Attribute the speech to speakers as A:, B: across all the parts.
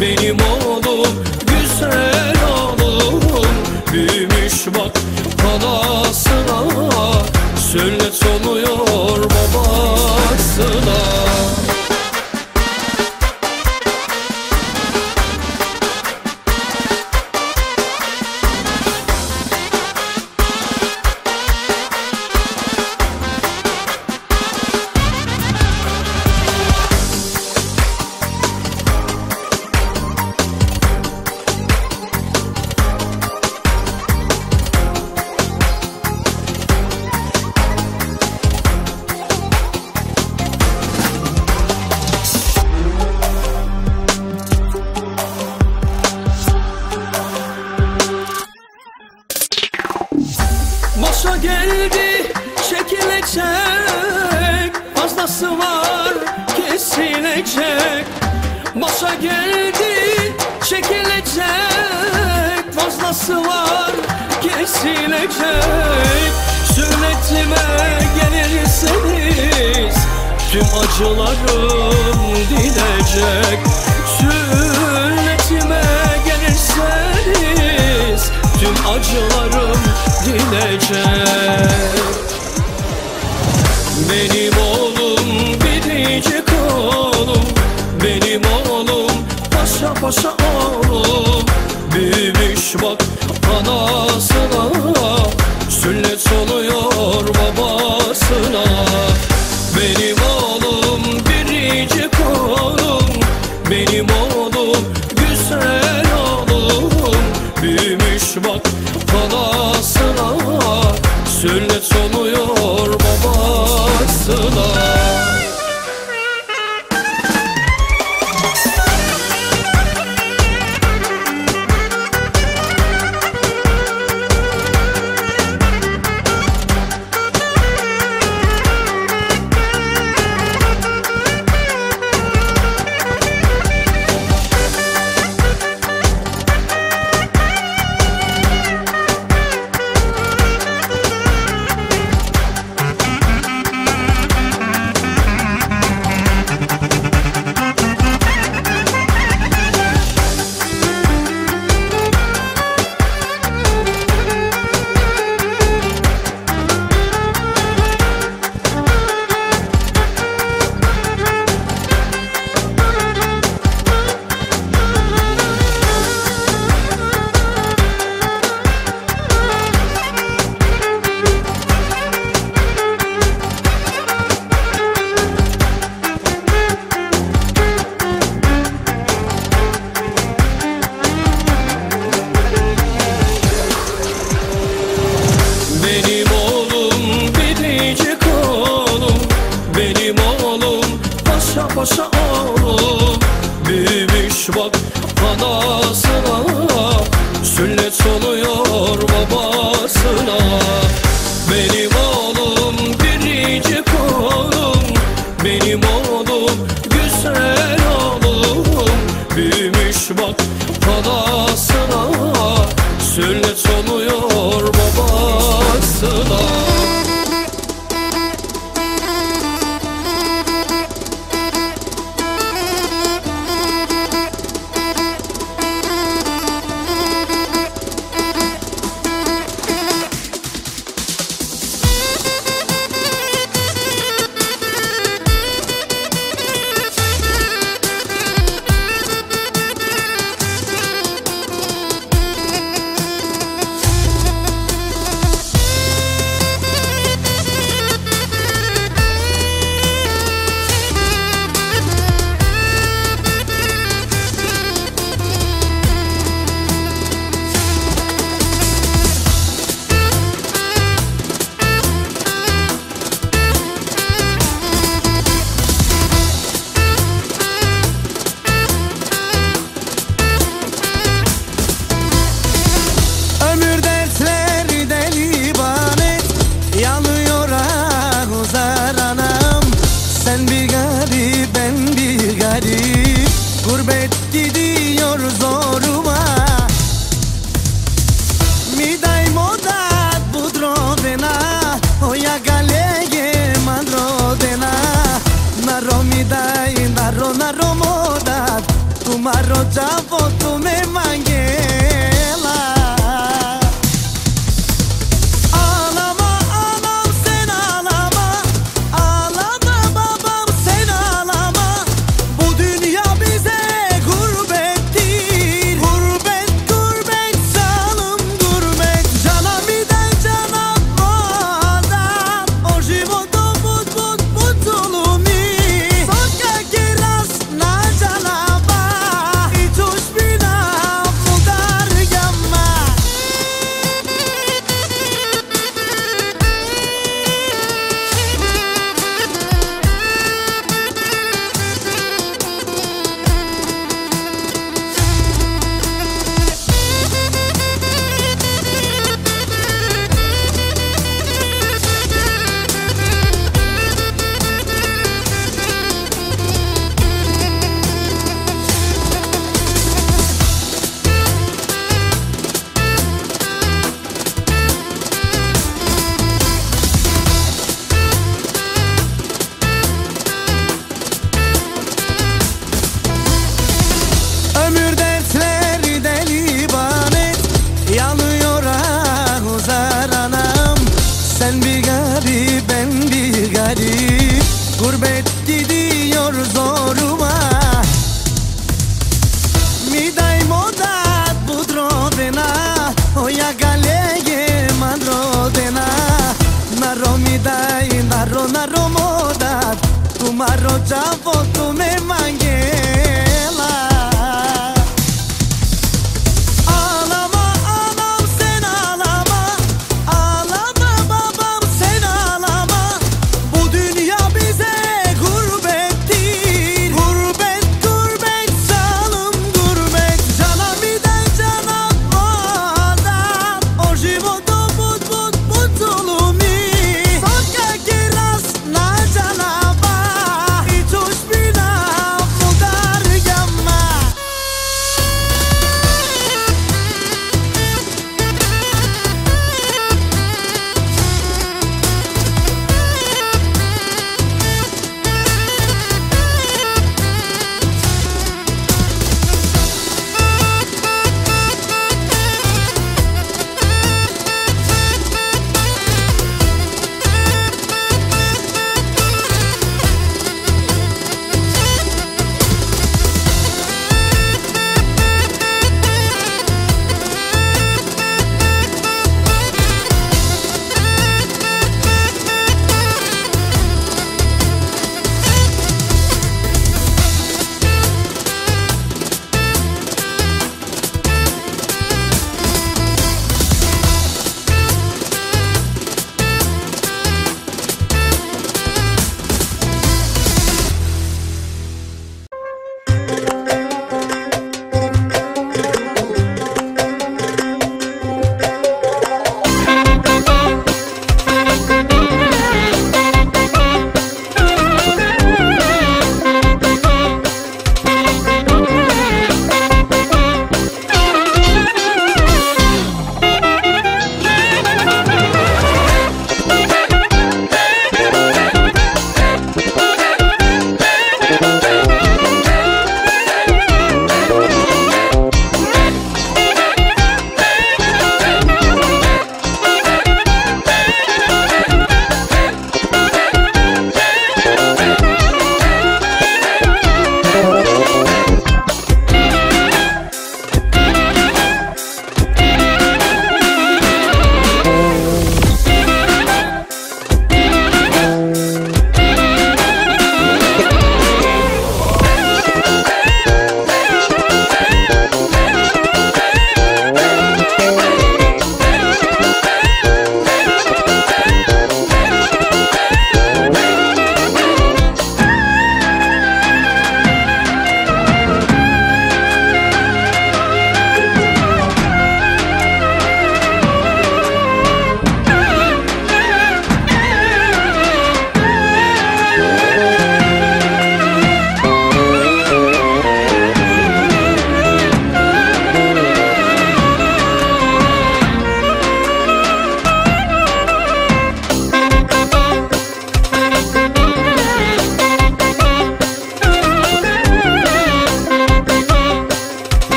A: Benim oğlum güzel oğlum Büyümüş bak kadasına Sünnet oluyor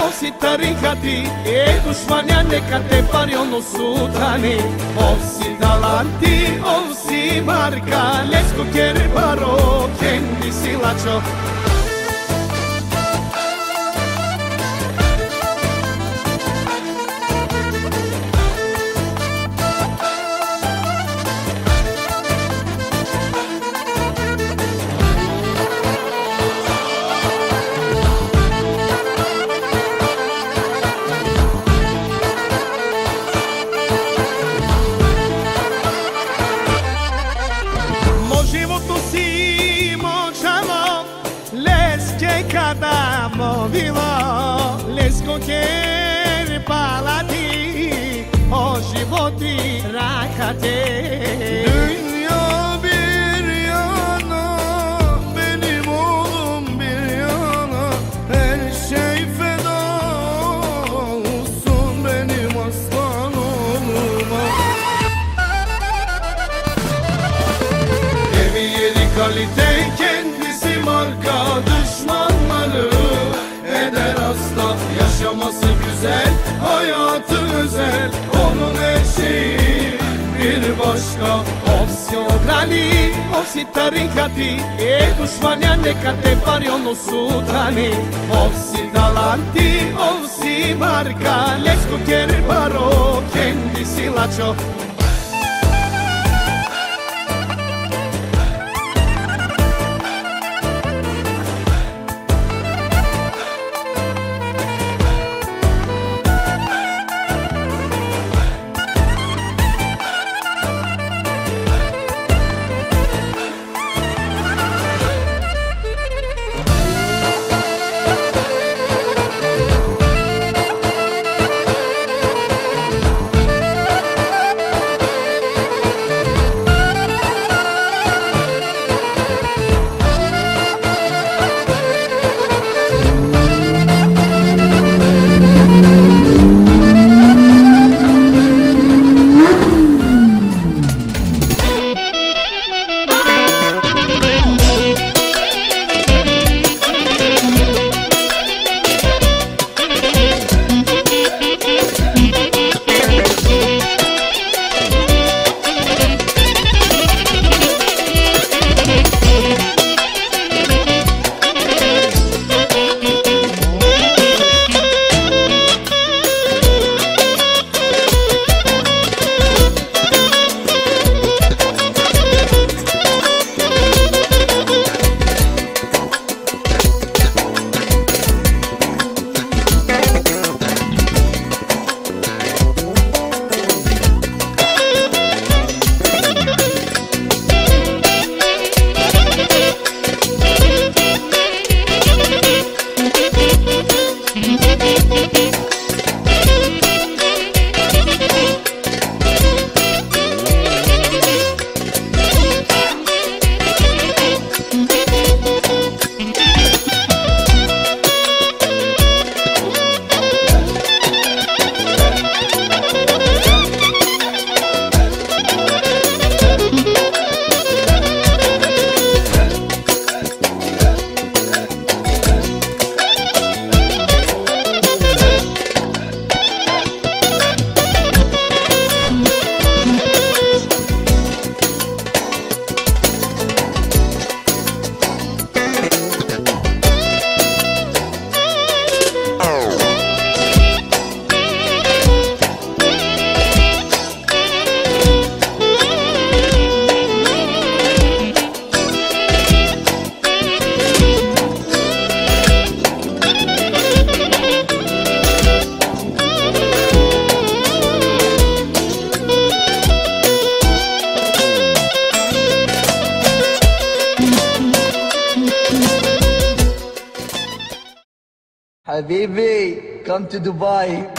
B: o Ositari hati e neka te pari ono sutani Ovsi dalanti, ovsi marka Lesko kjer baro, kendi silačo
C: strani Ositari hati Ego svanja neka te pari ono sutani
B: si dalanti, si marka Lesko kjer baro Kendi silačo
D: Dubai.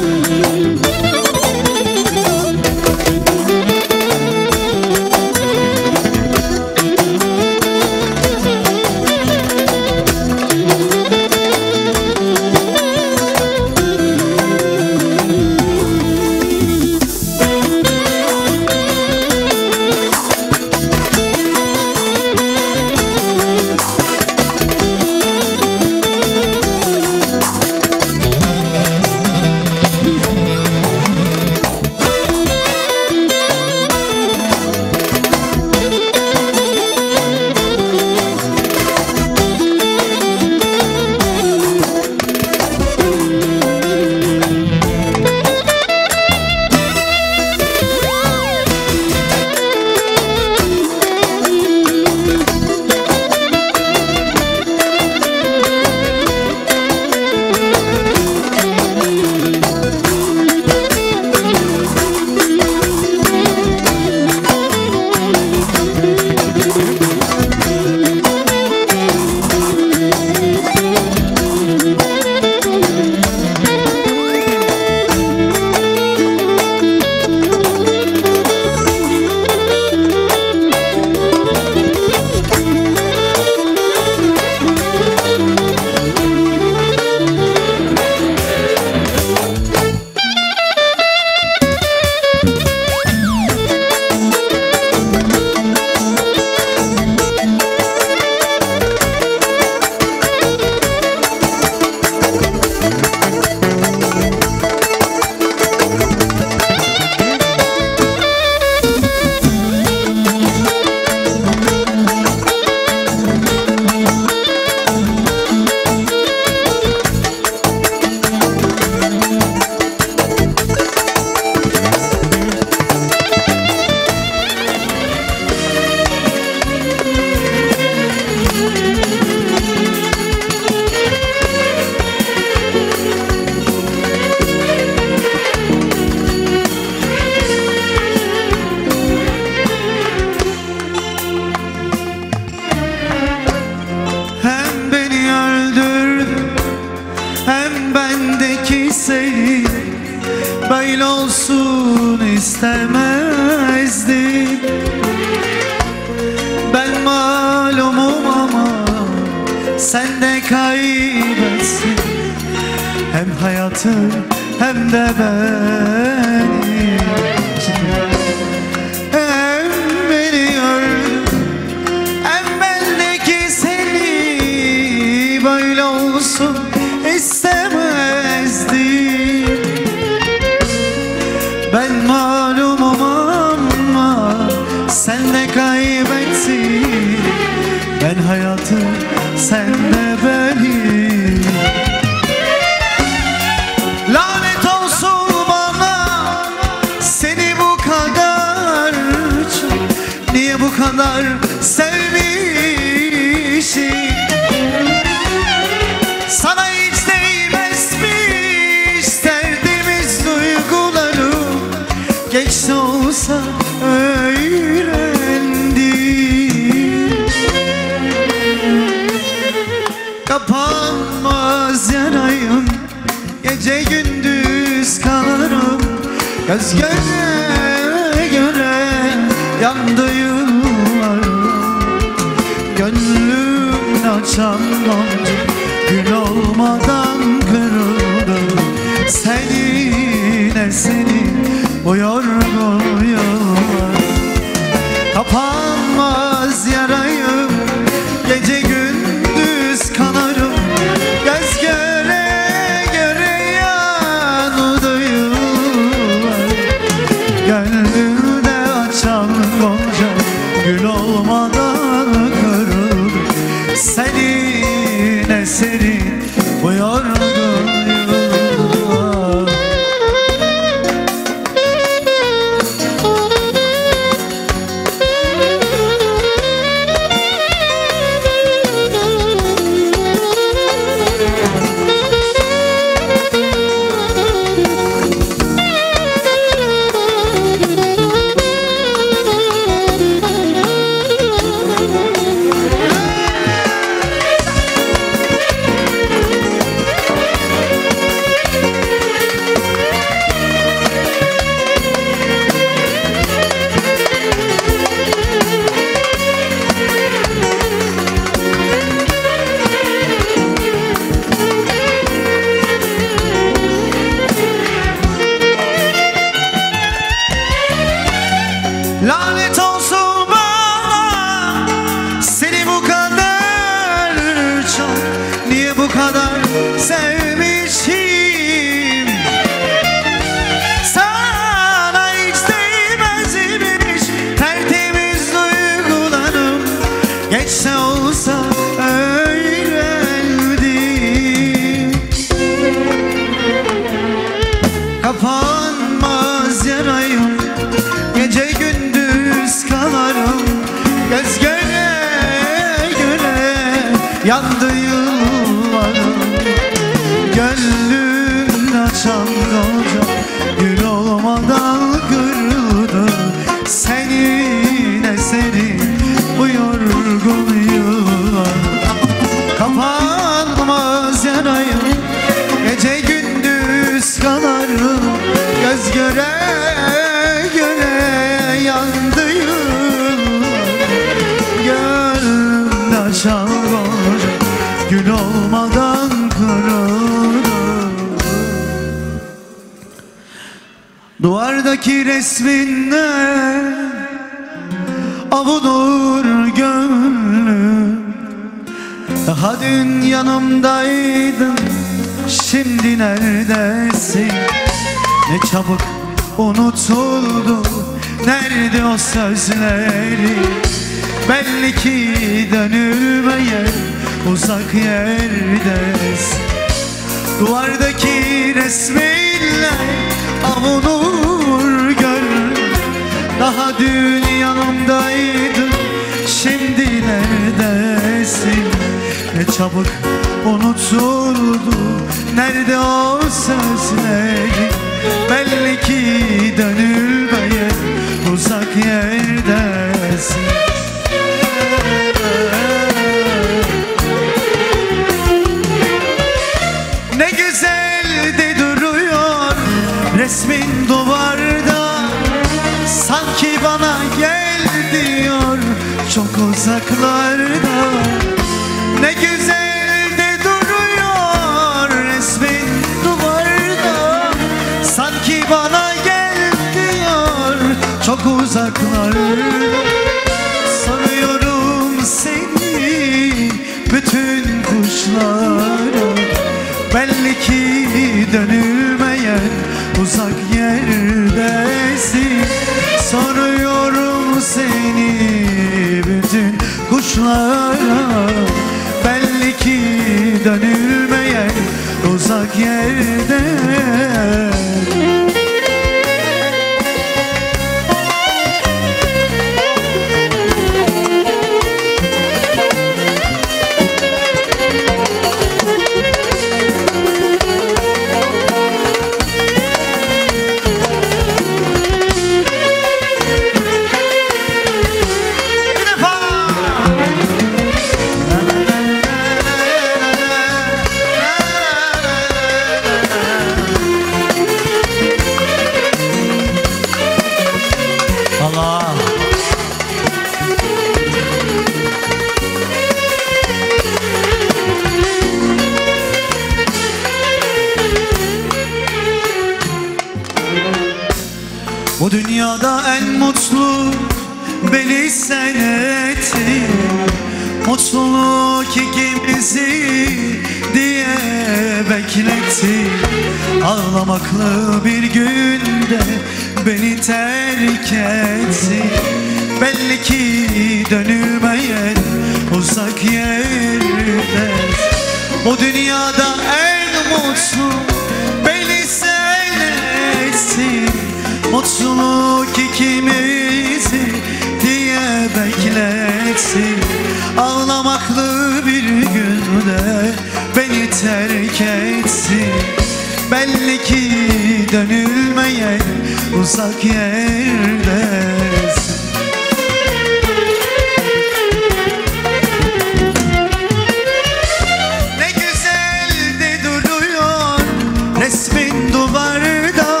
B: Resmin duvarda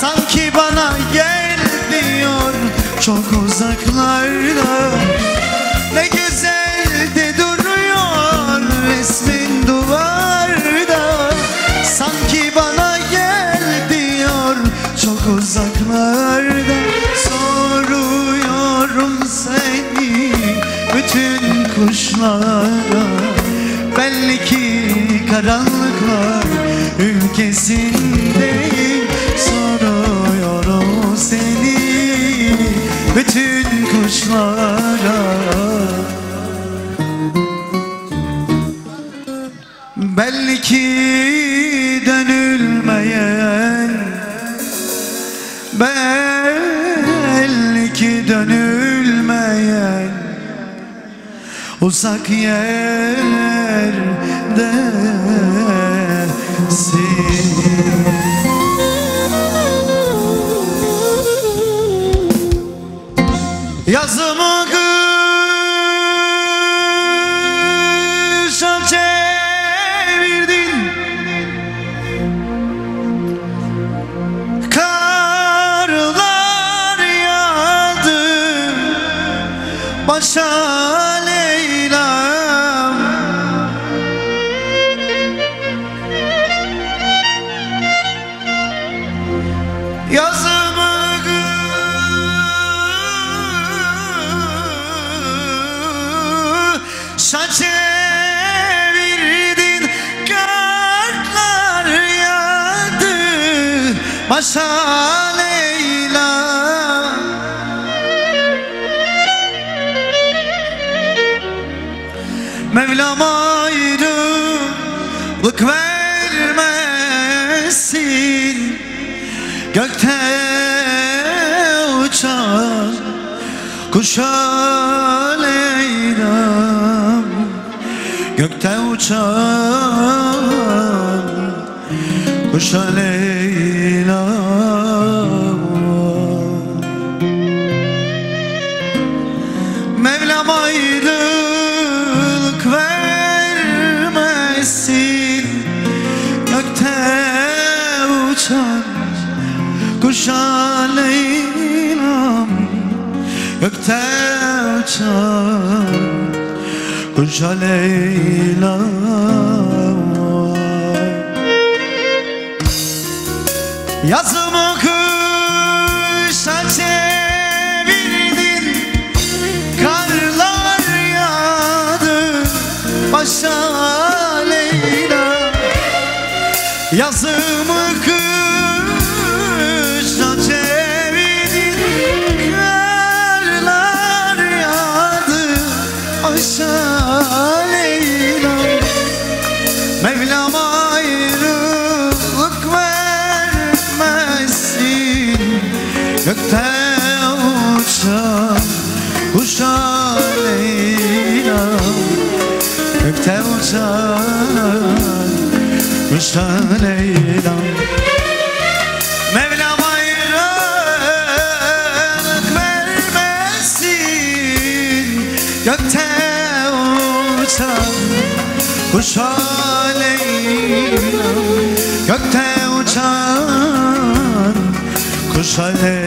B: Sanki bana gelmiyor Çok uzaklarda Ne güzel de duruyor Resmin duvarda Sanki bana gel diyor Çok uzaklarda Soruyorum seni Bütün kuşlar taşlara Belki dönülmeyen Belki dönülmeyen Uzak yerde uçan eylem Gökte uçan Kuşan Hoca Leyla Yazmak sen Leyla Mevlam ayrılık vermesin Gökte uçan kuşa Leyla Gökte
E: uçan
B: kuşa Leyla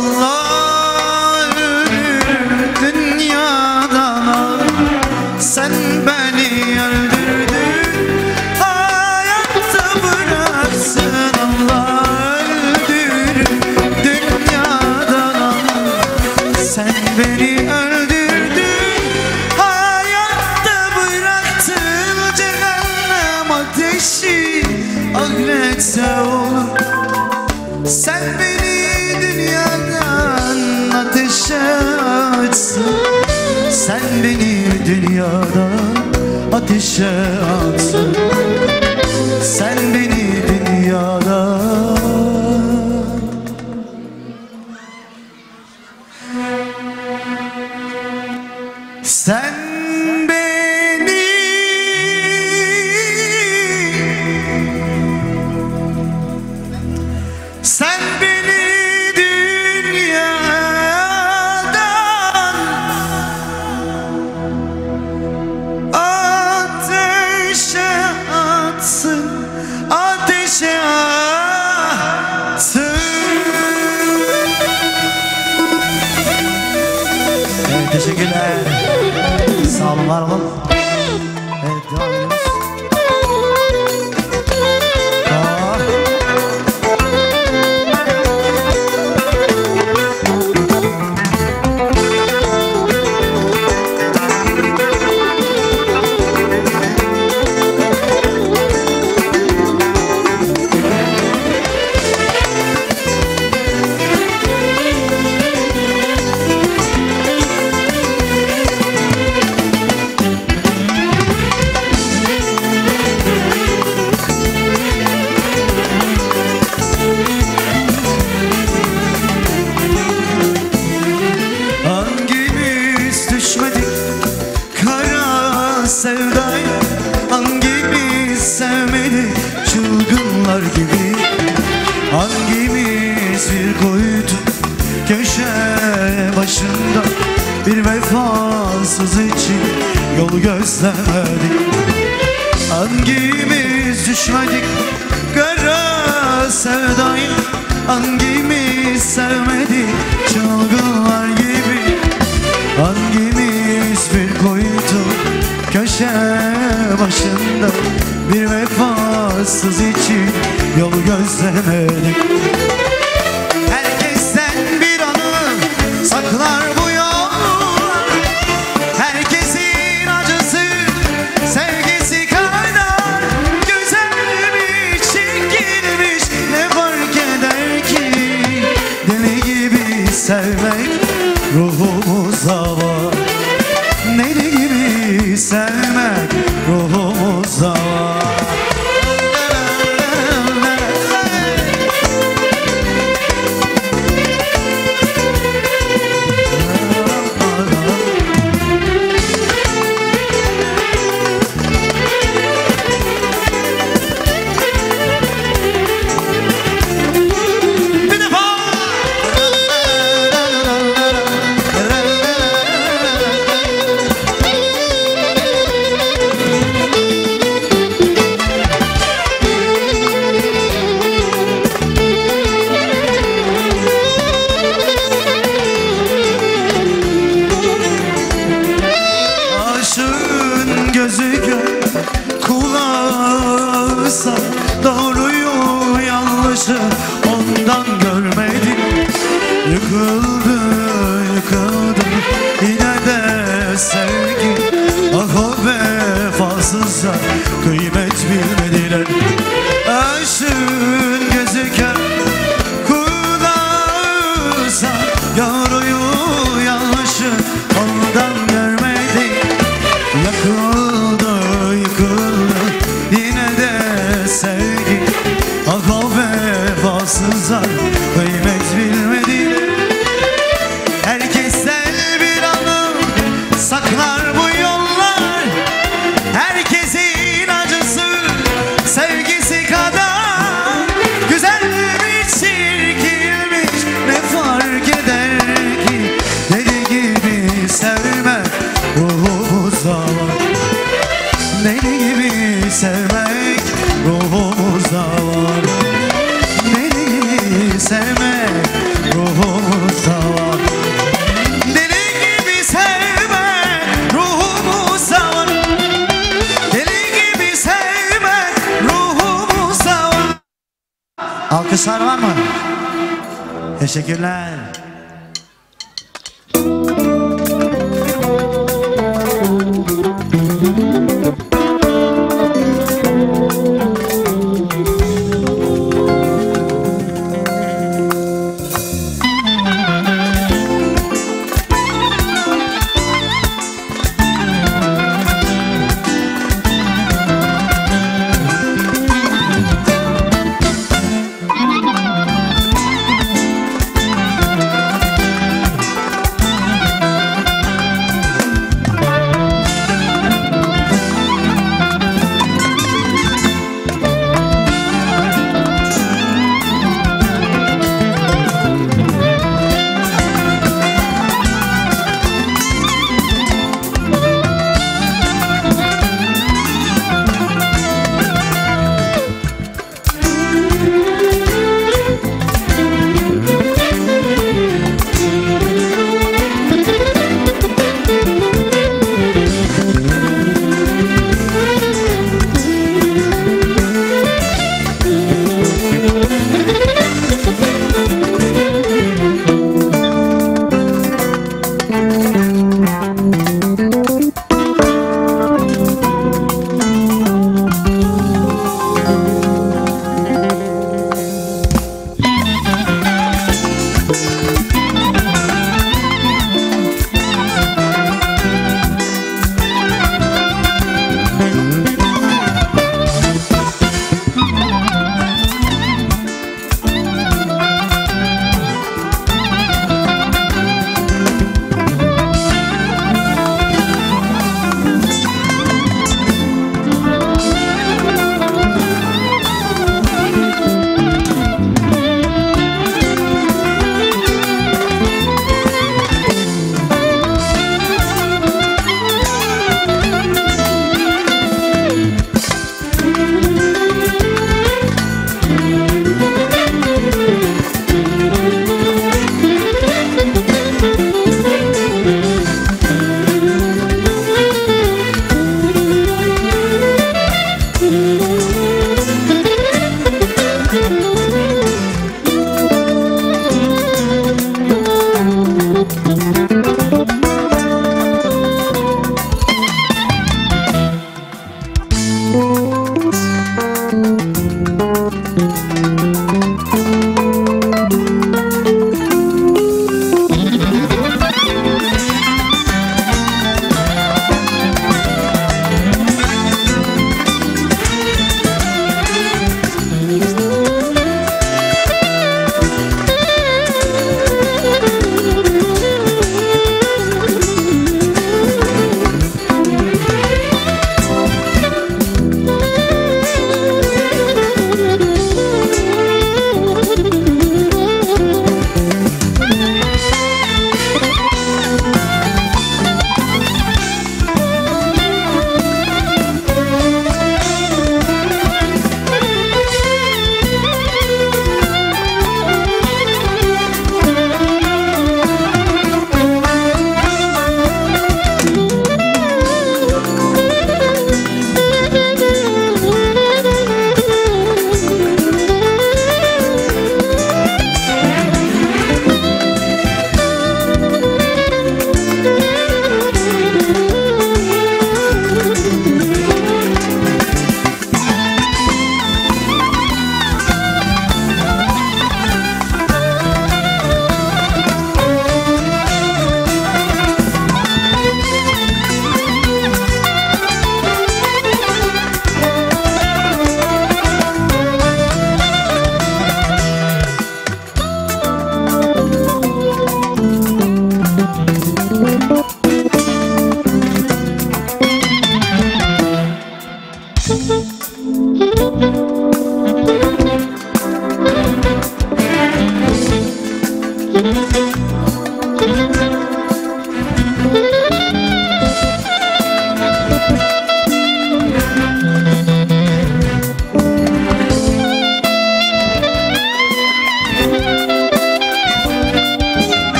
B: Allah ateşe atsın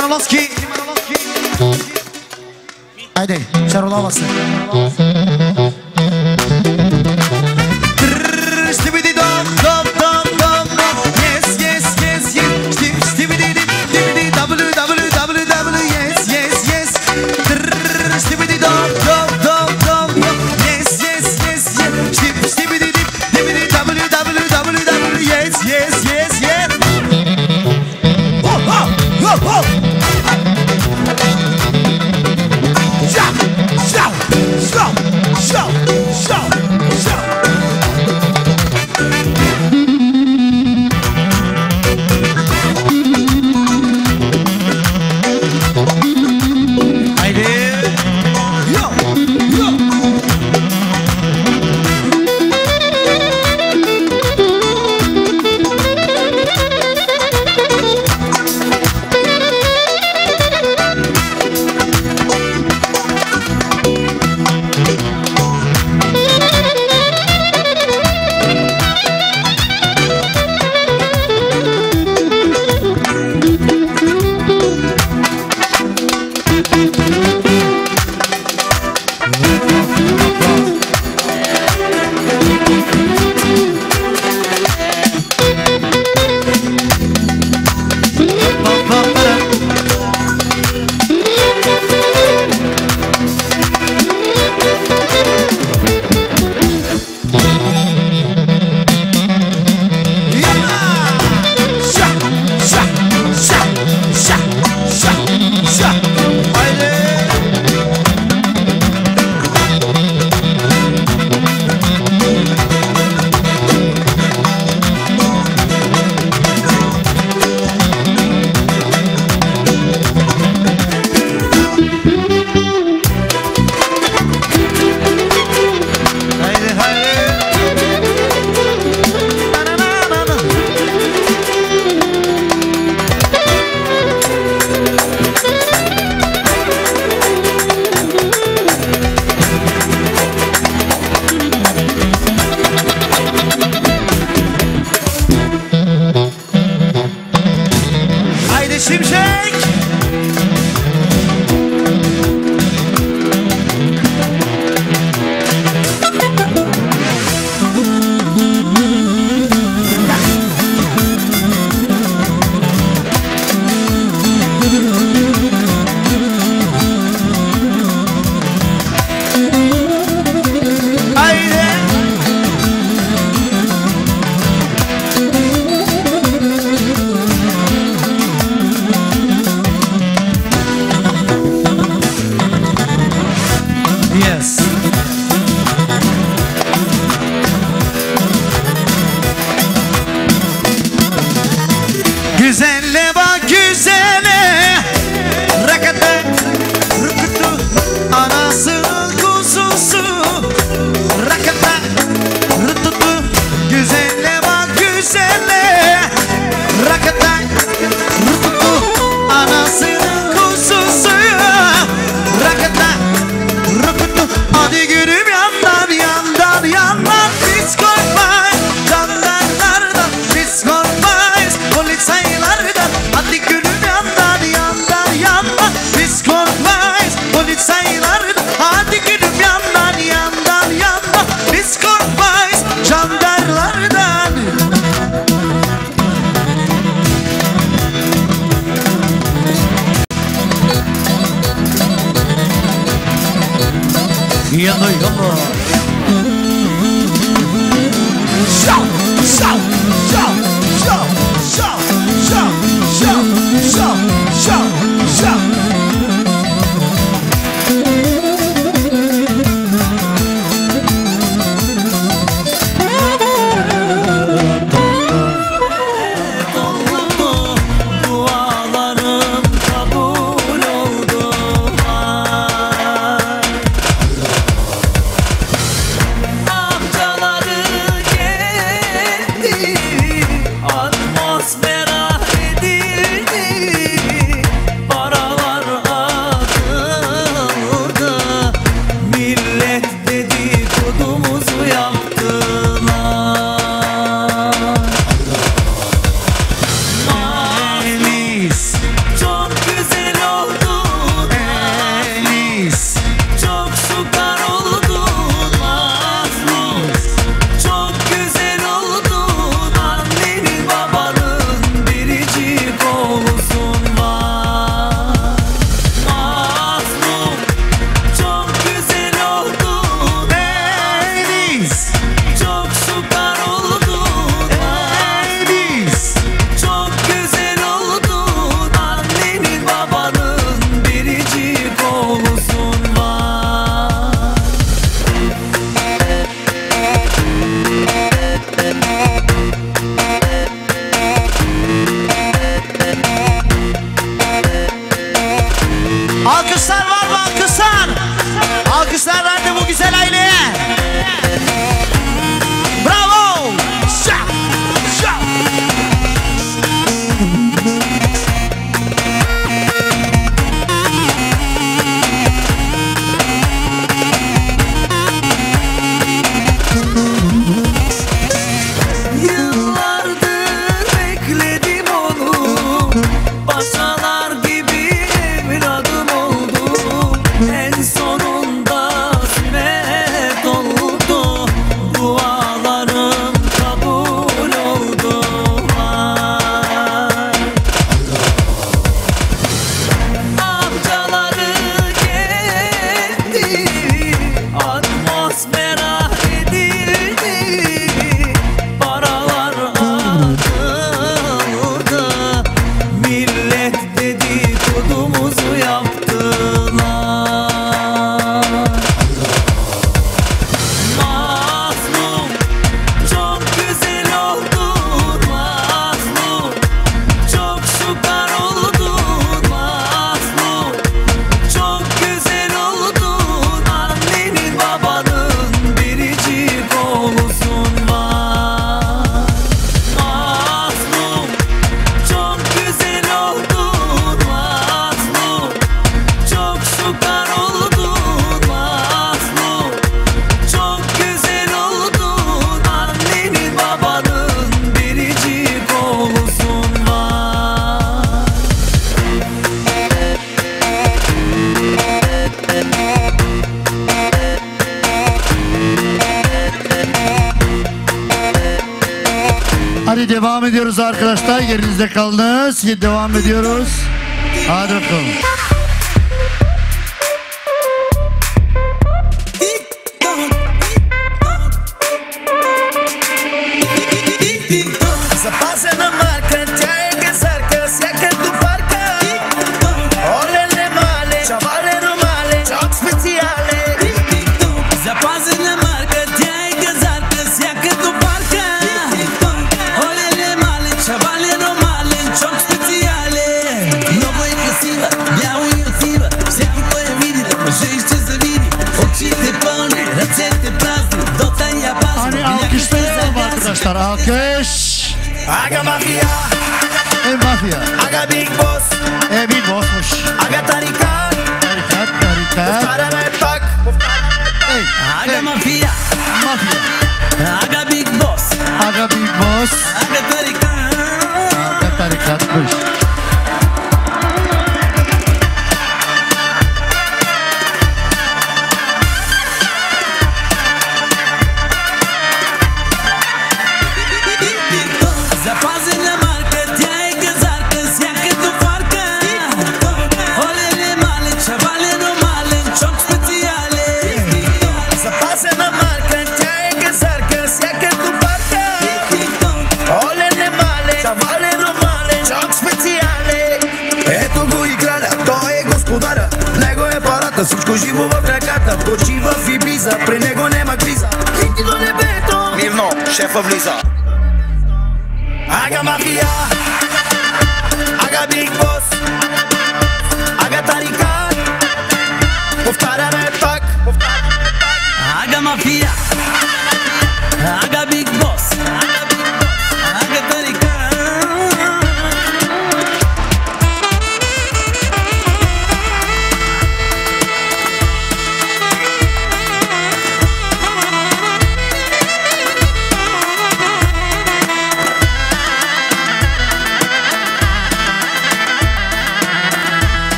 B: Manolowski. Haydi, Şarol havası.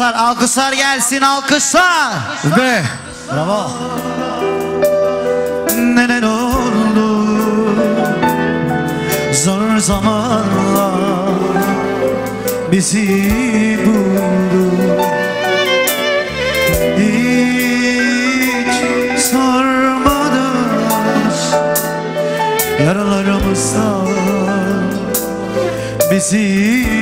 B: Alkışlar, alkışlar gelsin, alkışlar. Ve bravo. Neler oldu? Zor zamanlar bizi buldu. Hiç sormadan
E: yaralarımızda
B: bizi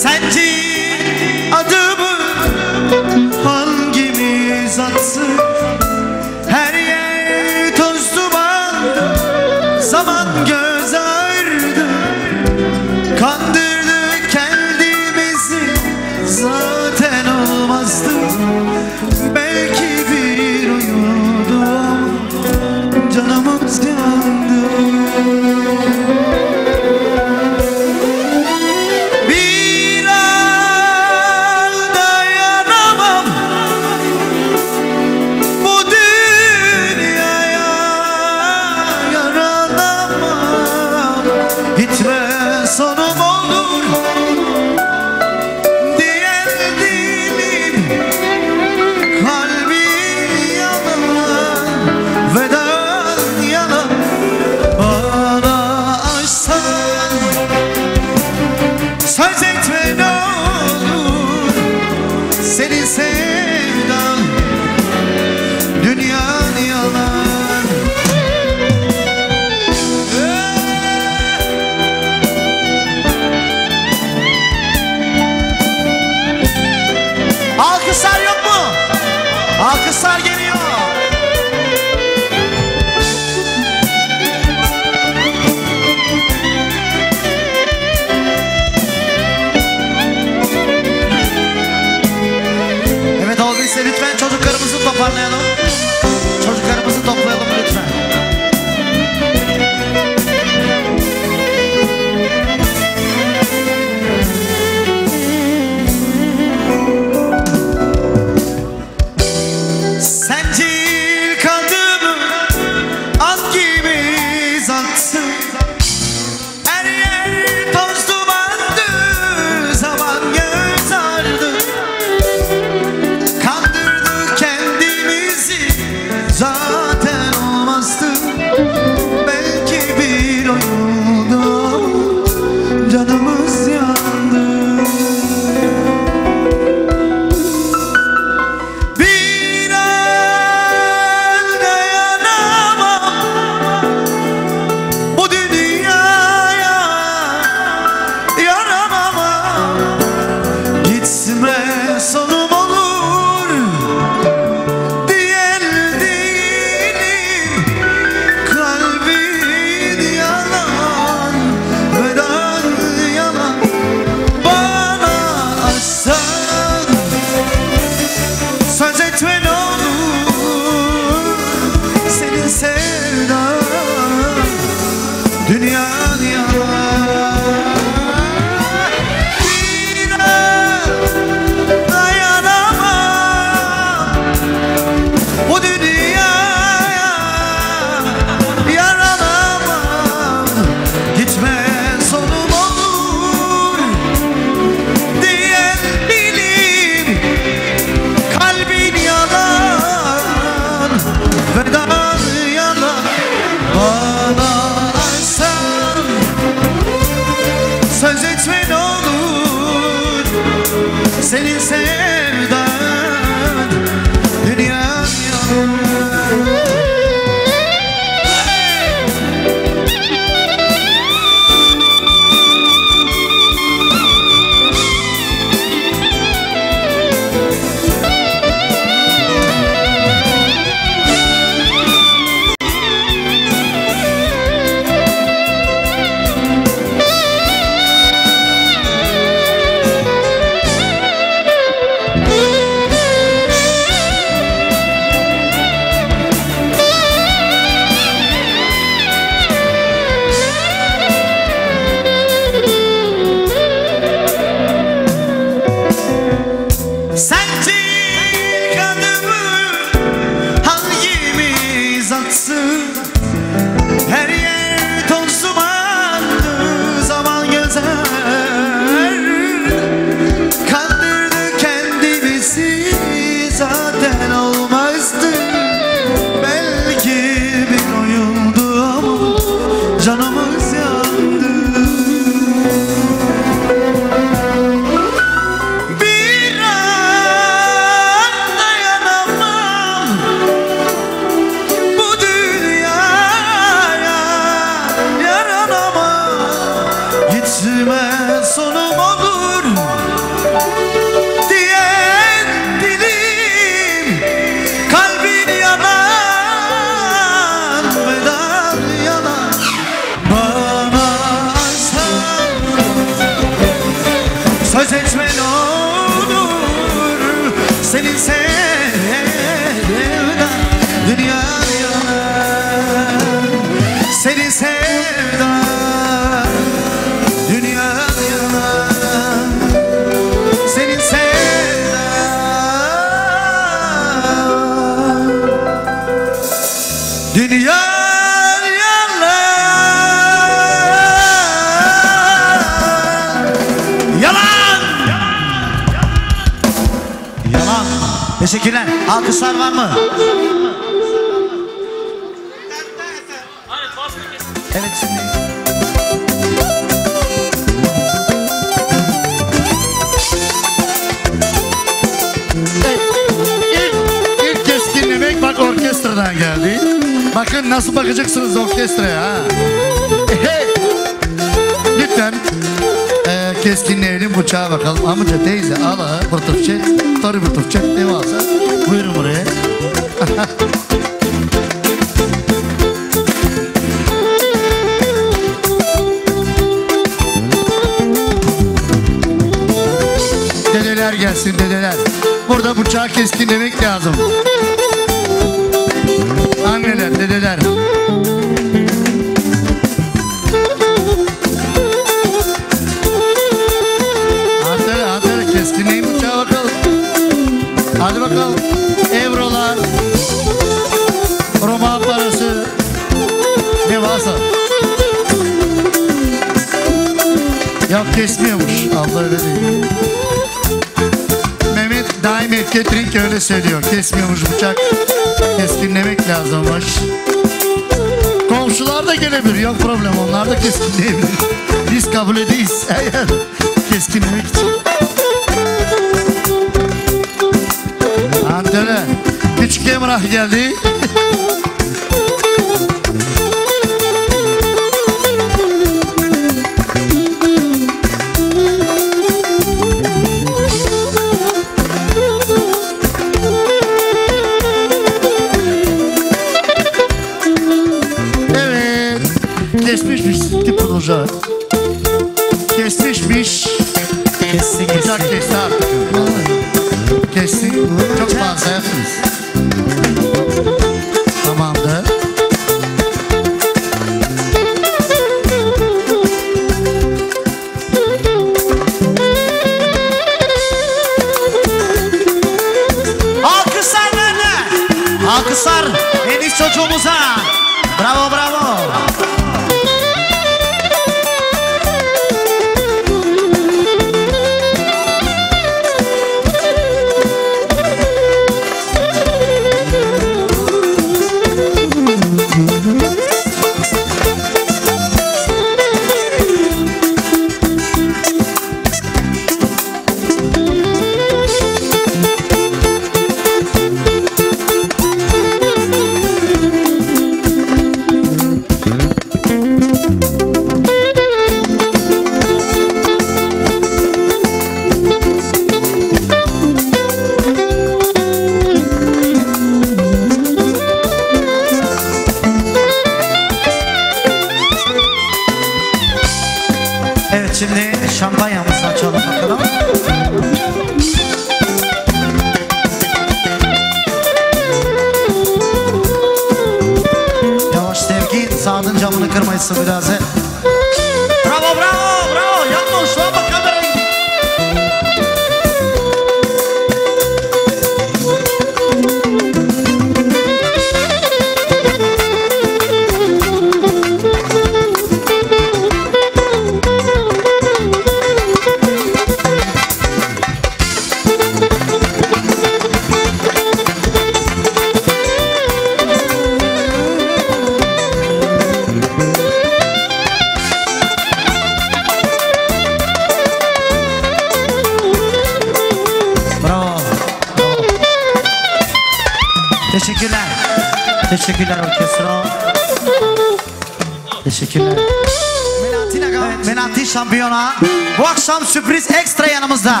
B: şampiyona. Bu akşam sürpriz ekstra yanımızda.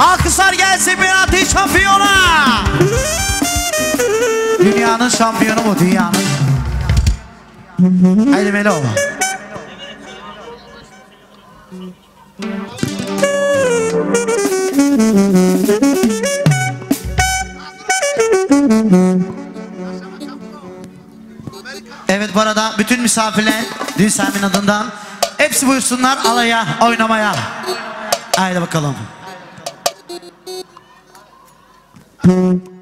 B: Alkışlar gelsin Mirati şampiyona. Dünyanın şampiyonu bu dünyanın. Haydi Melo. Evet bu arada bütün misafirler Dün Sami'nin adından Hepsi buyursunlar alaya, oynamaya. Haydi bakalım. Haydi bakalım.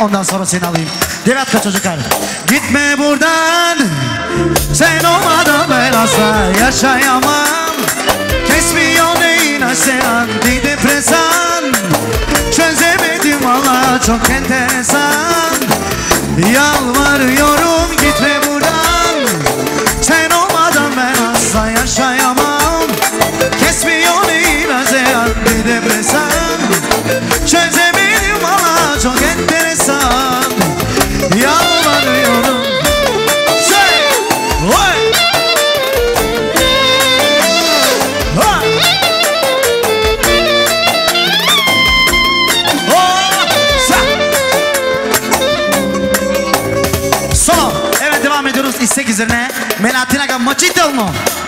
B: ondan sonra seni alayım. Devletka çocuklar. Gitme buradan sen olmadan ben asla yaşayamam. Kesmiyor neyine sean depresan Çözemedim valla çok enteresan. Yalvar Acredita ou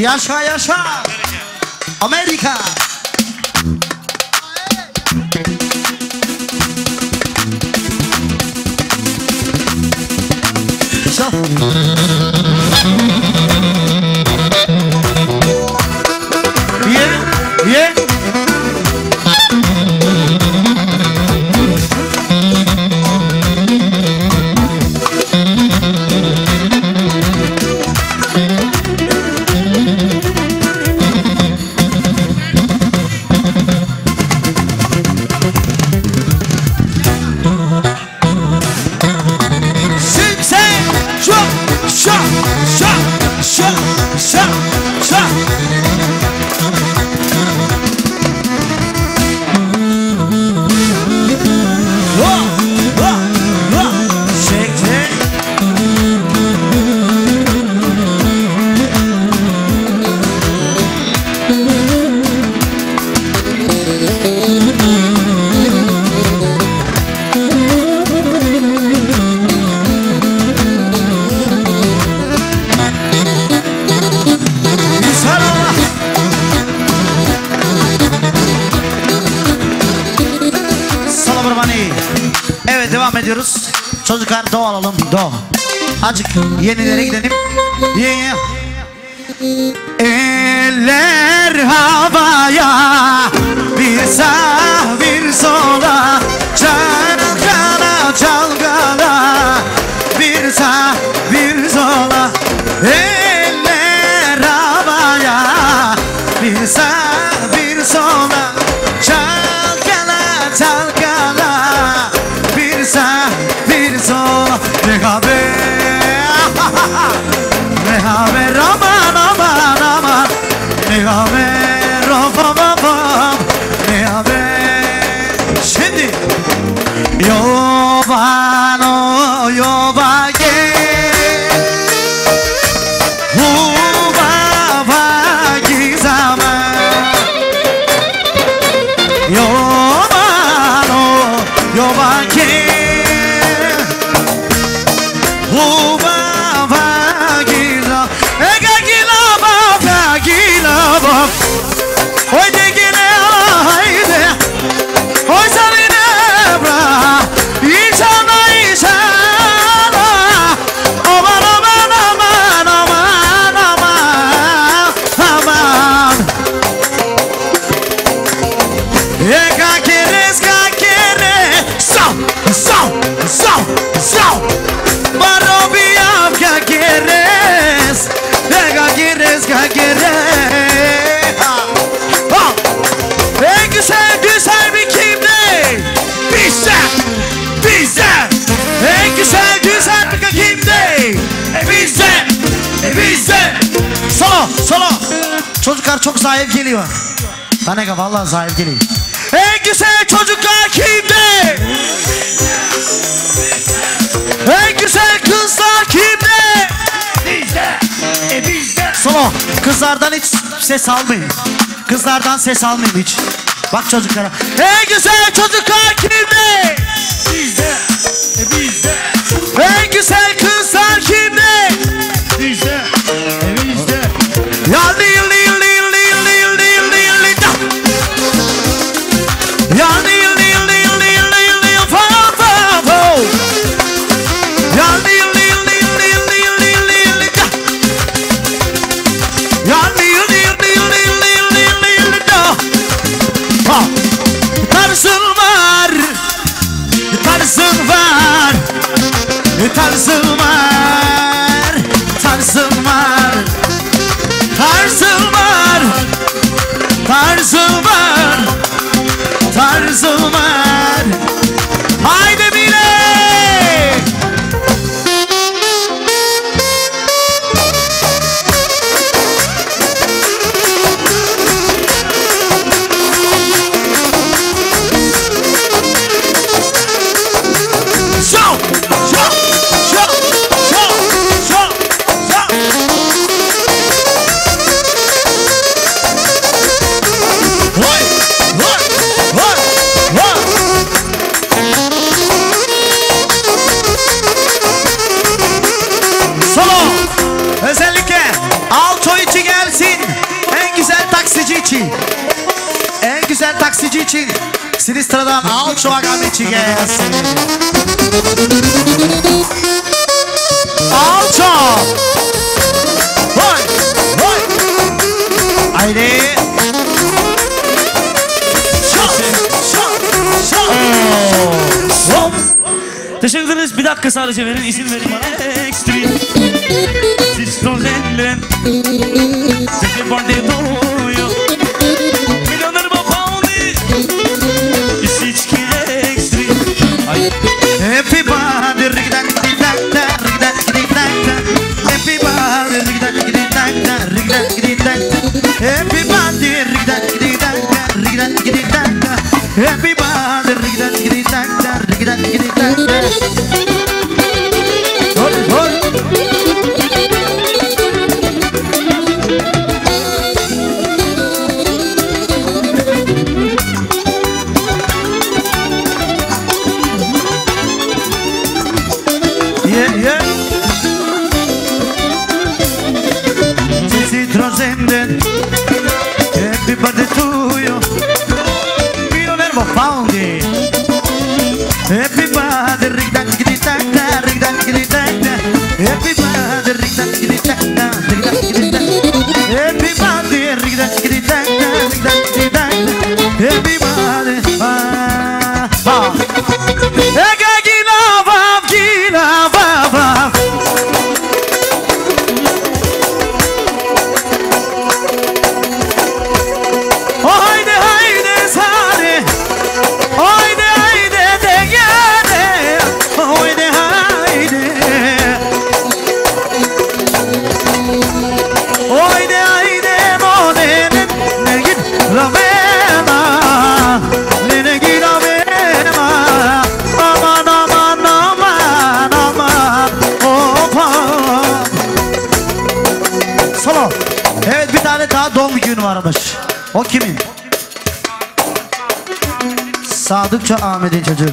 B: ইয়াশা Memo kızlardan hiç ses almayın. Kızlardan ses almayın hiç. Bak çocuklara. En güzel çocuklar kimdi? Bizde. E bizde. En güzel kız. sıradan Alço Agamiciges. Alço! Vay! Vay!
F: Haydi! Teşekkür ederiz. Bir dakika sadece verin. İsim verin bana. Extreme. Siston Zendlen. Siston Zendlen.
G: Devam edin çocuğum.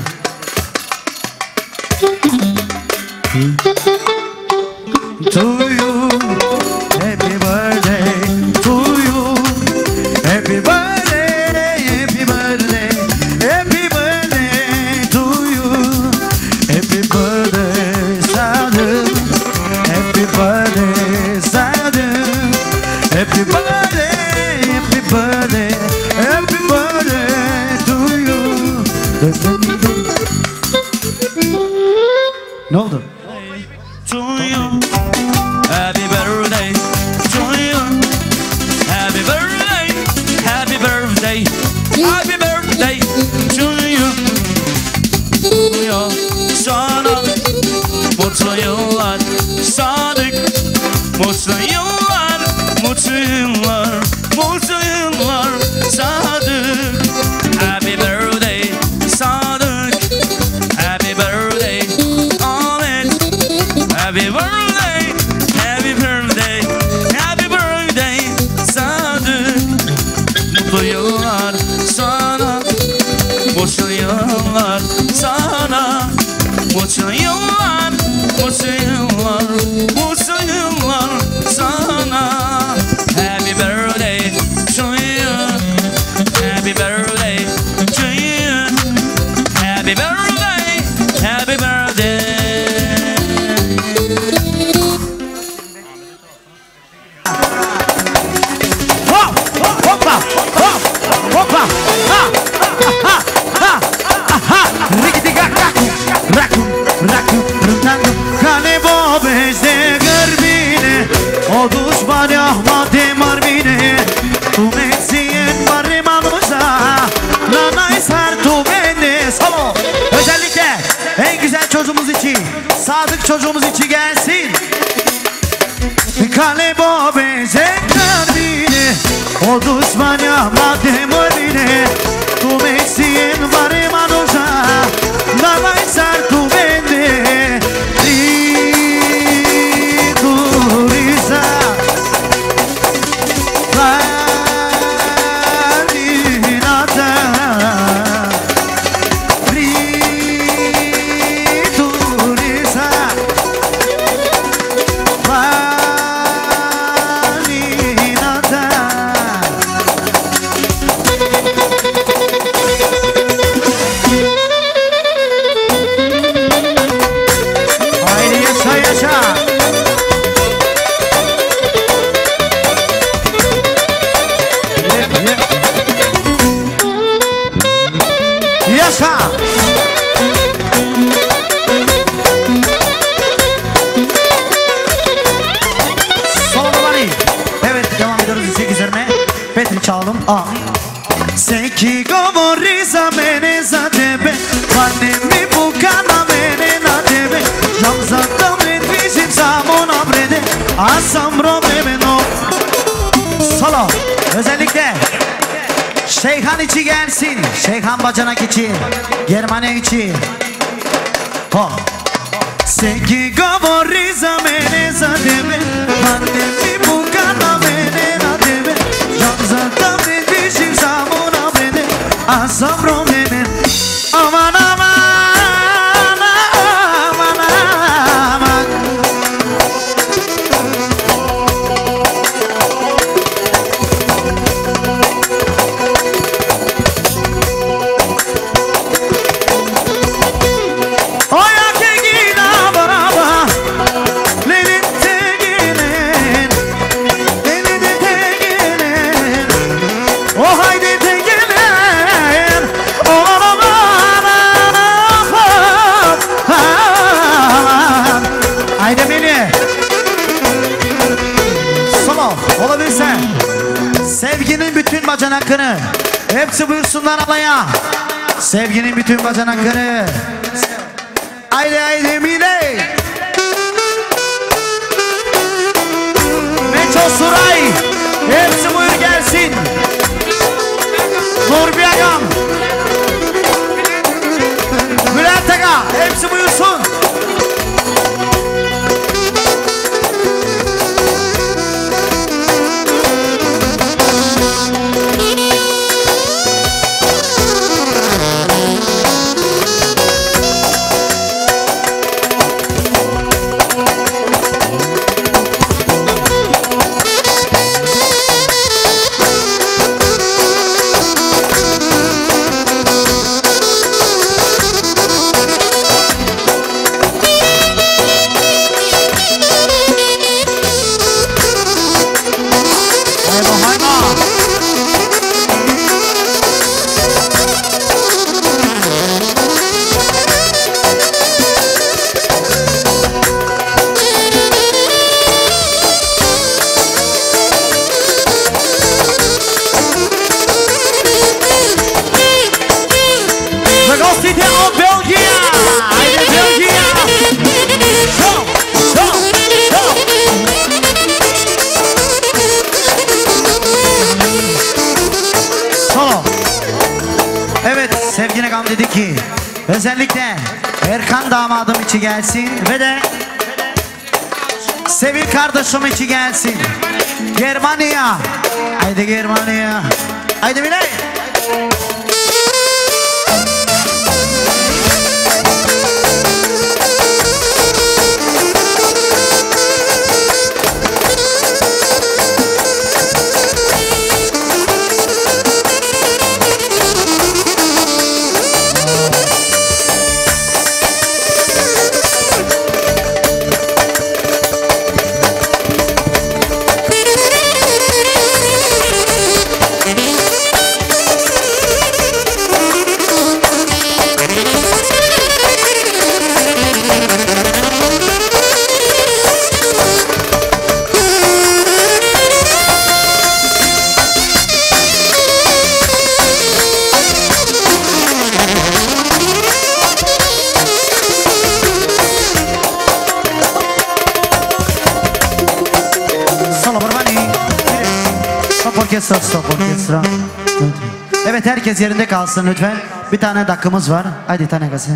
B: Herkes yerinde kalsın lütfen. Bir tane dakikamız var. Hadi tane gazı.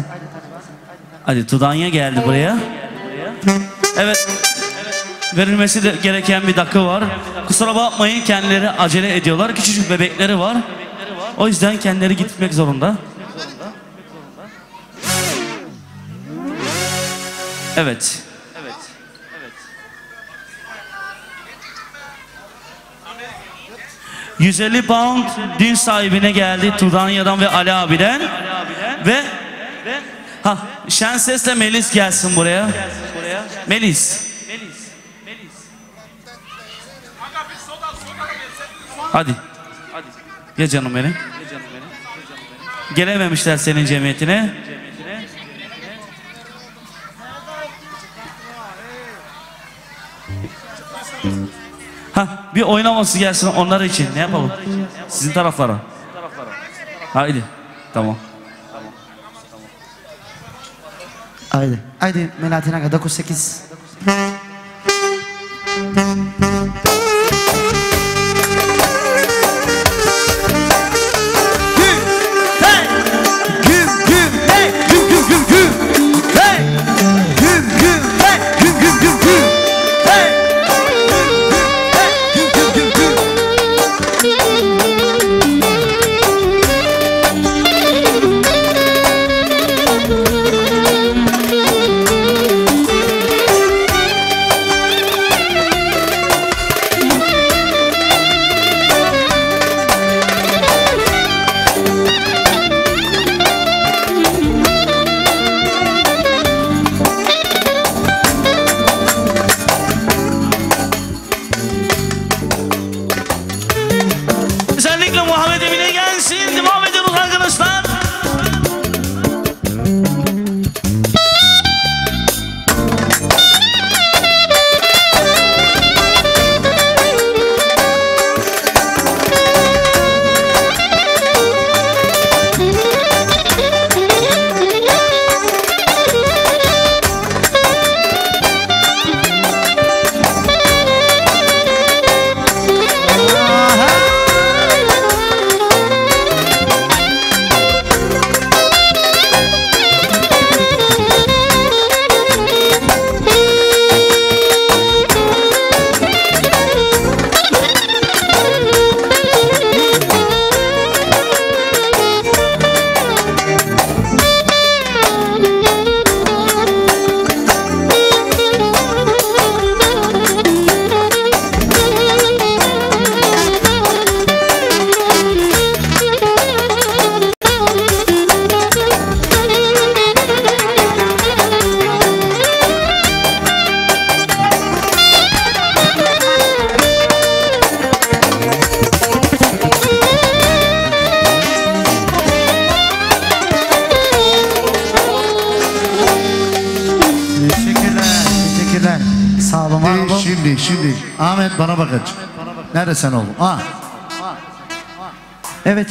F: Hadi Tudanya geldi buraya. Evet. Verilmesi de gereken bir dakika var. Kusura bakmayın kendileri acele ediyorlar. Küçücük bebekleri var. O yüzden kendileri gitmek zorunda. Evet. 150 pound dün sahibine geldi Tudanya'dan ve Ali abiden. Ve ha şen sesle Melis gelsin buraya. Melis. Melis Melis Hadi. Hadi. Ya canım benim. Gelememişler senin cemiyetine. Bir oynaması gelsin onlar için. Ne yapalım?
B: Sizin taraflara.
F: Haydi.
E: Tamam.
B: Haydi. Haydi Melatina 98.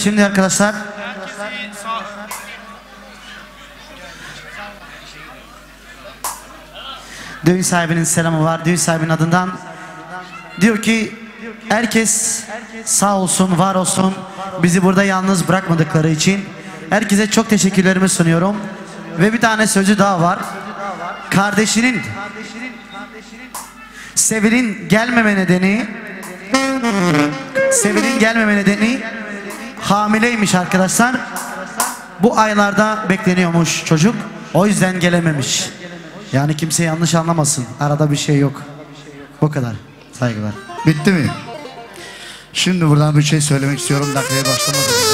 B: Şimdi arkadaşlar Düğün sahibinin selamı var. Düğün sahibinin adından
E: diyor ki herkes sağ olsun,
B: var olsun. Bizi burada yalnız bırakmadıkları için herkese çok teşekkürlerimi sunuyorum. Ve bir tane sözü daha var. Kardeşinin Sevil'in gelmeme nedeni Sevil'in gelmeme nedeni hamileymiş arkadaşlar. Bu aylarda bekleniyormuş
G: çocuk. O yüzden gelememiş. Yani kimse yanlış anlamasın. Arada bir şey yok. Bu kadar. Saygılar. Bitti mi? Şimdi buradan bir şey söylemek istiyorum. Dakikaya başlamadım.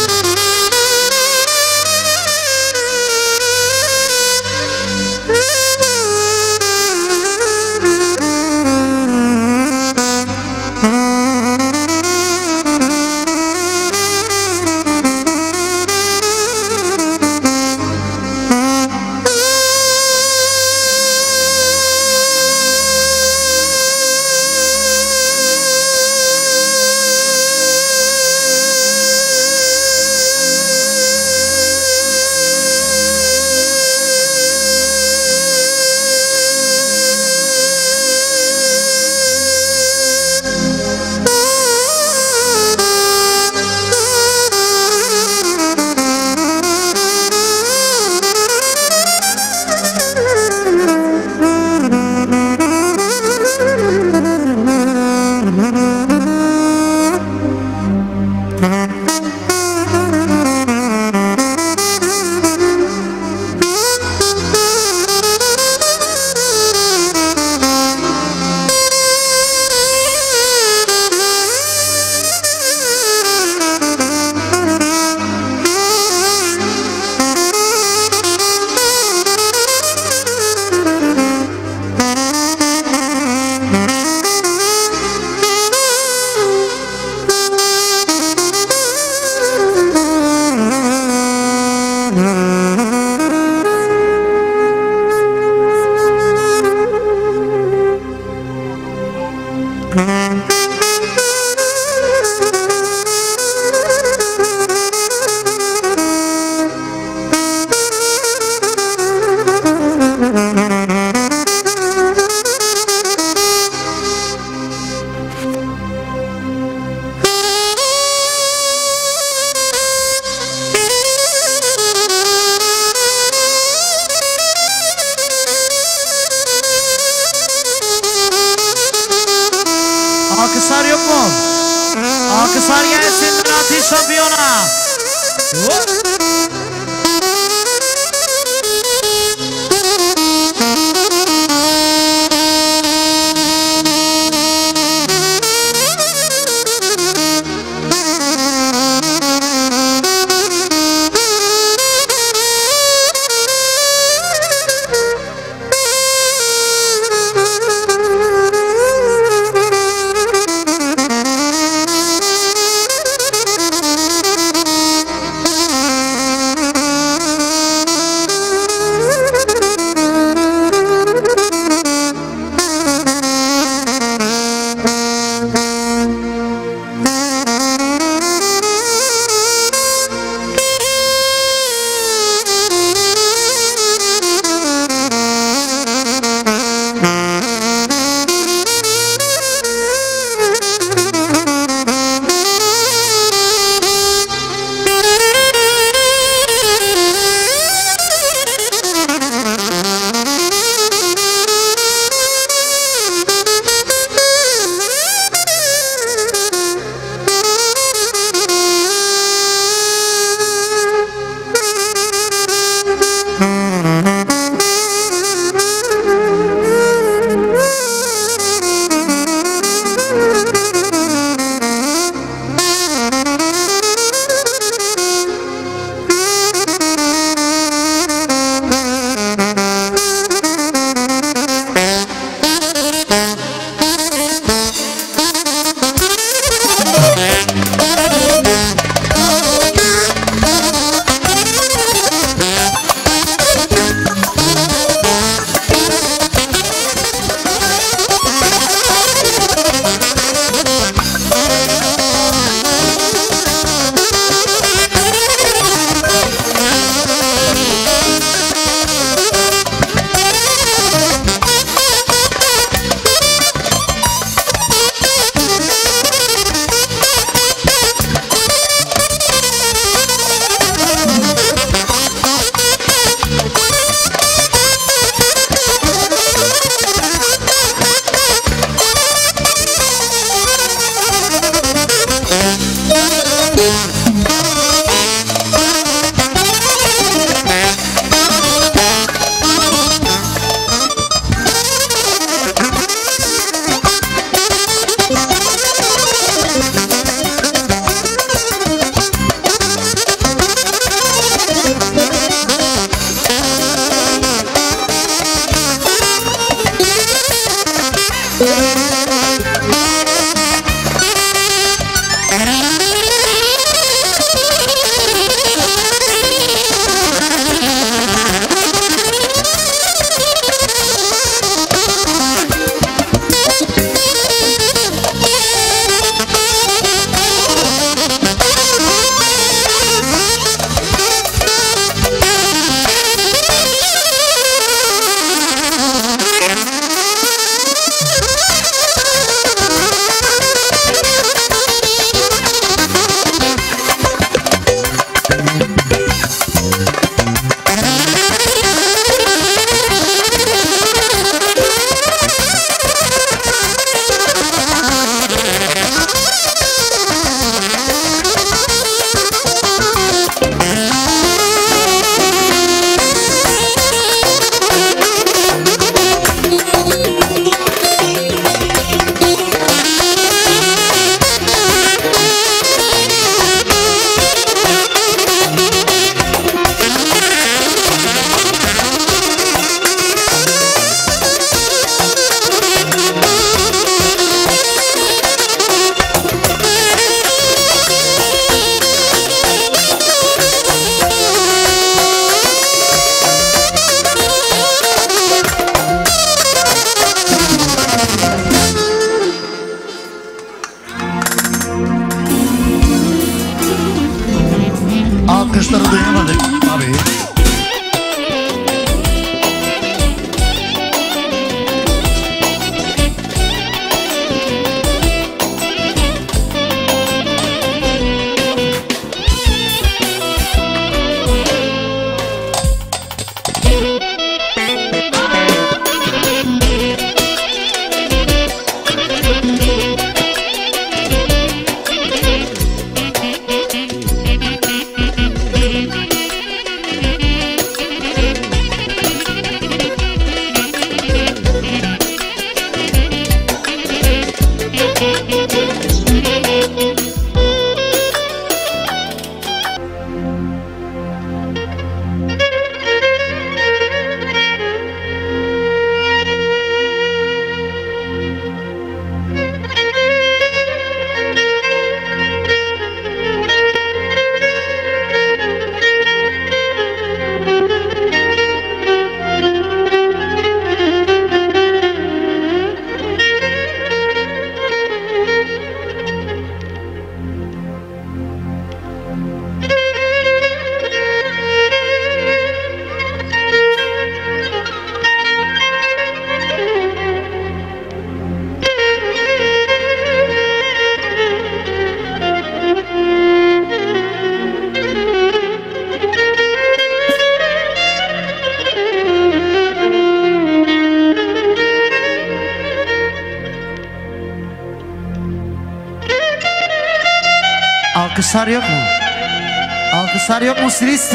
G: бросились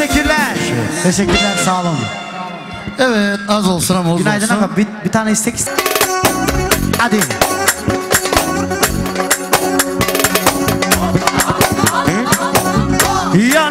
G: Teşekkürler. Teşekkürler sağ olun. Evet az olsun ama uzun Günaydın olsun. bir, bir tane istek iste- Hadi. Ya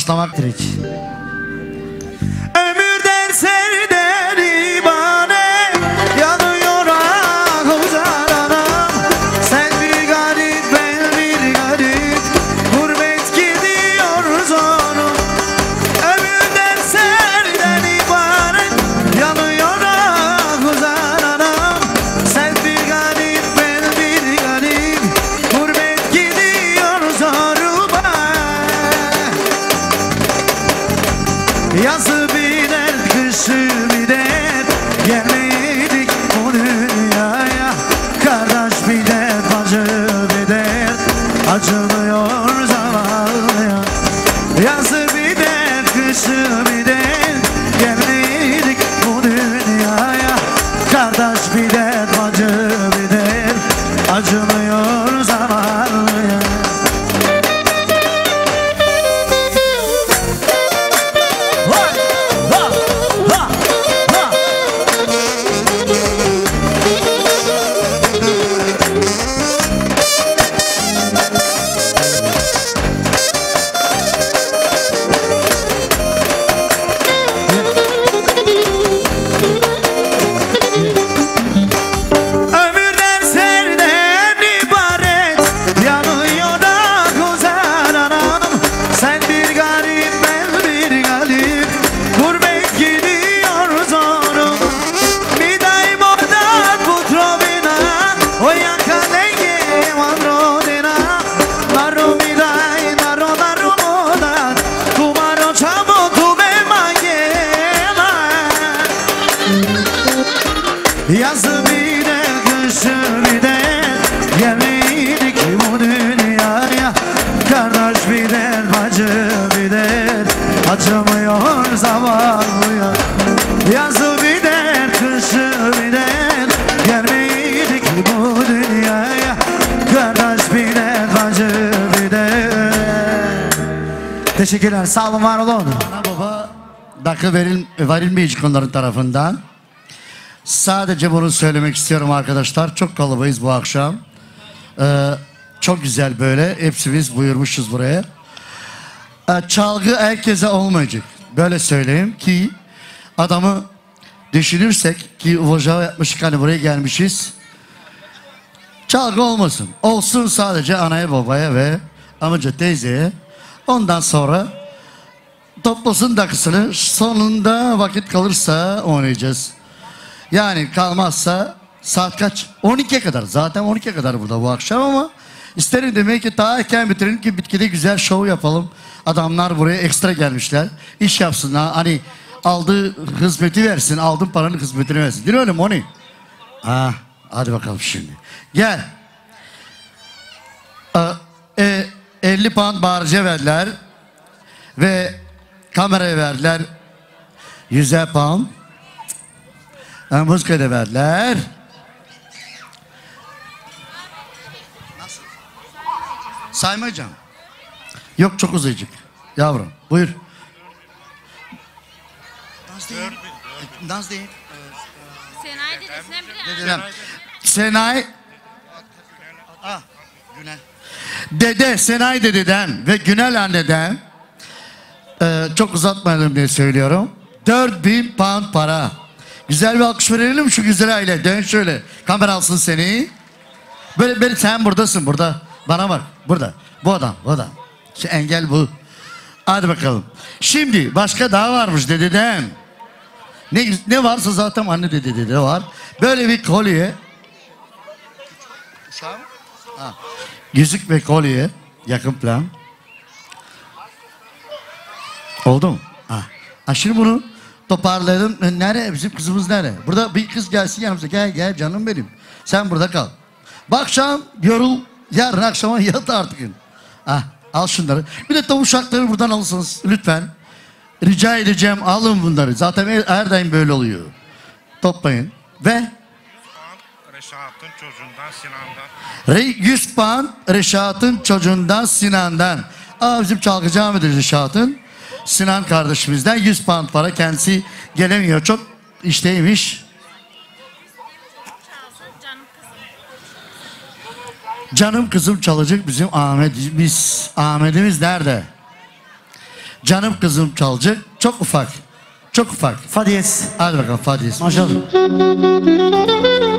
G: başlamak gerek. tarafından. Sadece bunu söylemek istiyorum arkadaşlar. Çok kalabayız bu akşam. Ee, çok güzel böyle. Hepsimiz buyurmuşuz buraya. Ee, çalgı herkese olmayacak. Böyle söyleyeyim ki adamı düşünürsek ki Vojava yapmıştık hani buraya gelmişiz. Çalgı olmasın. Olsun sadece anaya babaya ve amca teyzeye. Ondan sonra toplasın dakısını sonunda vakit kalırsa oynayacağız. Yani kalmazsa saat kaç? 12'ye kadar. Zaten 12'ye kadar burada bu akşam ama isterim demek ki daha erken bitirelim ki bitkide güzel show yapalım. Adamlar buraya ekstra gelmişler. İş yapsınlar. Hani aldığı hizmeti versin. Aldığın paranın hizmetini versin. Değil mi öyle Moni? Ha, hadi bakalım şimdi. Gel. Ee, e, 50 pound bağırıcıya verdiler. Kameraya verdiler. Yüze pound. Yani Muzka'da verdiler. Saymayacağım. Yok çok uzayacak. Yavrum buyur. Naz değil. Naz değil. Senay dedesinden biri. Dedem. Senay. Ah, Günel. Dede Senay dededen ve Günel anneden çok uzatmayalım diye söylüyorum. 4000 pound para. Güzel bir alkış verelim şu güzel aile. Dön şöyle. Kamera alsın seni. Böyle, böyle sen buradasın burada. Bana bak burada. Bu adam bu adam. Şu engel bu. Hadi bakalım. Şimdi başka daha varmış dededen. Ne, ne varsa zaten anne dedi dede var. Böyle bir kolye. Ha. Yüzük ve kolye. Yakın plan. Oldu mu? Ha. şimdi bunu toparlayalım. E, nereye? Bizim kızımız nereye? Burada bir kız gelsin yanımıza. Gel gel canım benim. Sen burada kal. Bu akşam yorul. Yarın akşama yat artık. Ah, al şunları. Bir de tavuşakları buradan alırsınız lütfen. Rica edeceğim alın bunları. Zaten her, daim böyle oluyor. Toplayın. Ve
E: Reşat'ın çocuğundan
G: Sinan'dan. Re 100 Reşat'ın çocuğundan Sinan'dan. Aa, bizim çalgıcı Ahmet Reşat'ın. Sinan kardeşimizden 100 pound para kendisi gelemiyor. Çok işteymiş. Canım kızım çalacak bizim Ahmet'imiz. Ahmet'imiz nerede? Canım kızım çalacak. Çok ufak. Çok ufak. Fadiyes. Hadi bakalım Fadiyes.
E: Maşallah.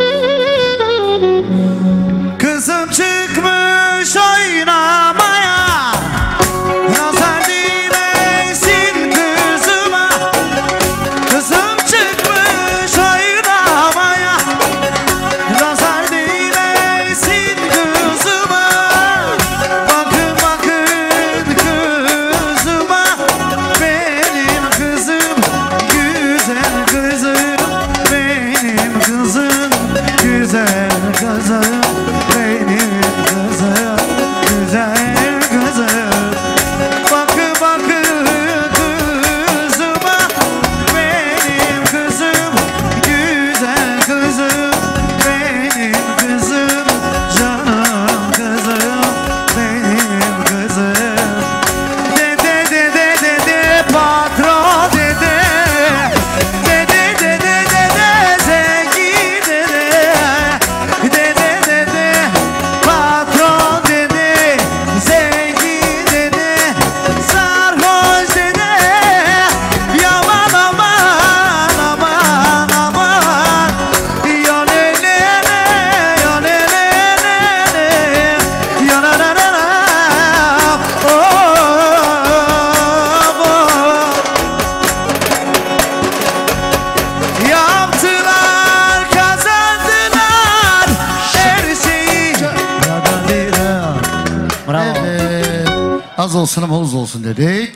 G: olsun dedik.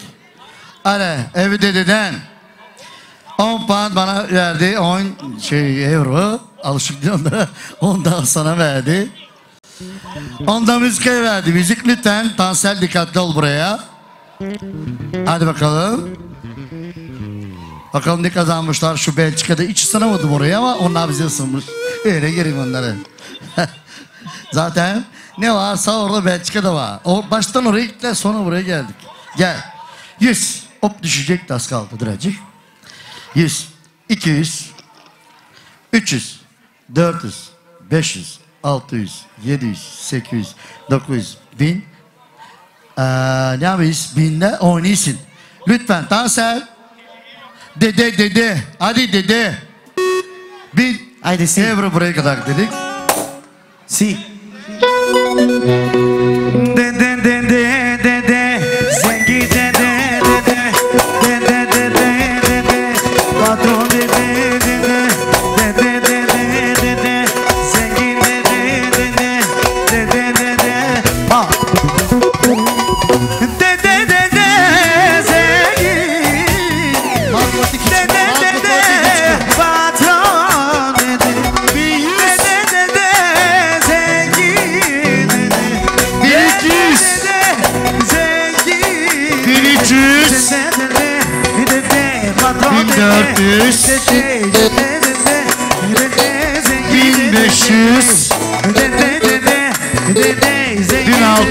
G: Ale evi dededen 10 pound bana verdi. 10 şey euro. Alışık diyorum da. Ondan sana verdi. Onda müzik verdi. Müzik lütfen. Tansel dikkatli ol buraya. Hadi bakalım. Bakalım ne kazanmışlar şu Belçika'da. Hiç sanamadım oraya ama onlar bizi ısınmış. Öyle gireyim onları. Zaten ne varsa orada Belçika'da var. O, baştan oraya gittiler sonra buraya geldik. Gel. 100. Hop düşecek az kaldı birazcık. 100. 200. 300. 400. 500. 600. 700. 800. 900. 1000. Ee, ne yapıyoruz? Binle oynayasın. Lütfen Tansel. Dede dede. Hadi dede. Bin. Haydi si. Evro buraya kadar dedik. Si. Dede dede.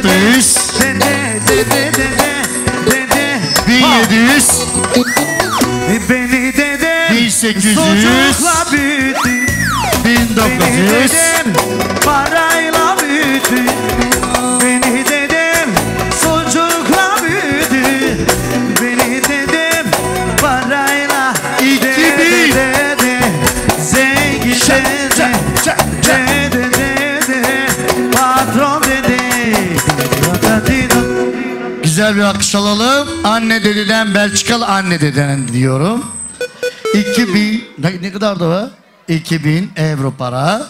B: 600 1700 e Beni dede 1800 1900
G: güzel bir alkış alalım. Anne dededen Belçikalı anne dededen diyorum. 2000 ne, ne kadar da var? 2000 euro para.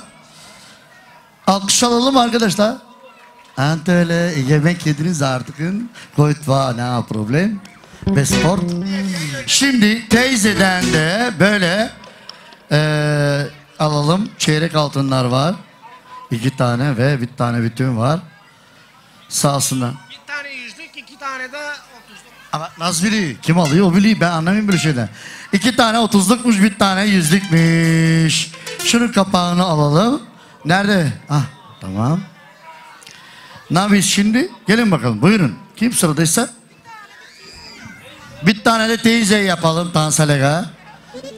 G: Alkış alalım arkadaşlar. Antalya yemek yediniz artık. Koyut ne problem. Ve spor. Şimdi teyzeden de böyle ee, alalım. Çeyrek altınlar var. İki tane ve bir tane bütün var. Sağ olsunlar. Almanya'da 30'luk. Ama nasıl biliyor? Kim alıyor o biliyor. Ben anlamayayım böyle şeyden. İki tane 30'lukmuş bir tane yüzlükmüş. Şunun kapağını alalım. Nerede? Ah tamam. Ne yapıyoruz şimdi? Gelin bakalım buyurun. Kim sıradaysa? Bir tane de teyze yapalım Tansalega.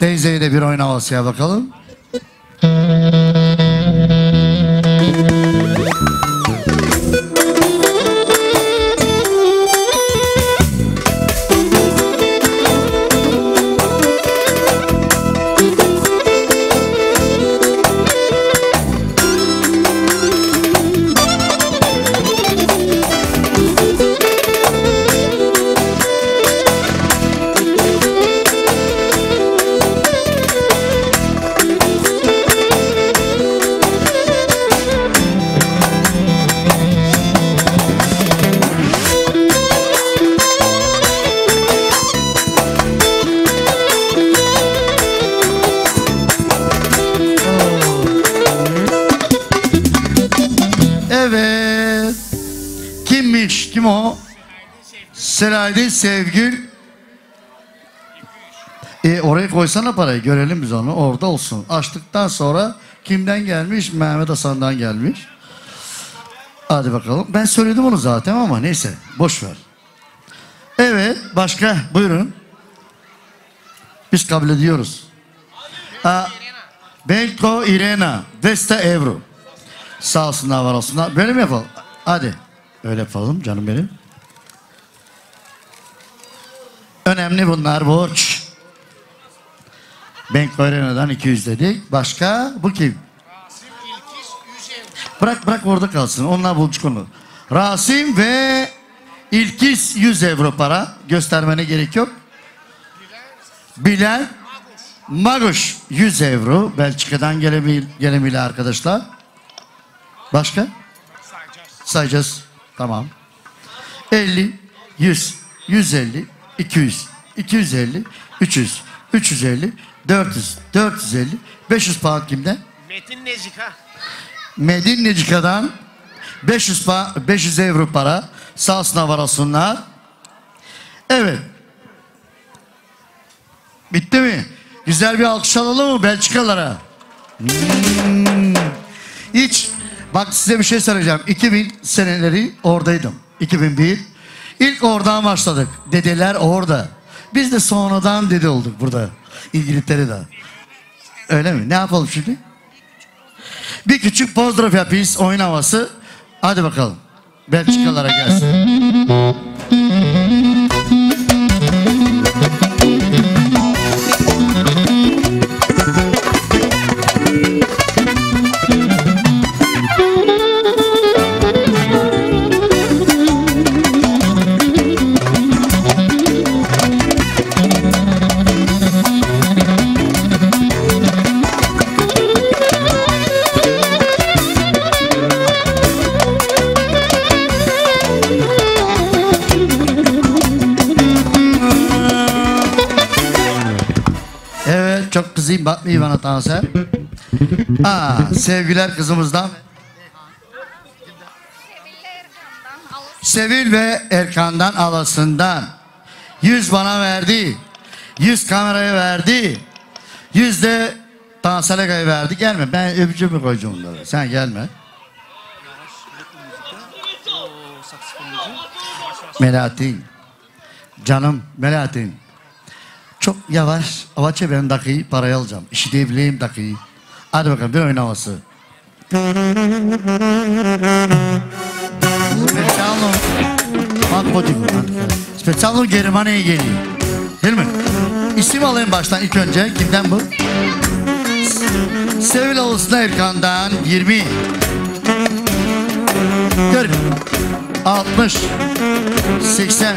G: Teyzeyi de bir oyun bakalım. koysana parayı görelim biz onu orada olsun. Açtıktan sonra kimden gelmiş? Mehmet Hasan'dan gelmiş. Hadi bakalım. Ben söyledim onu zaten ama neyse boş ver. Evet başka buyurun. Biz kabul ediyoruz. Aa, Belko Irena, Vesta Evro. Sağ olsunlar var olsunlar. Böyle mi yapalım? Hadi. Öyle yapalım canım benim. Önemli bunlar borç. Ben Arena'dan 200 dedik. Başka? Bu kim? Rasim İlkiz Üzen. Bırak bırak orada kalsın. Onlar bulacak konu. Rasim ve İlkiz 100 euro para. Göstermene gerek yok. Bilal Maguş 100 euro. Belçika'dan gelebil, gelemeli arkadaşlar. Başka? Sayacağız. Sayacağız. Tamam. 50, 100, 150, 200, 250, 300, 350, 400, 450, 500 puan kimden? Metin Necika. Medin Necika'dan 500, pa 500 euro para sağ olsun varasınlar. Evet. Bitti mi? Güzel bir alkış alalım mı Belçikalara? Hmm. Hiç bak size bir şey söyleyeceğim. 2000 seneleri oradaydım. 2001. İlk oradan başladık. Dedeler orada. Biz de sonradan dede olduk burada. İngiltere'de. Öyle mi? Ne yapalım şimdi? Bir küçük pozdrav yapayız oyun havası. Hadi bakalım. Belçikalara gelsin. bak mı bana tanse? Aa, sevgiler kızımızdan. Sevil ve Erkan'dan alasından. Yüz bana verdi. Yüz kameraya verdi. Yüz de Tanseleka'ya verdi. Gelme ben öpücüğümü koyacağım onlara. Sen gelme. Melahattin. Canım Melahattin. Çok yavaş. Avaçe ben dakikayı parayı alacağım. İşi deyebileyim dakikayı. Hadi bakalım bir oyun havası. Specialno. Bak Bodivur. Specialno Germanya'ya geliyor. Değil mi? İsim alayım baştan ilk önce. Kimden bu? Sevil Ağustan Erkan'dan 20. 40. 60. 80.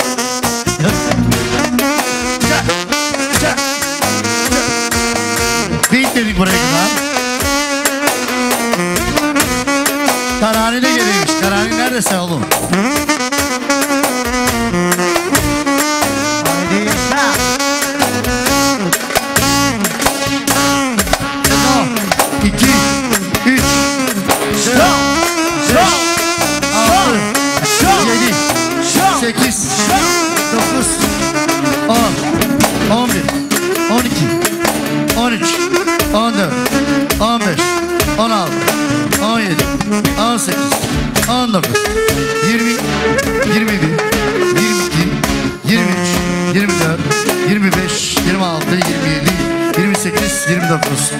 G: Yes. Çak. Çak. Beat dedik buraya kadar. Kararine geleymiş. Kararine neredesin oğlum?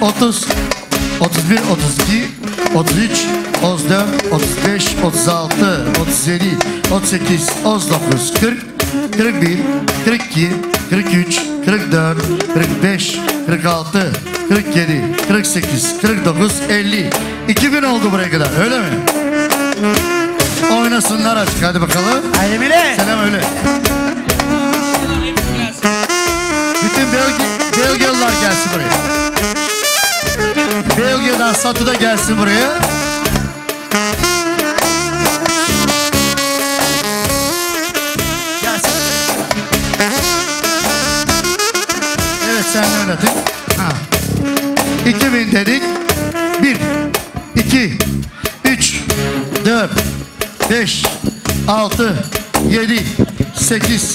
G: 30, 31, 32, 33, 34, 35, 36, 37, 38, 39, 40, 41, 42, 43, 44, 45, 46, 47, 48, 49, 50. 2000 oldu buraya kadar öyle mi? Oynasınlar artık hadi bakalım. Hadi bile. Selam öyle. Bütün Belgyalılar gelsin buraya. Belgiya'dan Satu da gelsin buraya. Gelsin. Evet sen oynadık. Ha. 2000 dedik. 1, 2, 3, 4, 5, 6, 7, 8,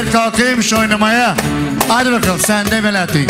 G: Beyler kalkayım şu oynamaya. Hadi bakalım sen de Melati.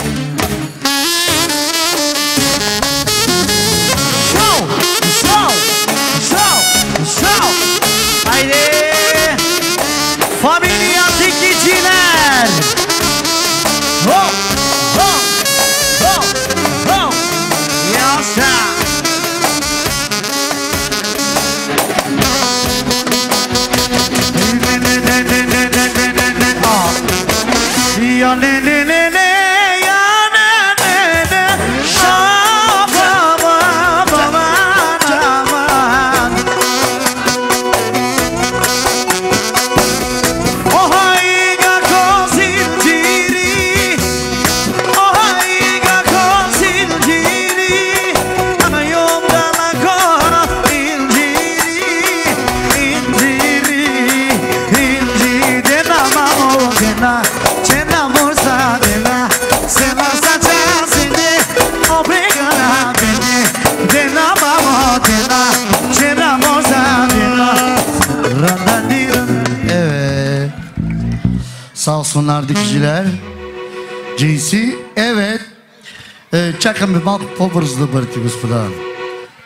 G: Бог образно бъдете, господа.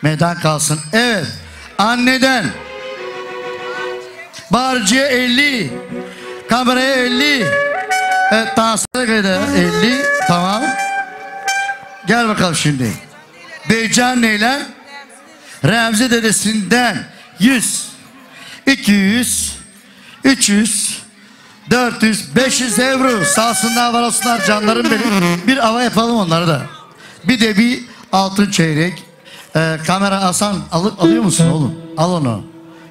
G: Meydan kalsın. Evet. Anneden. Barcıya 50. Kameraya 50. Evet. Dansına 50. Tamam. Gel bakalım şimdi. Beycan neyle? Remzi dedesinden 100. 200. 300. 400, 500 euro sağsınlar var olsunlar canlarım benim. Bir ava yapalım onlara da. Bir de bir altın çeyrek. Ee, kamera asan al, alıyor musun oğlum? Al onu.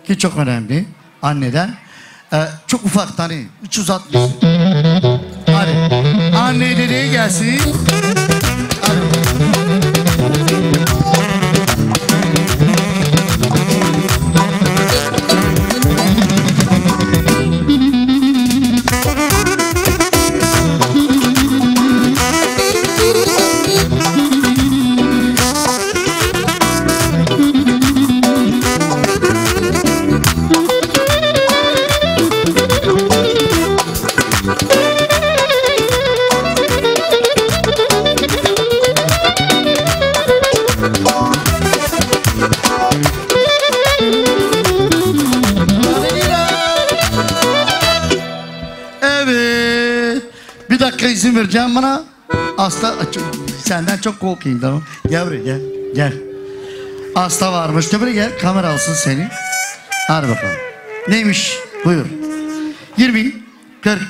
G: Ki çok önemli. Anneden. Ee, çok ufak tane. Hani 360. Hadi. Anne nereye gelsin? Can bana hasta senden çok korkayım tamam. Gel buraya gel. Gel. Hasta varmış. Buraya gel kamera alsın seni. Hadi bakalım. Neymiş? Buyur. 20, 40,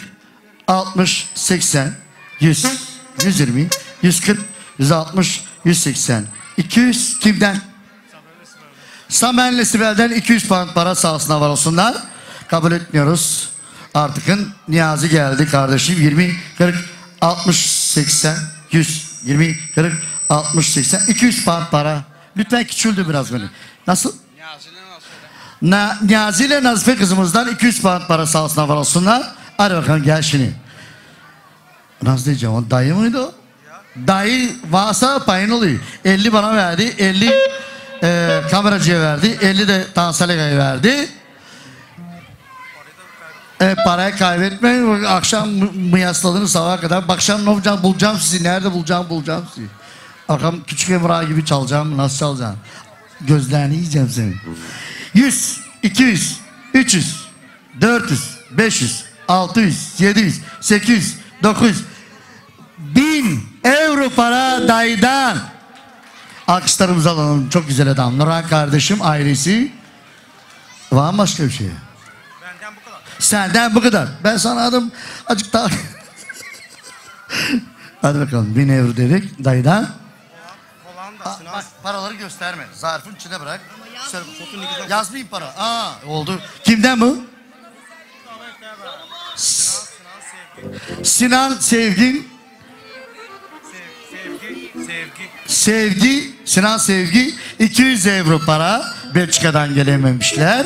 G: 60, 80, 100, 120, 140, 160, 180, 200 kimden? Samenli Sibel'den 200 pound para sahasına var olsunlar. Kabul etmiyoruz. Artıkın Niyazi geldi kardeşim. 20, 40, 60, 80, 100, 20, 40, 60, 80, 200 pound para. Lütfen küçüldü biraz beni. Nasıl? Na, Niyazi ile Nazife kızımızdan 200 pound para sağ olsun var olsunlar. Hadi bakalım gel şimdi. Nasıl diyeceğim o dayı mıydı o? Dayı varsa payın oluyor. 50 bana verdi, 50 e, kameracıya verdi, 50 de Tansalega'ya verdi. Evet parayı kaybetmeyin. Akşam mıyasladınız sabaha kadar. Akşam ne yapacağım? Bulacağım sizi. Nerede bulacağım? Bulacağım sizi. Akşam küçük Emrah gibi çalacağım. Nasıl çalacağım? Gözlerini yiyeceğim senin. 100, 200, 300, 400, 500, 600, 700, 800, 900, 1000 euro para dayıdan. Alkışlarımızı alalım. Çok güzel adam. Nurhan kardeşim ailesi. Var mı başka bir şey? Senden bu kadar. Ben sana adım acık daha... Hadi bakalım bin euro dedik dayıdan. paraları gösterme. Zarfın içine bırak. Söyle, yazmayayım para. Aa oldu. Kimden bu? Sinan Sevgin. Sevgi, sevgi. Sevgi, Sinan Sevgi 200 euro para Belçika'dan gelememişler.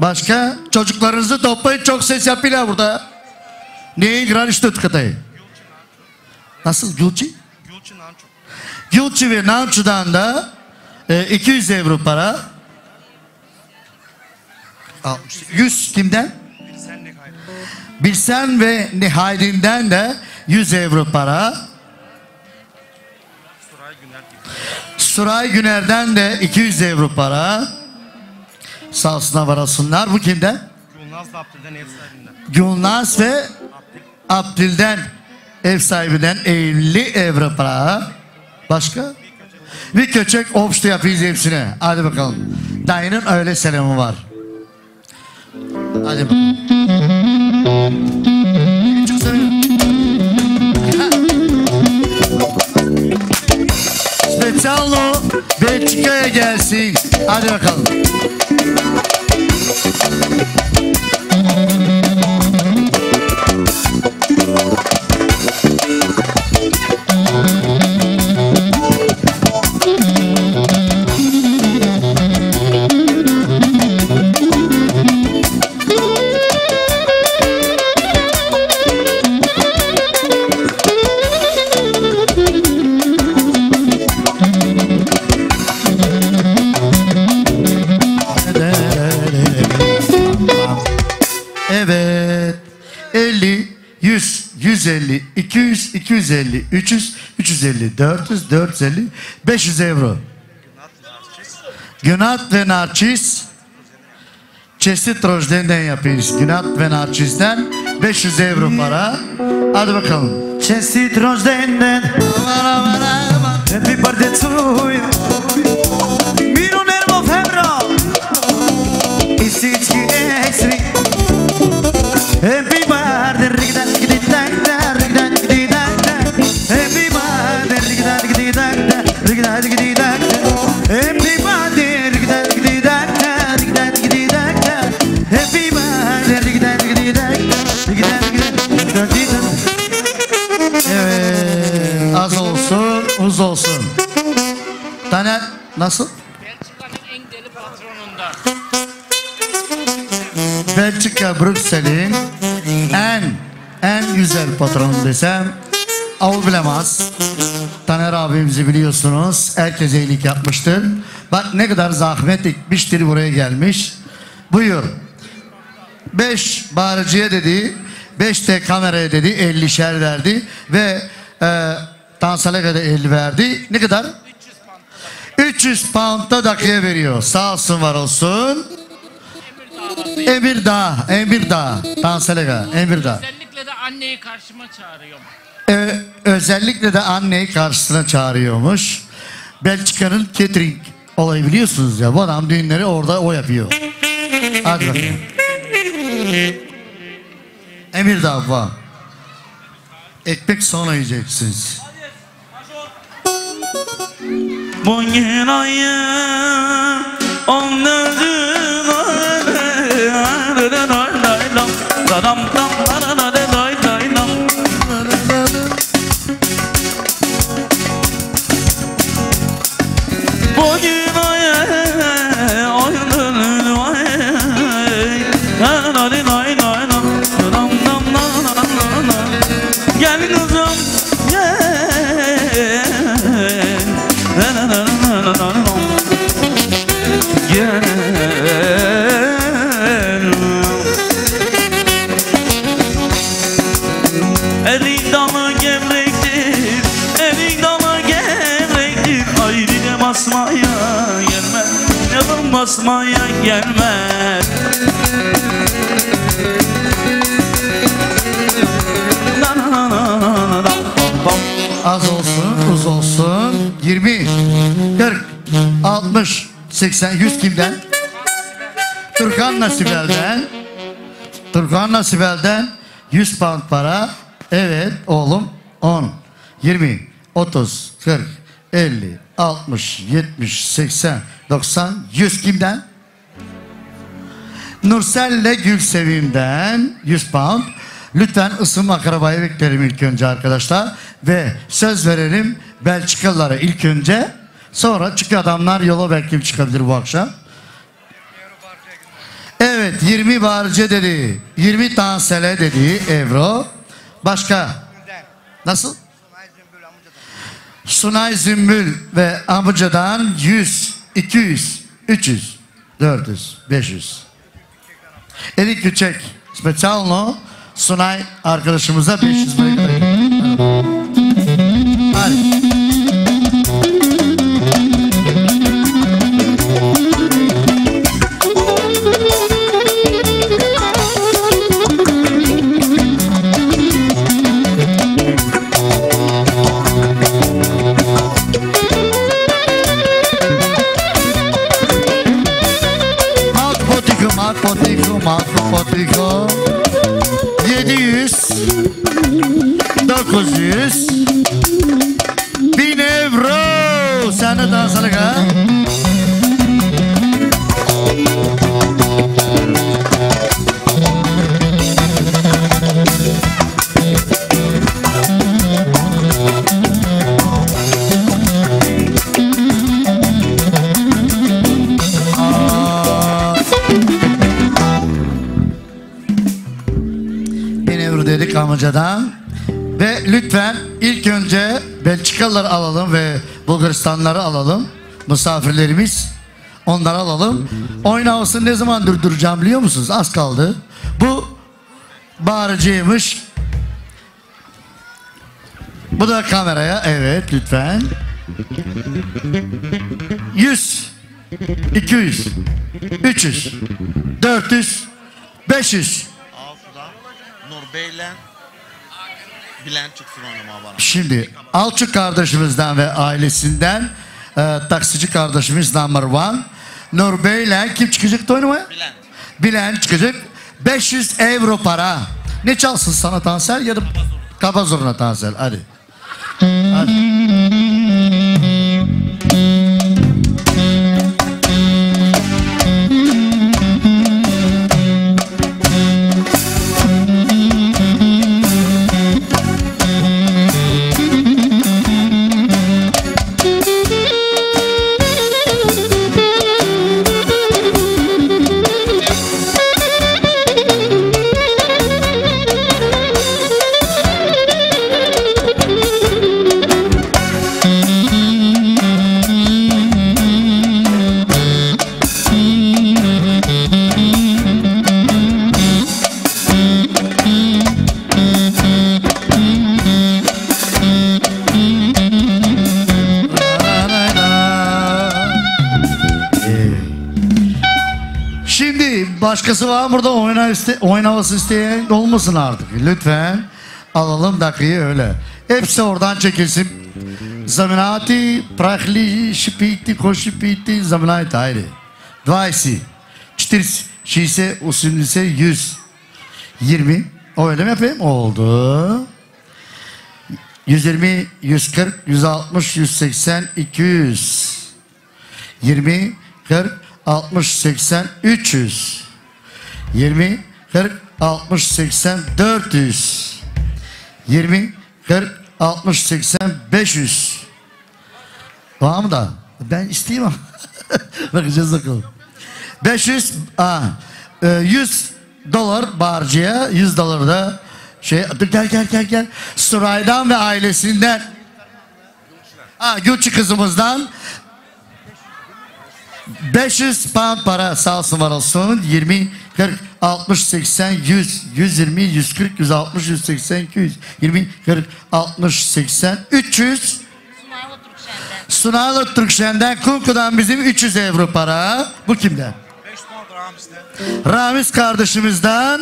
G: Başka? Çocuklarınızı toplayın çok ses yapıyorlar burada. Niye ilgileniştik kadayı? Nasıl? Gülçi? Gülçi ve Namçu'dan da e, 200 euro para. 60. 100 kimden? Bilsen ve Nihalinden de 100 euro para. Suray Güner'den de 200 euro para sahasına varasınlar. Bu kimden?
E: Gülnaz ve Abdil'den ev sahibinden.
G: Gülnaz ve Abdil'den ev sahibinden 50 evre para. Başka? Bir köçek obştu yapıyız hepsine. Hadi bakalım. Dayının öyle selamı var. Hadi bakalım. Çok seviyorum. Specialo Belçika'ya gelsin. Hadi bakalım. Mm-hmm. 250, 200, 250, 300, 350, 400, 450, 500 euro. Günat ve Narcis, çeşit rojdenden yapıyoruz. Günat ve Narcis'den 500 euro para. Hadi bakalım. Çeşit rojdenden Happy birthday to you
B: Minu nervo febro İstiçki eksik Happy birthday Rigdan
G: uz olsun. Tane nasıl? Belçika'nın en deli patronunda. Belçika Brüksel'in en en güzel patronu desem av bilemez. Taner abimizi biliyorsunuz. Herkese iyilik yapmıştır. Bak ne kadar zahmet etmiştir buraya gelmiş. Buyur. Beş bağırıcıya dedi. Beş de kameraya dedi. şer verdi. Ve e, Tansel'e kadar 50 verdi. Ne kadar? 300 pound da dakikaya veriyor. Sağ olsun var olsun. Emir Dağ. Emir Dağ. Tansel'e kadar. Emir Dağ. Özellikle
E: de anneyi karşıma
G: çağırıyorum. Ee, özellikle de anneyi karşısına çağırıyormuş. Belçika'nın catering olayı biliyorsunuz ya. Bu adam düğünleri orada o yapıyor. Hadi bakayım. Emir Dağ. Ekmek sonra yiyeceksiniz. Bugün ayı
F: onların dün gel Erik dalı
C: gevrektir Erik dalı
F: gevrektir Hayri de basmaya gelme Yalan basmaya gelme
G: Az olsun, uz olsun 20 40 60 80, 100 kimden?
A: Turkan Nasibel'den.
G: Turkan Nasibel'den 100 pound para. Evet oğlum 10, 20, 30, 40, 50, 60, 70, 80, 90, 100 kimden? Nursel'le Gülsevim'den 100 pound. Lütfen ısınma akrabayı beklerim ilk önce arkadaşlar. Ve söz verelim Belçikalılara ilk önce Sonra çıkıyor adamlar yola belki çıkabilir bu akşam. Evet 20 barce dedi. 20 tansele dedi euro. Başka? Nasıl? Sunay Zümbül ve Amca'dan 100, 200, 300, 400, 500. Elik special no. Sunay arkadaşımıza 500 lira. Şey. Hadi. 1900 1000 euro səni dansalığa Amca'dan ve lütfen ilk önce Belçikalıları alalım ve Bulgaristanlıları alalım. Misafirlerimiz. Onları alalım. Oyun havasını ne zaman durduracağım biliyor musunuz? Az kaldı. Bu bağırıcıymış. Bu da kameraya. Evet lütfen. 100 200 300 400 500
B: Afla Nurbeylen
G: Şimdi Alçık kardeşimizden ve ailesinden e, taksici kardeşimiz number one. Nur Bey'le kim çıkacak oynamaya? Bilen. Bilen çıkacak. 500 euro para. Ne çalsın sana Tansel ya da kaba zurna Tansel hadi. Hadi. dakikası var burada oyna iste, oynaması isteyen olmasın artık. Lütfen alalım dakikayı öyle. Hepsi oradan çekilsin. Zaminati, prahli, şipiti, koşipiti, zaminati ayrı. Dvaisi, çitir, şişe, usulise, yüz. Yirmi. O öyle mi yapayım? Oldu. 120, 140, 160, 180, 200. 20, 40, 60, 80, 300. 20 40 60 80 400 20 40 60 80 500 Tamam da? Ben isteyeyim ama. Bakacağız bakalım. 500 a, 100 e, dolar barcıya 100 dolar da şey gel gel gel gel Suray'dan ve ailesinden Ha Gülçü kızımızdan 500 pound para sağ olsun var olsun. 20, 40, 60, 80, 100, 120, 140, 160, 180, 200, 20, 40, 60, 80, 300. Sunağlı Türkşen'den kumkudan bizim 300 euro para. Bu kimden? 5 pound Ramiz'den. Ramiz kardeşimizden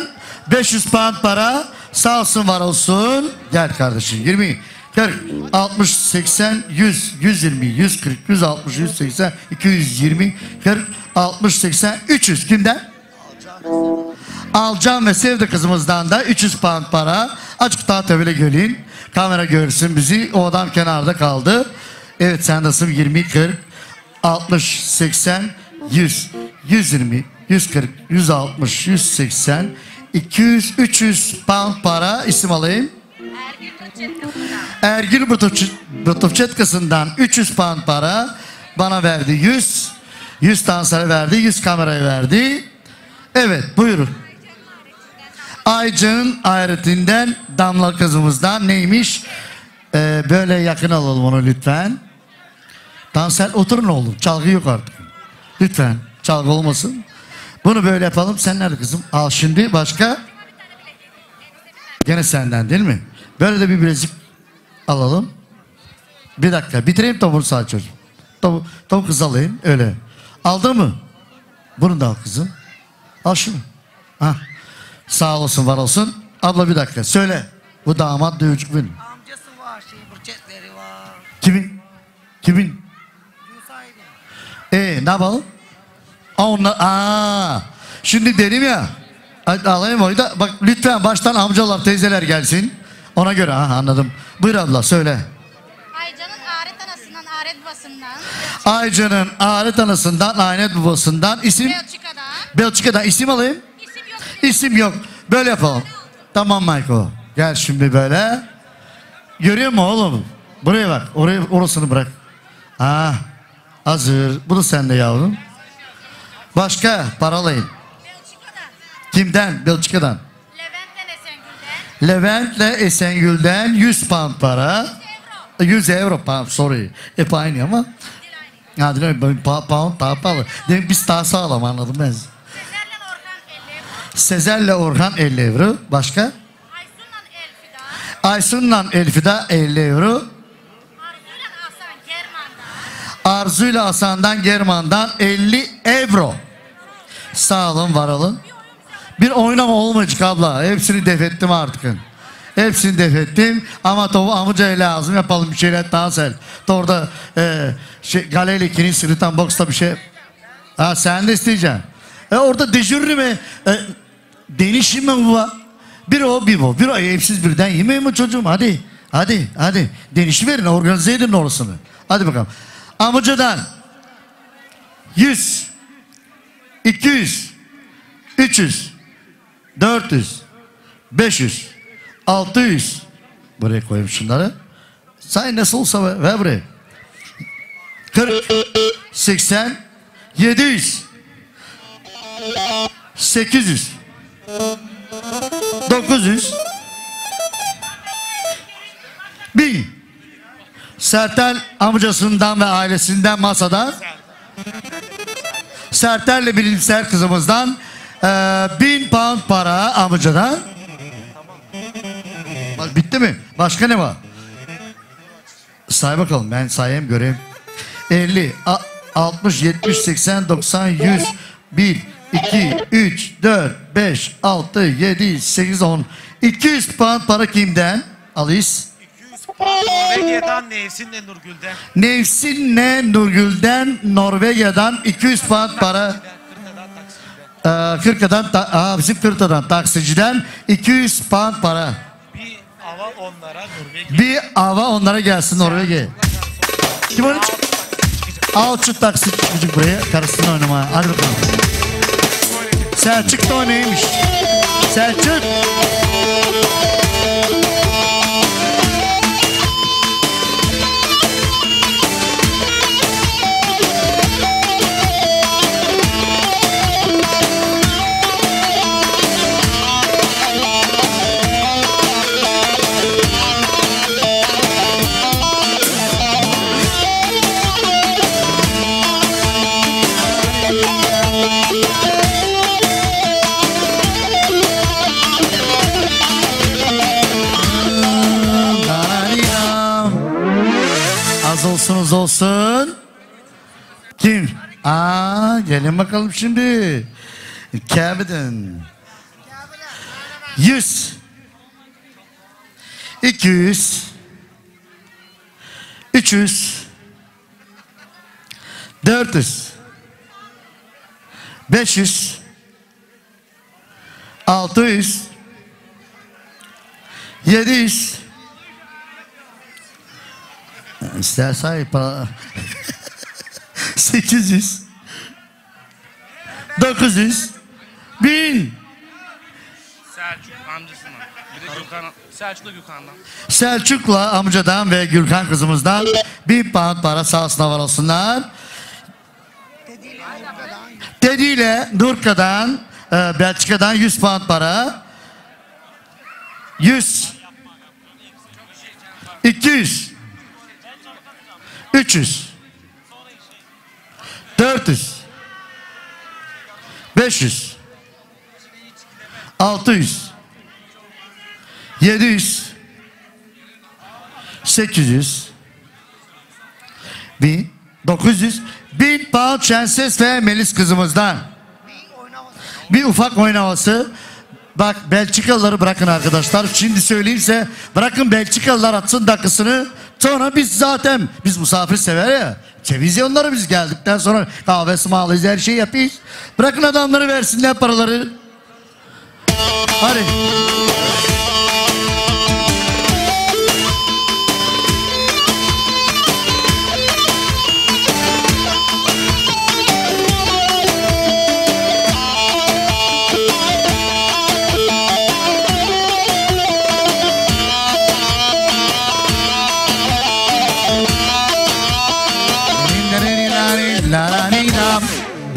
G: 500 pound para. Sağ olsun var olsun. Gel kardeşim 20, 40, 60, 80, 100, 120, 140, 160, 180, 220, 40, 60, 80, 300. Kimden? Alcan ve Sevde kızımızdan da 300 pound para. Açık daha tevele gelin. Kamera görsün bizi. O adam kenarda kaldı. Evet sen nasıl 20, 40, 60, 80, 100, 120, 140, 160, 180, 200, 300 pound para isim alayım. Ergün Ergül Butufçetkası'ndan 300 pound para bana verdi. 100 100 dansara verdi, 100 kameraya verdi. Evet, buyurun. Aycın ayretinden Damla kızımızdan neymiş? Ee, böyle yakın alalım onu lütfen. Danser oturun oğlum. Çalgı yok artık. Lütfen. Çalgı olmasın. Bunu böyle yapalım. Sen nerede kızım? Al şimdi başka. Gene senden değil mi? Böyle de bir bilezik alalım. Bir dakika bitireyim topunu sağ çocuğum. Top, top kız alayım öyle. Aldın mı? Bunu da al kızım. Al şunu. Ha. Sağ olsun var olsun. Abla bir dakika söyle. Bu damat dövücük benim. Amcası var şey burçetleri var. Kimin? Kimin? Ee ne yapalım? Aa, onlar, aa. Şimdi derim ya. Alayım oyda. Bak lütfen baştan amcalar teyzeler gelsin. Ona göre ha anladım. Buyur abla söyle. Aycan'ın aret anasından, aret babasından. Aycan'ın aret anasından, aynet babasından isim? Belçika'dan. Belçika'dan isim alayım. İsim yok. İsim yok. Böyle yapalım. Tamam Michael. Gel şimdi böyle. Görüyor mu oğlum? Buraya bak. Oraya, orasını bırak. Ha. Hazır. Bu da sende yavrum. Başka paralayın. Belçika'dan. Kimden? Belçika'dan. Levent'le Esengül'den 100 pound para. 100 euro, pound sorry. Hep aynı ama. Ya diyorum pound daha pahalı. Demek biz daha sağlam anladım ben. Sezer'le Orhan 50 euro. Başka? Aysun'la Elfida 50 euro. Arzu ile Hasan'dan German'dan 50 euro. Sağ olun, var olun. Bir oynama olmayacak abla. Hepsini defettim artık. Hepsini defettim. Ama topu amcaya lazım yapalım bir şeyler daha sen. Orada e, şey, Galeli Sırıtan Box'ta bir şey. Ha sen de isteyeceksin. E, orada dejürlü mi? E, e denişim mi bu? Bir o bir bu. Bir o hepsiz birden yemeyin mi çocuğum? Hadi. Hadi. Hadi. Denişi verin. Organize edin orasını. Hadi bakalım. Amcadan 100 200 300 400, 500, 600. Buraya koyayım şunları. Say nasıl olsa ver buraya. 40, 80, 700, 800, 900, 1000. Sertel amcasından ve ailesinden masadan. Sertel'le bilimsel kızımızdan ee, bin pound para amcadan. Bak bitti mi? Başka ne var? Say bakalım ben sayayım göreyim. 50, 60, 70, 80, 90, 100, 1, 2, 3, 4, 5, 6, 7, 8, 10. 200 pound para kimden? Alice. 200 pound Norvegya'dan Nevsin ne Nurgül'den. Nevsin ne Nurgül'den Norvegya'dan 200 pound para e, Kırka'dan, ta, aa, bizim Kırka'dan taksiciden 200 pound para. Bir ava onlara Norveç. Bir ava onlara gelsin Norveç'e. Kim onu? Al şu taksi çocuk buraya karısını oynamaya. Hadi bakalım. Selçuk da o neymiş? Selçuk. Hakkınız olsun. Kim? Aa gelin bakalım şimdi. Kabe'den. 100, 200, 300, 400, 500, 600, 700. Beş İstersen para... 800 900 1000
F: Selçuk amcasından. Bir de Gürkan, Selçuk'la Gürkan'dan.
G: Selçuk'la amcadan ve Gürkan kızımızdan 1000 pound para sahasına var olsunlar. Dedi Nurka'dan, e, Belçika'dan 100 pound para. 100 200 300 400 500 600 700 800 1000 900 1000 pound şenses ve melis kızımızdan bir ufak oynaması bak Belçikalıları bırakın arkadaşlar şimdi söyleyeyimse bırakın Belçikalılar atsın dakikasını Sonra biz zaten biz misafir sever ya. Televizyonlara biz geldikten sonra kahve ısmarlayız her şeyi yapayız. Bırakın adamları versinler paraları. Hadi.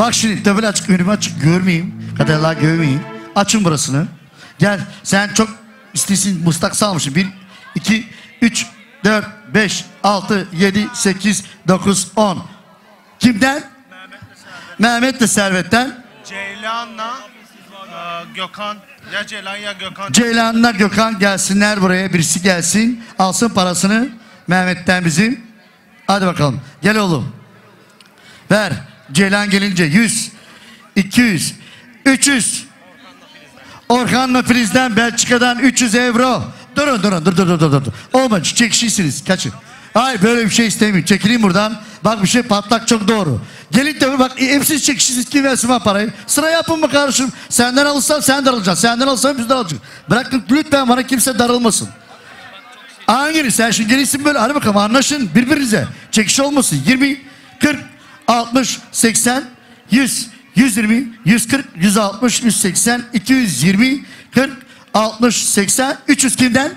G: Bak şimdi devlet açık önüme açık görmeyeyim. Kaderler görmeyeyim. Açın burasını. Gel sen çok istesin mıstak salmışsın. 1, 2, 3, 4, 5, 6, 7, 8, 9, 10. Kimden? Mehmet de Servet'ten. Ceylan'la e, Gökhan. Ya Ceylan ya Gökhan. Ceylan'la Gökhan gelsinler buraya. Birisi gelsin. Alsın parasını Mehmet'ten bizim. Hadi bakalım. Gel oğlum. Ver. Ceylan gelince 100, 200, 300. Orhan'la Filiz'den Belçika'dan 300 euro. Durun durun dur dur dur dur. dur. Olmadı çekişirsiniz kaçın. Hayır böyle bir şey istemiyorum. Çekileyim buradan. Bak bir şey patlak çok doğru. Gelin de bak hepsi çekişirsiniz kim versin bana parayı. Sıra yapın mı kardeşim? Senden alırsam sen darılacaksın. Senden alırsam biz alacağız. Bırakın lütfen bana kimse darılmasın. Hanginiz sen şimdi gelirsin böyle hadi bakalım anlaşın birbirinize. Çekiş olmasın. 20, 40, 60, 80, 100, 120, 140, 160, 180, 220, 40, 60, 80, 300 kimden?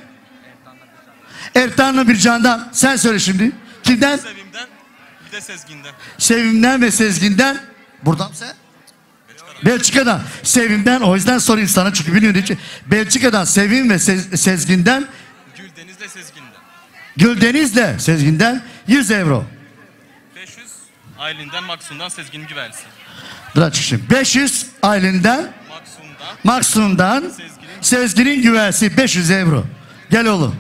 G: Ertan'la bir candan. Sen söyle şimdi. Kimden? Sevim'den, bir de Sezgin'den. Sevim'den ve Sezgin'den. Buradan sen? Belçika'dan. Sevim'den. O yüzden sorayım sana çünkü biliyorum hiç. Belçika'dan Sevim ve Sez, Sezgin'den. Güldeniz'le Sezgin'den. Güldeniz'le Sezgin'den 100 euro.
C: Aylin'den Maksun'dan Sezgin Güvensi.
G: Buradan çıkışım. 500 Aylin'den Maksun'dan, Maksun'dan Sezgin'in, Sezgin'in 500 euro. Gel oğlum.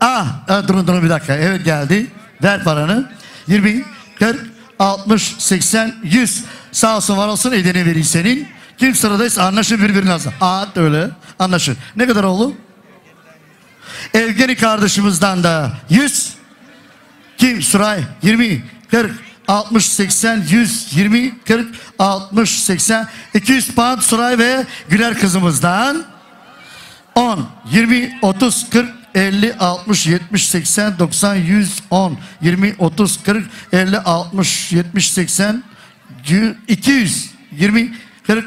G: Ah, ah, durun durun bir dakika. Evet geldi. Ver paranı. 20, 40, 60, 80, 100. Sağ olsun var olsun edeni vereyim senin. Kim sıradaysa anlaşın birbirine alsın. Aa öyle anlaşın. Ne kadar oldu? Evgeni kardeşimizden de 100. Kim? Suray 20. 40, 60, 80, 100, 20, 40, 60, 80, 200 pound Suray ve Güler kızımızdan. 10, 20, 30, 40, 50, 60, 70, 80, 90, 100, 20, 30, 40, 50, 60, 70, 80, 200, 20, 40,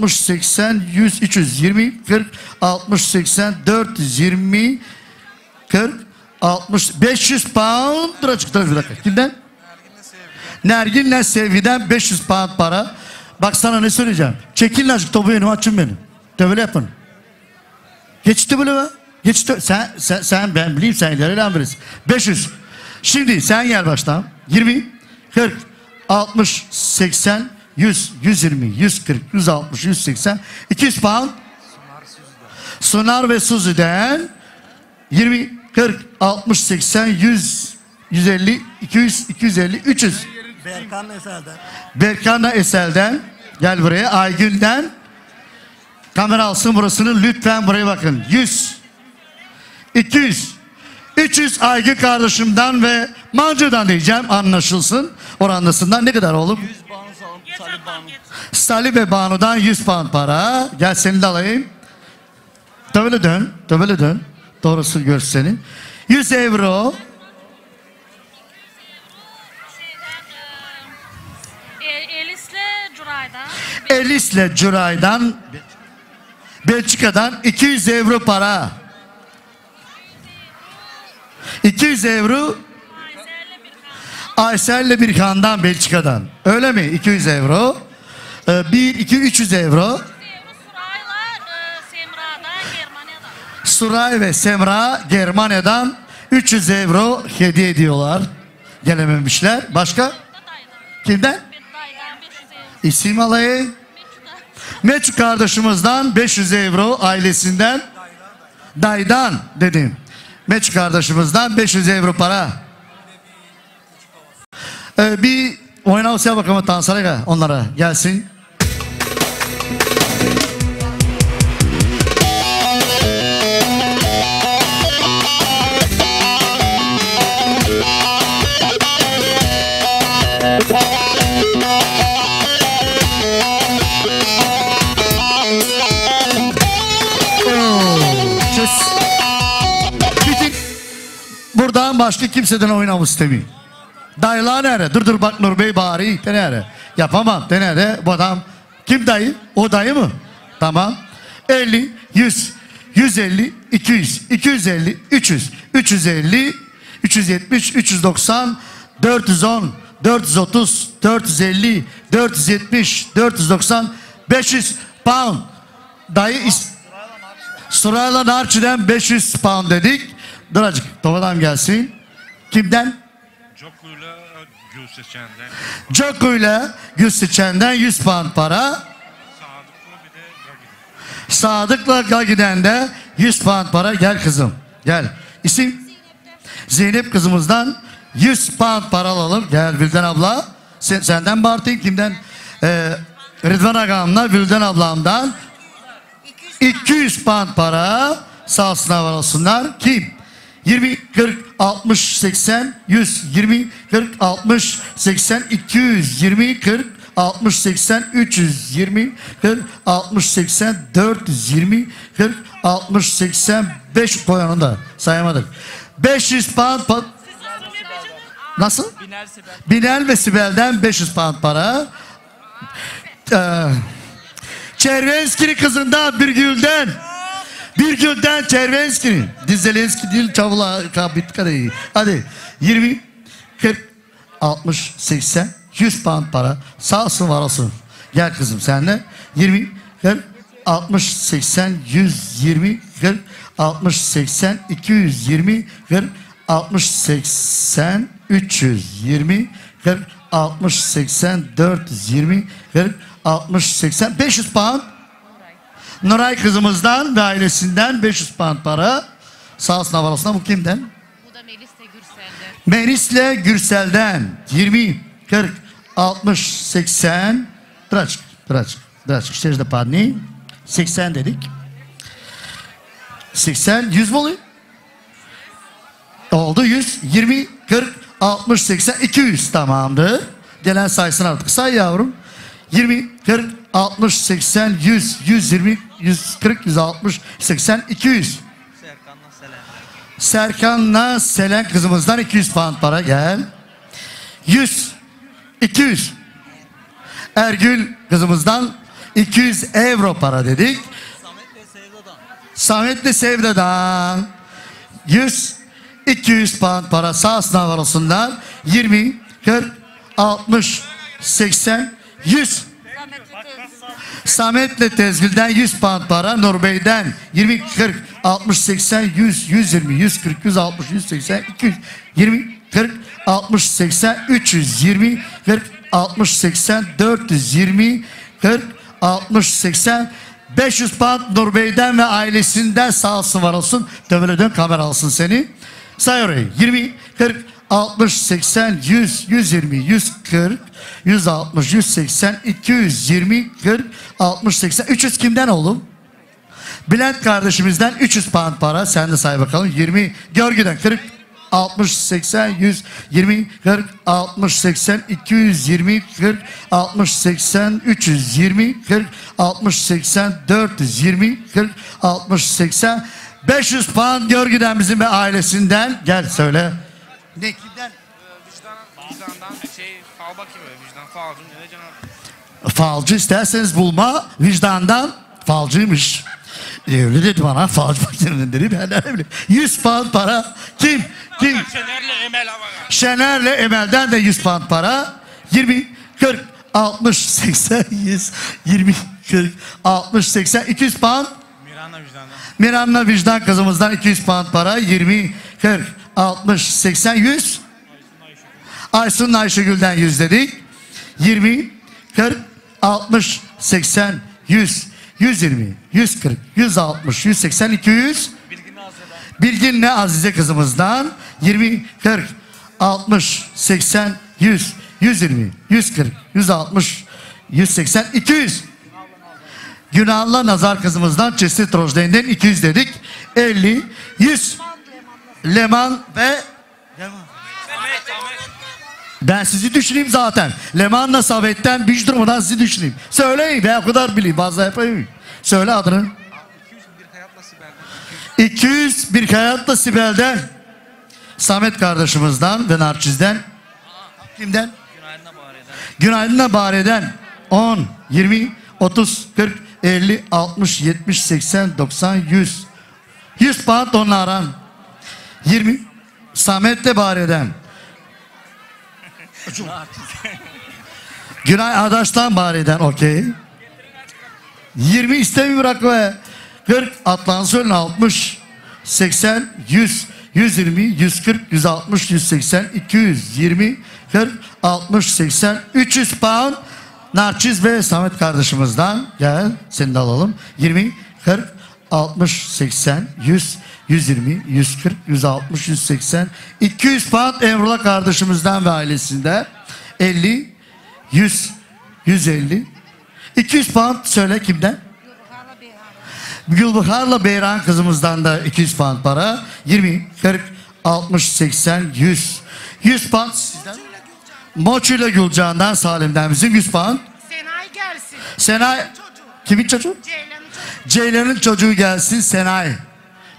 G: 60, 80, 100, 10, 40, 60, 80, 420, 40, 60, 500 pound 90, 100, 10, 20, 30, 40, Nerginle Sevgi'den 500 pound para. Bak sana ne söyleyeceğim. Çekin lan şu topu önüme açın beni. De böyle yapın. Geçti böyle mi? Geçti. Sen, sen, sen ben bileyim sen ileri lan birisi. 500. Şimdi sen gel baştan. 20, 40, 60, 80, 100, 120, 140, 160, 180, 200 pound. Sunar ve Suzi'den 20, 40, 60, 80, 100, 150, 200, 250, 300.
H: Berkan Esel'den.
G: Berkan da Esel'den. Gel buraya. Aygül'den. Kamera alsın burasını. Lütfen buraya bakın. 100. 200. 300 Aygül kardeşimden ve Mancı'dan diyeceğim anlaşılsın. Oranlısından ne kadar oğlum? 100 Banu. Salih ve Banu'dan 100 pound para. Gel seni de alayım. Dövle dön. Dövle dön. Doğrusu gör seni. 100 euro. Elis'le Cüray'dan Belçika'dan 200 euro para. 200 euro Aysel'le bir kandan Belçika'dan. Öyle mi? 200 euro. 1, 2, 300 euro. Suray ve Semra Germanya'dan 300 euro hediye ediyorlar. Gelememişler. Başka? Kimden? İsim alayı? Meçhu kardeşimizden 500 euro ailesinden Daydan dedim. Meçhu kardeşimizden 500 euro para. Ee, bir oynavsaya bakalım Tansaray'a onlara gelsin. başka kimseden oynamı istemiyor. Dayı la nere? Dur dur bak Nur Bey bari de nere? Yapamam de nere? Bu adam kim dayı? O dayı mı? Tamam. 50, 100, 150, 200, 250, 300, 350, 370, 390, 410, 430, 450, 470, 490, 500 pound. Dayı is- Surayla Narçı'dan 500 pound dedik. Dur acık babadan gelsin. Kimden? Cokuyla Gül Seçen'den. Cokuyla Gül Seçen'den 100 pound para. Sadık'la Gagi'den de 100 pound para. Gel kızım. Gel. İsim? Zeynep kızımızdan 100 pound para alalım. Gel Vilden abla. Sen, senden Bartin kimden? Ee, Rıdvan ağamla Vilden ablamdan 200 pound para. Sağ olsunlar var olsunlar. Kim? 20, 40, 60, 80, 100, 20, 40, 60, 80, 200, 20, 40, 60, 80, 300, 20, 40, 60, 80, 400, 20, 40, 60, 80, 5 85 da sayamadık. 500 pound pa Nasıl? Binel ve Sibel'den 500 pound para. Ee, Çervenskili kızından bir gülden. Bir gülden Çervenski'nin. Dizelenski değil çavla kabit karayı. Hadi 20, 40, 60, 80, 100 pound para. Sağ olsun var olsun. Gel kızım senle. 20, 40, 60, 80, 120, 40, 60, 80, 220, 40, 60, 80, 320, 40, 60, 80, 420, 40, 60, 80, 500 pound Nuray kızımızdan ve ailesinden 500 pound para. Sağ olsun havalasına bu kimden? Bu da Melis'le Gürsel'den. Melis'le Gürsel'den 20, 40, 60, 80. Birazcık, birazcık, birazcık. İşte de padni. 80 dedik. 80, 100 mu oluyor? Oldu 100, 20, 40, 60, 80, 200 tamamdı. Gelen saysın artık. Say yavrum. 20, 40, 60, 80, 100, 120, 140, 160, 80, 200. Serkan'la Selen. Serkan'la Selen kızımızdan 200 puan para gel. 100, 200. Ergül kızımızdan 200 euro para dedik. Samet Samet'le Sevda'dan. Samet Samet'le Sevda'dan. 100, 200 puan para sağ sınav arasından 20, 40, 60, 80, 100. Samet'le Tezgül'den 100 pound para, Nurbey'den 20, 40, 60, 80, 100, 120, 140, 160, 180, 200, 20, 40, 60, 80, 320, 40, 60, 80, 420, 40, 60, 80, 500 pound Nurbey'den ve ailesinden sağ olsun var olsun. Dövüle dön kamera alsın seni. Say orayı. 20, 40, 60, 80, 100, 120, 140, 160, 180, 200, 20, 40, 60, 80. 300 kimden oğlum? Bülent kardeşimizden 300 pound para. Sen de say bakalım. 20 görgüden 40 60 80 100 20 40 60 80 220 40 60 80 320 40 60 80 420 40 60 80 500 pound görgüden bizim ve ailesinden gel söyle. Ne kimden? Vicdandan şey Al bakayım öyle vicdan. Falcı ne canım? Falcı isterseniz bulma vicdandan falcıymış. Evli dedi bana falcı makinenin dedi benden evli. 100 pound para kim? Kim? Şener'le Emel Şener'le Emel'den de 100 pound para. 20, 40, 60, 80, 100, 20, 40, 60, 80, 200 pound. Miran'la vicdandan. Miran'la vicdan kızımızdan 200 pound para. 20, 40, 60, 80, 100. Aysun Ayşegül'den yüz dedik. 20, 40, 60, 80, 100, 120, 140, 160, 180, 200. Bilgin ne Azize kızımızdan? 20, 40, 60, 80, 100, 120, 140, 160, 180, 200. Günahlı Nazar kızımızdan Çesir Trojden'den 200 dedik. 50, 100. Leman ve Leman. Ben sizi düşüneyim zaten. Lemanla Savet'ten bir durmadan sizi düşüneyim. Söyleyin ben o kadar bileyim. Fazla yapayım. Söyle adını. 200 bir hayatla Sibel'den. Samet kardeşimizden ve Narciz'den. Kimden? Günaydın'a Bahre'den 10, 20, 30, 40, 50, 60, 70, 80, 90, 100. 100 pound onlardan. 20 Samet'le Bahre'den. Günay Adaş'tan bariden okey. 20 istemi bırak ve 40 atlansı 60 80 100 120 140 160 180 220 40 60 80 300 pound Narciz ve Samet kardeşimizden gel seni de alalım 20 40 60 80 100 120, 140, 160, 180, 200 pound Emrullah kardeşimizden ve ailesinde 50, 100, 150, 200 pound söyle kimden? Gülbahar'la Beyran kızımızdan da 200 pound para. 20, 40, 60, 80, 100. 100 pound sizden. Moçu ile Gülcan'dan Salim'den bizim 100 pound. Senay gelsin. Senay. Kimin çocuğu? Ceylan'ın çocuğu. Ceylan'ın çocuğu gelsin Senay.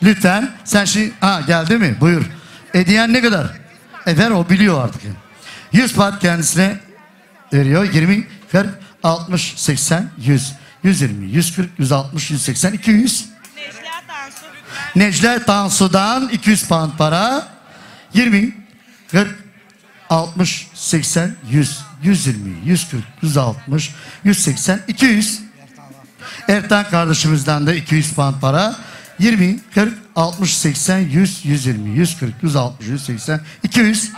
G: Lütfen sen şimdi... Şey, ha geldi mi? Buyur. Ediyen ne kadar? E ver o biliyor artık. 100 part kendisine veriyor. 20 ver 60, 80, 100. 120, 140, 160, 180, 200. Necla Tansu. Necla Tansu'dan 200 pound para. 20, 40, 60, 80, 100, 120, 140, 160, 180, 200. Ertan kardeşimizden de 200 pound para. 20, 40, 60, 80, 100, 120, 140, 160, 180, 200.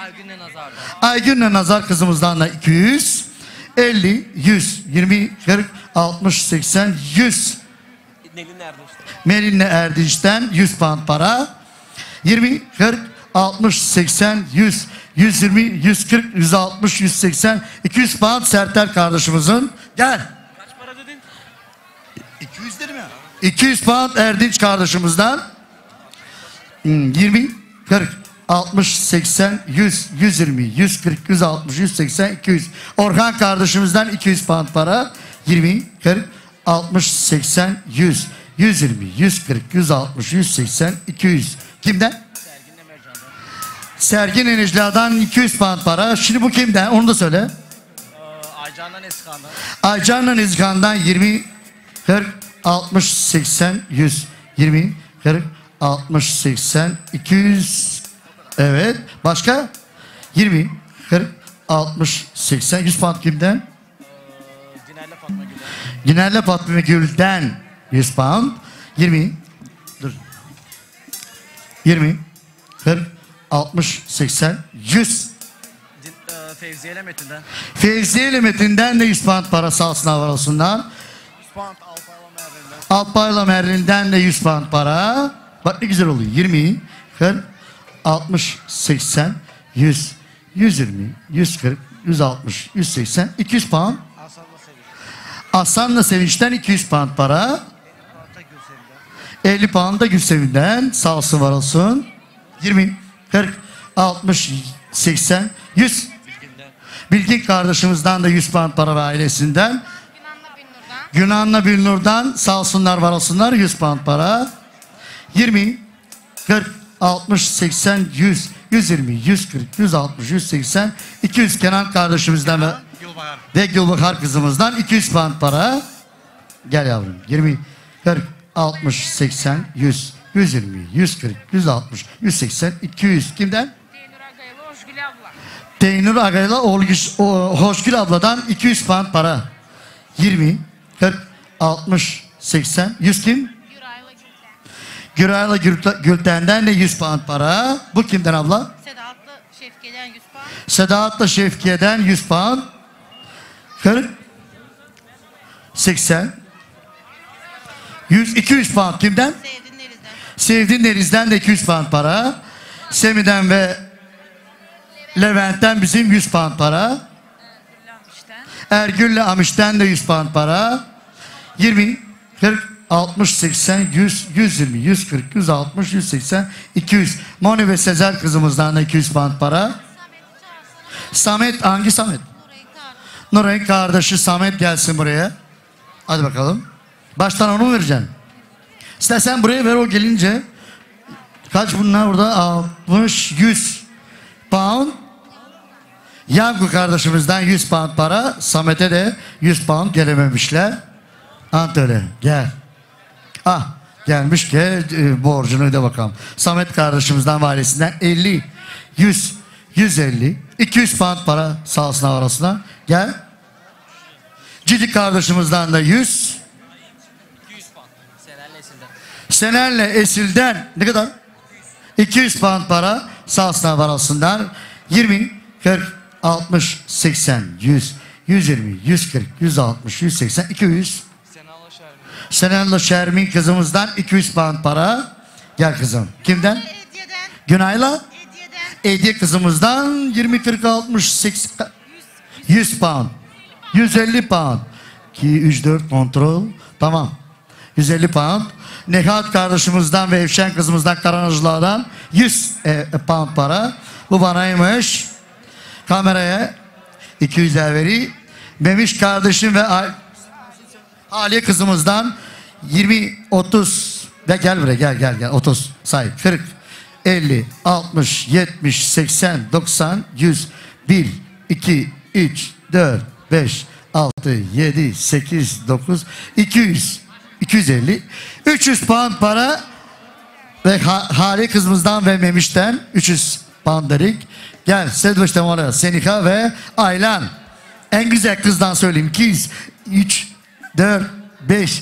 G: Aygün'le Nazar. kızımızdan da 200. 50, 100, 20, 40, 60, 80, 100. Melin'le Erdinç'ten. 100 pound para. 20, 40, 60, 80, 100, 120, 140, 160, 180, 200 pound Sertel kardeşimizin. Gel. 200 pound Erdinç kardeşimizden. 20, 40, 60, 80, 100, 120, 140, 160, 180, 200. Orhan kardeşimizden 200 pound para. 20, 40, 60, 80, 100, 120, 140, 160, 180, 200. Kimden? Sergin Enicla'dan 200 pound para. Şimdi bu kimden? Onu da söyle. Ee,
E: Aycan'dan Ezkan'dan.
G: Aycan'dan Ezkan'dan 20, 40, 60, 80, 100, 20, 40, 60, 80, 200. Evet. Başka? 20, 40, 60, 80, 100 puan kimden? Günerle Fatma Gül'den 100 pound. 20, dur. 20, 40, 60, 80, 100. Fevziye ile Metin'den. Fevziye Metin'den de 100 pound parası sahasına var olsunlar. 100 pound Alfa Alpayla Merlin'den de 100 pound para. Bak ne güzel oluyor. 20, 40, 60, 80, 100, 120, 140, 160, 180, 200 pound. Aslan'la Sevinç'ten 200 pound para. 50 pound da Gülsevim'den. Sağ olsun var olsun. 20, 40, 60, 80, 100. Bilgin kardeşimizden de 100 pound para ve ailesinden. Yunanlı bir nurdan sağ olsunlar var olsunlar 100 pound para. 20, 40, 60, 80, 100, 120, 140, 160, 180, 200 Kenan kardeşimizden ve, Gülbahar. ve Gülbahar kızımızdan 200 pound para. Gel yavrum 20, 40, 60, 80, 100, 120, 140, 160, 180, 200 kimden? Teynur Agayla Hoşgül abladan 200 pound para. 20, 40, 60, 80, 100 kim? Gürayla Gülten'den de 100 pound para. Bu kimden abla? Sedat'la Şefkiye'den 100 pound. Sedat'la Şefkiye'den 100 pound. 40, 80, 100, 200 pound kimden? Sevdin Neriz'den. de 200 pound para. Semi'den ve Levent'ten bizim 100 pound para. Ergül'le Amiş'ten de 100 pound para. 20, 40, 60, 80, 100, 120, 140, 160, 180, 200. Moni ve Sezer kızımızdan da 200 band para. Samet hangi Samet? Nuray kardeşi Samet gelsin buraya. Hadi bakalım. Baştan onu vereceksin. İstersen buraya ver o gelince. Kaç bunlar burada? 60, 100 pound. Yangu kardeşimizden 100 pound para. Samet'e de 100 pound gelememişler. Antalya gel. Ah gelmiş gel e, borcunu öde bakalım. Samet kardeşimizden valisinden 50, 100, 150, 200 pound para sağ olsun arasına. Gel. Cidi kardeşimizden de 100. 200 pound. Senerle Esil'den. ne kadar? 200, 200 pound para sağ olsun arasından 20, 40, 60, 80, 100, 120, 140, 160, 180, 200. Şenel Şermin kızımızdan 200 pound para. Gel kızım. Kimden? Günayla? Hediye kızımızdan 20, 40, 60, 80, 100 pound. 150 pound. 2, 3, 4 kontrol. Tamam. 150 pound. Nehat kardeşimizden ve Evşen kızımızdan Karanacılar'dan 100 e, e, pound para. Bu banaymış. Kameraya 200 veri. Memiş kardeşim ve Ali kızımızdan 20, 30. Gel, gel buraya gel gel gel. 30 say. 40, 50, 60, 70, 80, 90, 100, 1, 2, 3, 4, 5, 6, 7, 8, 9, 200, 250, 300 pound para ve Hale kızımızdan ve Memiş'ten 300 derik, Gel Sedvaş Temara, Senika ve Aylan. En güzel kızdan söyleyeyim. Kiz. 3, 4, 5,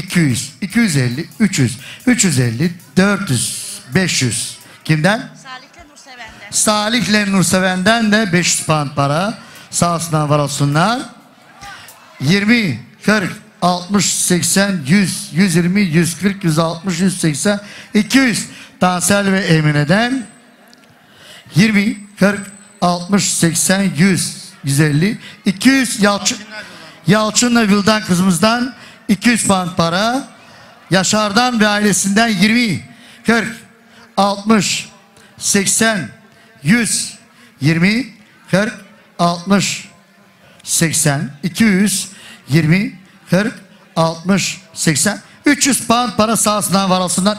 G: 200, 250, 300, 350, 400, 500. Kimden? Salih'le Nurseven'den. Salih'le Nurseven'den de 500 pound para. Sağ olsunlar, var olsunlar. 20, 40, 60, 80, 100, 120, 140, 160, 180, 200. Tansel ve Emine'den 20, 40, 60, 80, 100, 150, 200. Yalçın, Yalçın Navil'den kızımızdan 200 pound para. Yaşar'dan ve ailesinden 20, 40, 60, 80, 100, 20, 40, 60, 80, 200, 20, 40, 60, 80, 300 pound para sahasından varasından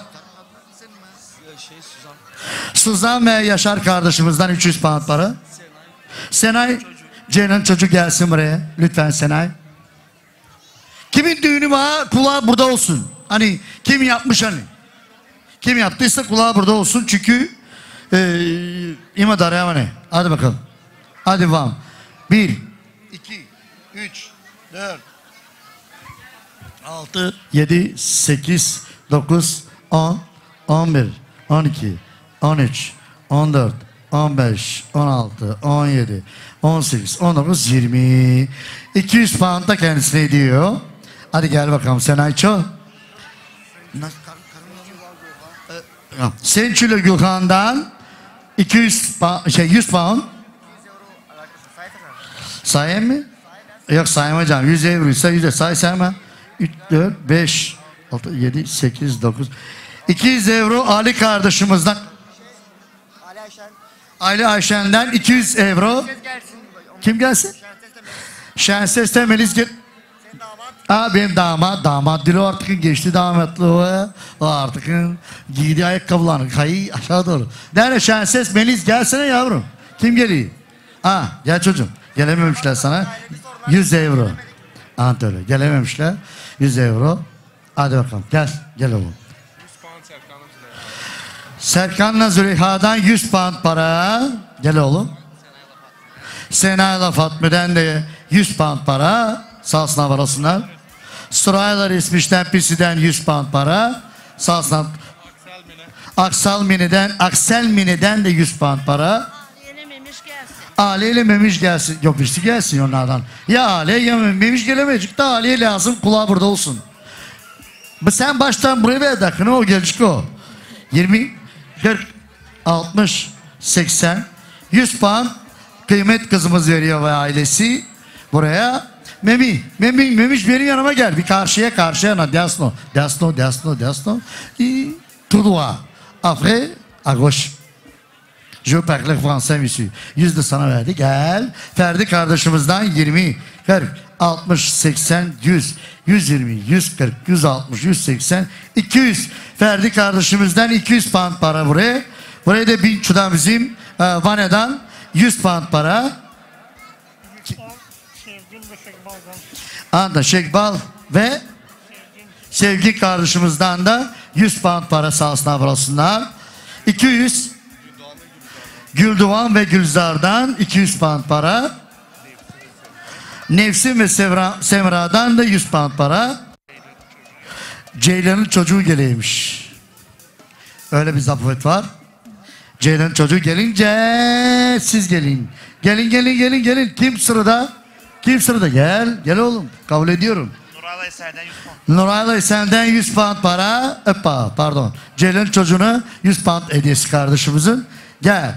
G: Suzan ve Yaşar kardeşimizden 300 pound para. Senay, Senay Cenan çocuk gelsin buraya. Lütfen Senay. Kimin düğünü var kulağı burada olsun. Hani kim yapmış hani. Kim yaptıysa kulağı burada olsun çünkü e, ima darayamane. Hani. Hadi bakalım. Hadi vam. Bir, iki, üç, dört, altı, yedi, sekiz, dokuz, on, on bir, on iki, on üç, on dört, on on on beş, altı, yedi, on sekiz, on dokuz, yirmi, 20. yüz pound da kendisine ediyor. Hadi gel bakalım Senay Ço. Sençülü Gülhan'dan 200 şey 100 pound. Sayayım mı? Yok saymayacağım. 100 euroysa 100 say sayma. 3, 4, 5, 6, 7, 8, 9. 200 euro Ali kardeşimizden. Ali Ayşen. Ali Ayşen'den 200 euro. Kim gelsin? Şenses Temeliz gelsin. Ha benim damat, damat dili artık geçti damatlığı. O o artık giydi ayakkabılarını kayı aşağı doğru. Nerede Şenses, Melis gelsene yavrum. Kim geliyor? Ha gel çocuğum. Gelememişler sana. 100 euro. Antalya. Gelememişler. 100 euro. Hadi bakalım gel. Gel oğlum. Serkan'la Züleyha'dan 100 pound para. Gel oğlum. Sena'yla Fatmi'den de 100 pound para. Sağ olsun arasınlar. Suraylar İsmiş'ten Pisi'den 100 pound para. Salsan Aksal Mini'den Aksel Mini'den de 100 pound para. Aleyle memiş gelsin. Yok işte gelsin onlardan. Ya ale ya memiş gelemeyecek de ale lazım kulağı burada olsun. Sen baştan buraya ver dakika ne o gelecek o. 20, 40, 60, 80, 100 pound kıymet kızımız veriyor ve ailesi buraya. Memi, Memi, Memiş benim yanıma gel. Bir karşıya karşıya na desno. Desno, desno, desno. И тудуа. Après, à gauche. Je parle français monsieur. Yüz de sana verdi. Gel. Ferdi kardeşimizden 20, 40, 60, 80, 100, 120, 140, 160, 180, 200. Ferdi kardeşimizden 200 pound para buraya. Buraya da Binçu'dan bizim e, Vane'dan 100 pound para. Anda Şekbal ve sevgi kardeşimizden de 100 pound para sahasına vurasınlar. 200 Gülduvan ve Gülzar'dan 200 pound para. Nefsim ve Sevra, Semra'dan da 100 pound para. Ceylan'ın çocuğu geleymiş. Öyle bir zaafet var. Ceylan'ın çocuğu gelince siz gelin. Gelin gelin gelin gelin. Kim sırada? Kim sırada? Gel. Gel oğlum. Kabul ediyorum. Nuray
E: Aleyhisselam'dan 100
G: pound. Nuray Aleyhisselam'dan 100 pound para. Öppa pardon. Ceylin çocuğuna 100 pound hediyesi kardeşimizin. Gel.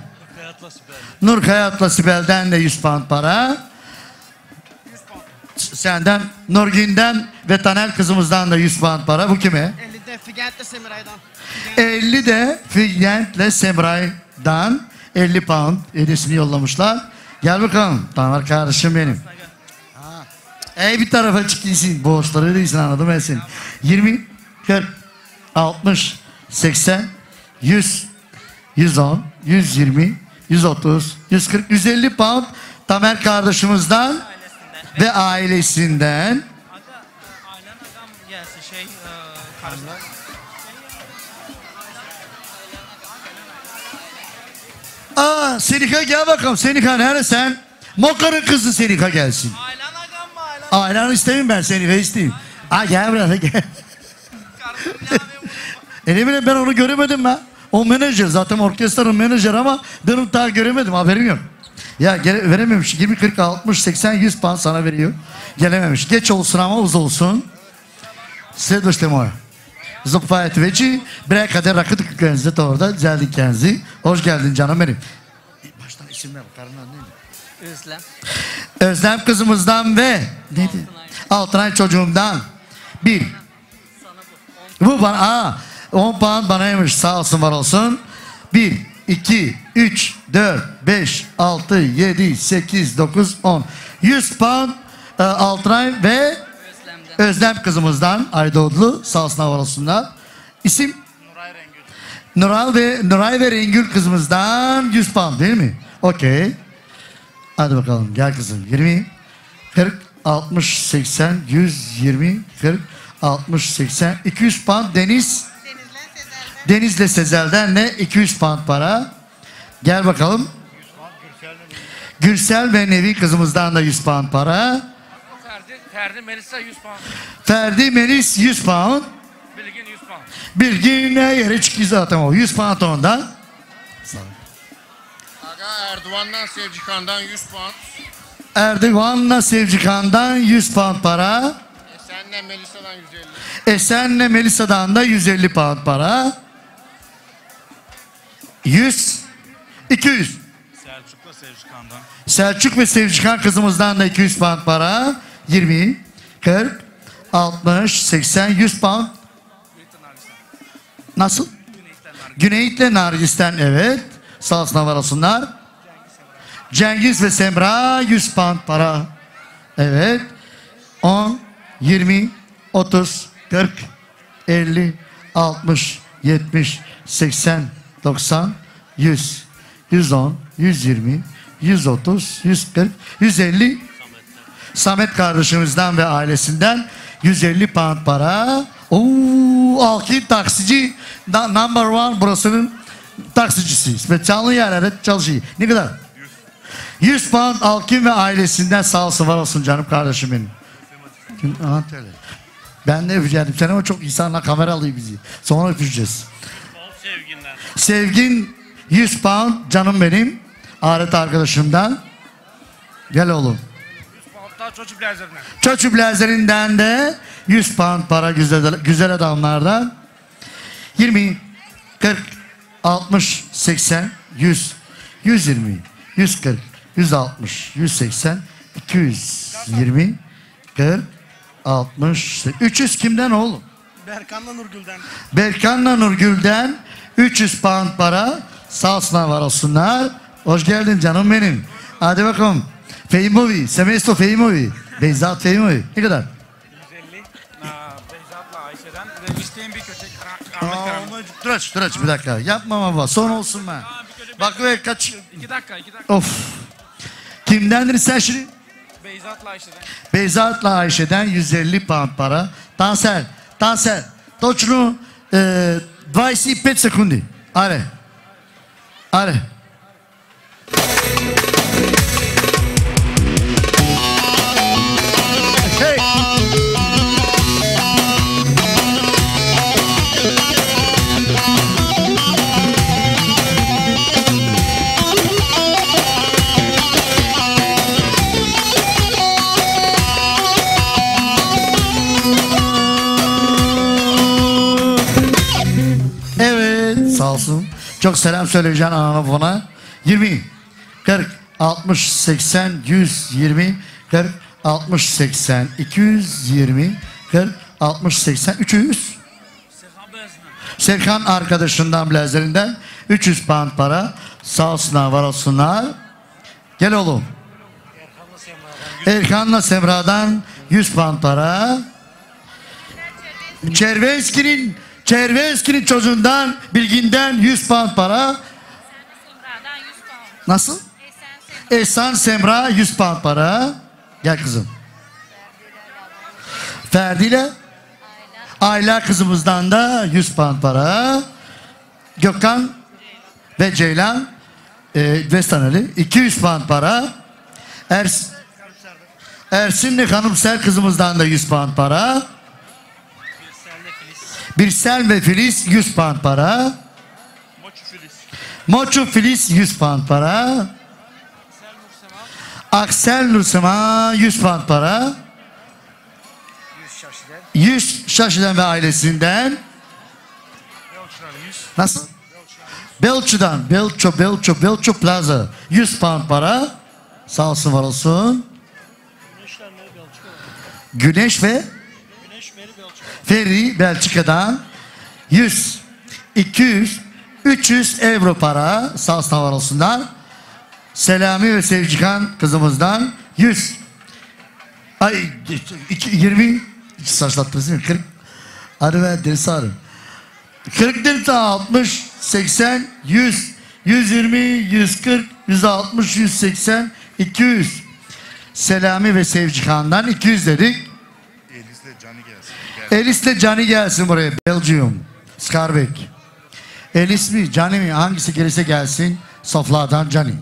G: Nurkaya Atla Sibel'den de 100 pound para. 100 pound. Senden, Nurgin'den ve Tanel kızımızdan da 100 pound para. Bu kime? 50 de Figent'le Semiray'dan. 50 de Figent'le Semiray'dan 50 pound hediyesini yollamışlar. Gel bakalım Taner kardeşim benim. Ey bir tarafa çık insin. Borçları değilsin anladım ben seni. 20, 40, 60, 80, 100, 110, 120, 130, 140, 150 pound Tamer kardeşimizden ve ailesinden. Aga, Aa, Senika gel bakalım. Senika nerede Mokar'ın kızı Senika gelsin. Ailen Aa lan istemeyim ben seni reisliyim. Aa gel buraya gel. e ne bileyim ben onu göremedim ben. O menajer zaten orkestranın menajer ama ben onu daha göremedim haberim yok. Ya gele, verememiş 20, 40, 60, 80, 100 puan sana veriyor. Gelememiş. Geç olsun ama uz olsun. Следващите моя. За veci. е kadar Брея къде ръката, къде орда, дядикензи. Ош гелдин, джана мери. Баща, не си Özlem. Özlem kızımızdan ve neydi? Altınay çocuğumdan. Bir. Bu bana aa, 10 puan banaymış sağ olsun var olsun. 1, 2, 3, 4, 5, 6, 7, 8, 9, 10. 100 puan e, Altınay ve Özlem'den. Özlem kızımızdan Aydoğdu sağ olsun var olsunlar. İsim? Nuray Rengül. Nural ve, Nuray ve Rengül kızımızdan 100 puan değil mi? Okey. Hadi bakalım gel kızım. 20, 40, 60, 80, 100, 20, 40, 60, 80, 200 pound Deniz. Denizle Sezel'den ne? 200 pound para. Gel bakalım. Gürsel ve Nevi kızımızdan da 100 pound para. Ferdi, Ferdi 100 pound. Ferdi Melis 100 pound. Bilgin 100 pound. Bilgin ne yere çıkıyor zaten o. 100 pound ondan. Erdoğan'dan Sevcikan'dan 100 puan. Erdoğan'la Sevcikan'dan 100 puan para. Esen'le Melisa'dan 150. Esen'le e, Melisa'dan da 150 puan para. 100. 200.
E: Selçuk'la Sevcikan'dan.
G: Selçuk ve Sevcikan kızımızdan da 200 puan para. 20, 40, 60, 80, 100 puan. Nasıl? Güneyit'le Nargis'ten evet. Sağ olsunlar var Cengiz ve Semra 100 pound para. Evet. 10, 20, 30, 40, 50, 60, 70, 80, 90, 100, 110, 120, 130, 140, 150. Samet kardeşimizden ve ailesinden 150 pound para. Oo, Alkin taksici number one burasının taksicisi ve canlı yerlerde çalışıyor. Ne kadar? 100 pound Alkin ve ailesinden sağ olsun var olsun canım kardeşim benim. Ben de öpeceğim sen ama çok insanla kamera alayım bizi. Sonra öpeceğiz. Sevginden. Sevgin 100 pound canım benim. Aret arkadaşımdan. Gel oğlum. 100 pound'dan Çoçu Blazer'inden. Çoçu Blazer'inden de 100 pound para güzel, güzel adamlardan. 20, 40, 60, 80, 100, 120, 140, 160, 180, 220, 40, 60, 300 kimden oğlum?
H: Berkan'la Nurgül'den.
G: Berkan'la Nurgül'den 300 pound para sağ olsunlar var olsunlar. Hoş geldin canım benim. Hadi bakalım. Feymovi, Semesto Feymovi, Beyzat Feymovi. Ne kadar? 150. Beyzat'la Ayşe'den ve isteğim bir köçek. Dur aç, dur aç bir dakika. Yapma baba. Son olsun ben. Bak ver kaç. 2 dakika, 2 dakika. Of. Kimden risaşri? Beyzat'la Ayşe'den. Beyzat'la Ayşe'den 150 pound para. Tansel, Tansel. Doçunu e, 25 sekundi. Are. Are. Are. Çok selam söyleyeceksin anana buna 20, 40, 60, 80, 120, 40, 60, 80, 220, 40, 60, 80, 300. Serkan arkadaşından blazerinden 300 pound para sağ olsunlar var olsunlar. Gel oğlum. Erkan'la Semra'dan 100 pound para. Çerveski'nin Kerveski'nin çocuğundan, bilginden 100 pound para. Nasıl? Esan Semra 100 pound para. Gel kızım. Ferdi ile Ayla kızımızdan da 100 pound para. Gökhan ve Ceylan e, Vestaneli 200 pound para. Ers Ersinli Hanım Ser kızımızdan da 100 pound para. Birsel ve Filiz 100 pound para. Moçu Filiz. Moçu Filiz 100 pound para. Aksel Nursema 100 pound para. 100 Şaşı'dan ve ailesinden. Nasıl? Belço'dan, Belço, Belço, Belço Plaza 100 pound para. Sağ olsun var olsun. Güneş ve Ferry Belçika'dan 100, 200, 300 euro para Saz Tavaros'undan. Selami ve Sevcikan kızımızdan 100. Ay 20 saçlattınız değil mi? 40. Hadi ben dersi 40 derim daha 60, 80, 100, 120, 140, 160, 180, 200. Selami ve Sevcikan'dan 200 dedik. Elis'le Cani gelsin buraya. Belgium. Skarbek. Elis mi? Cani mi? Hangisi gelirse gelsin. Safla'dan Cani.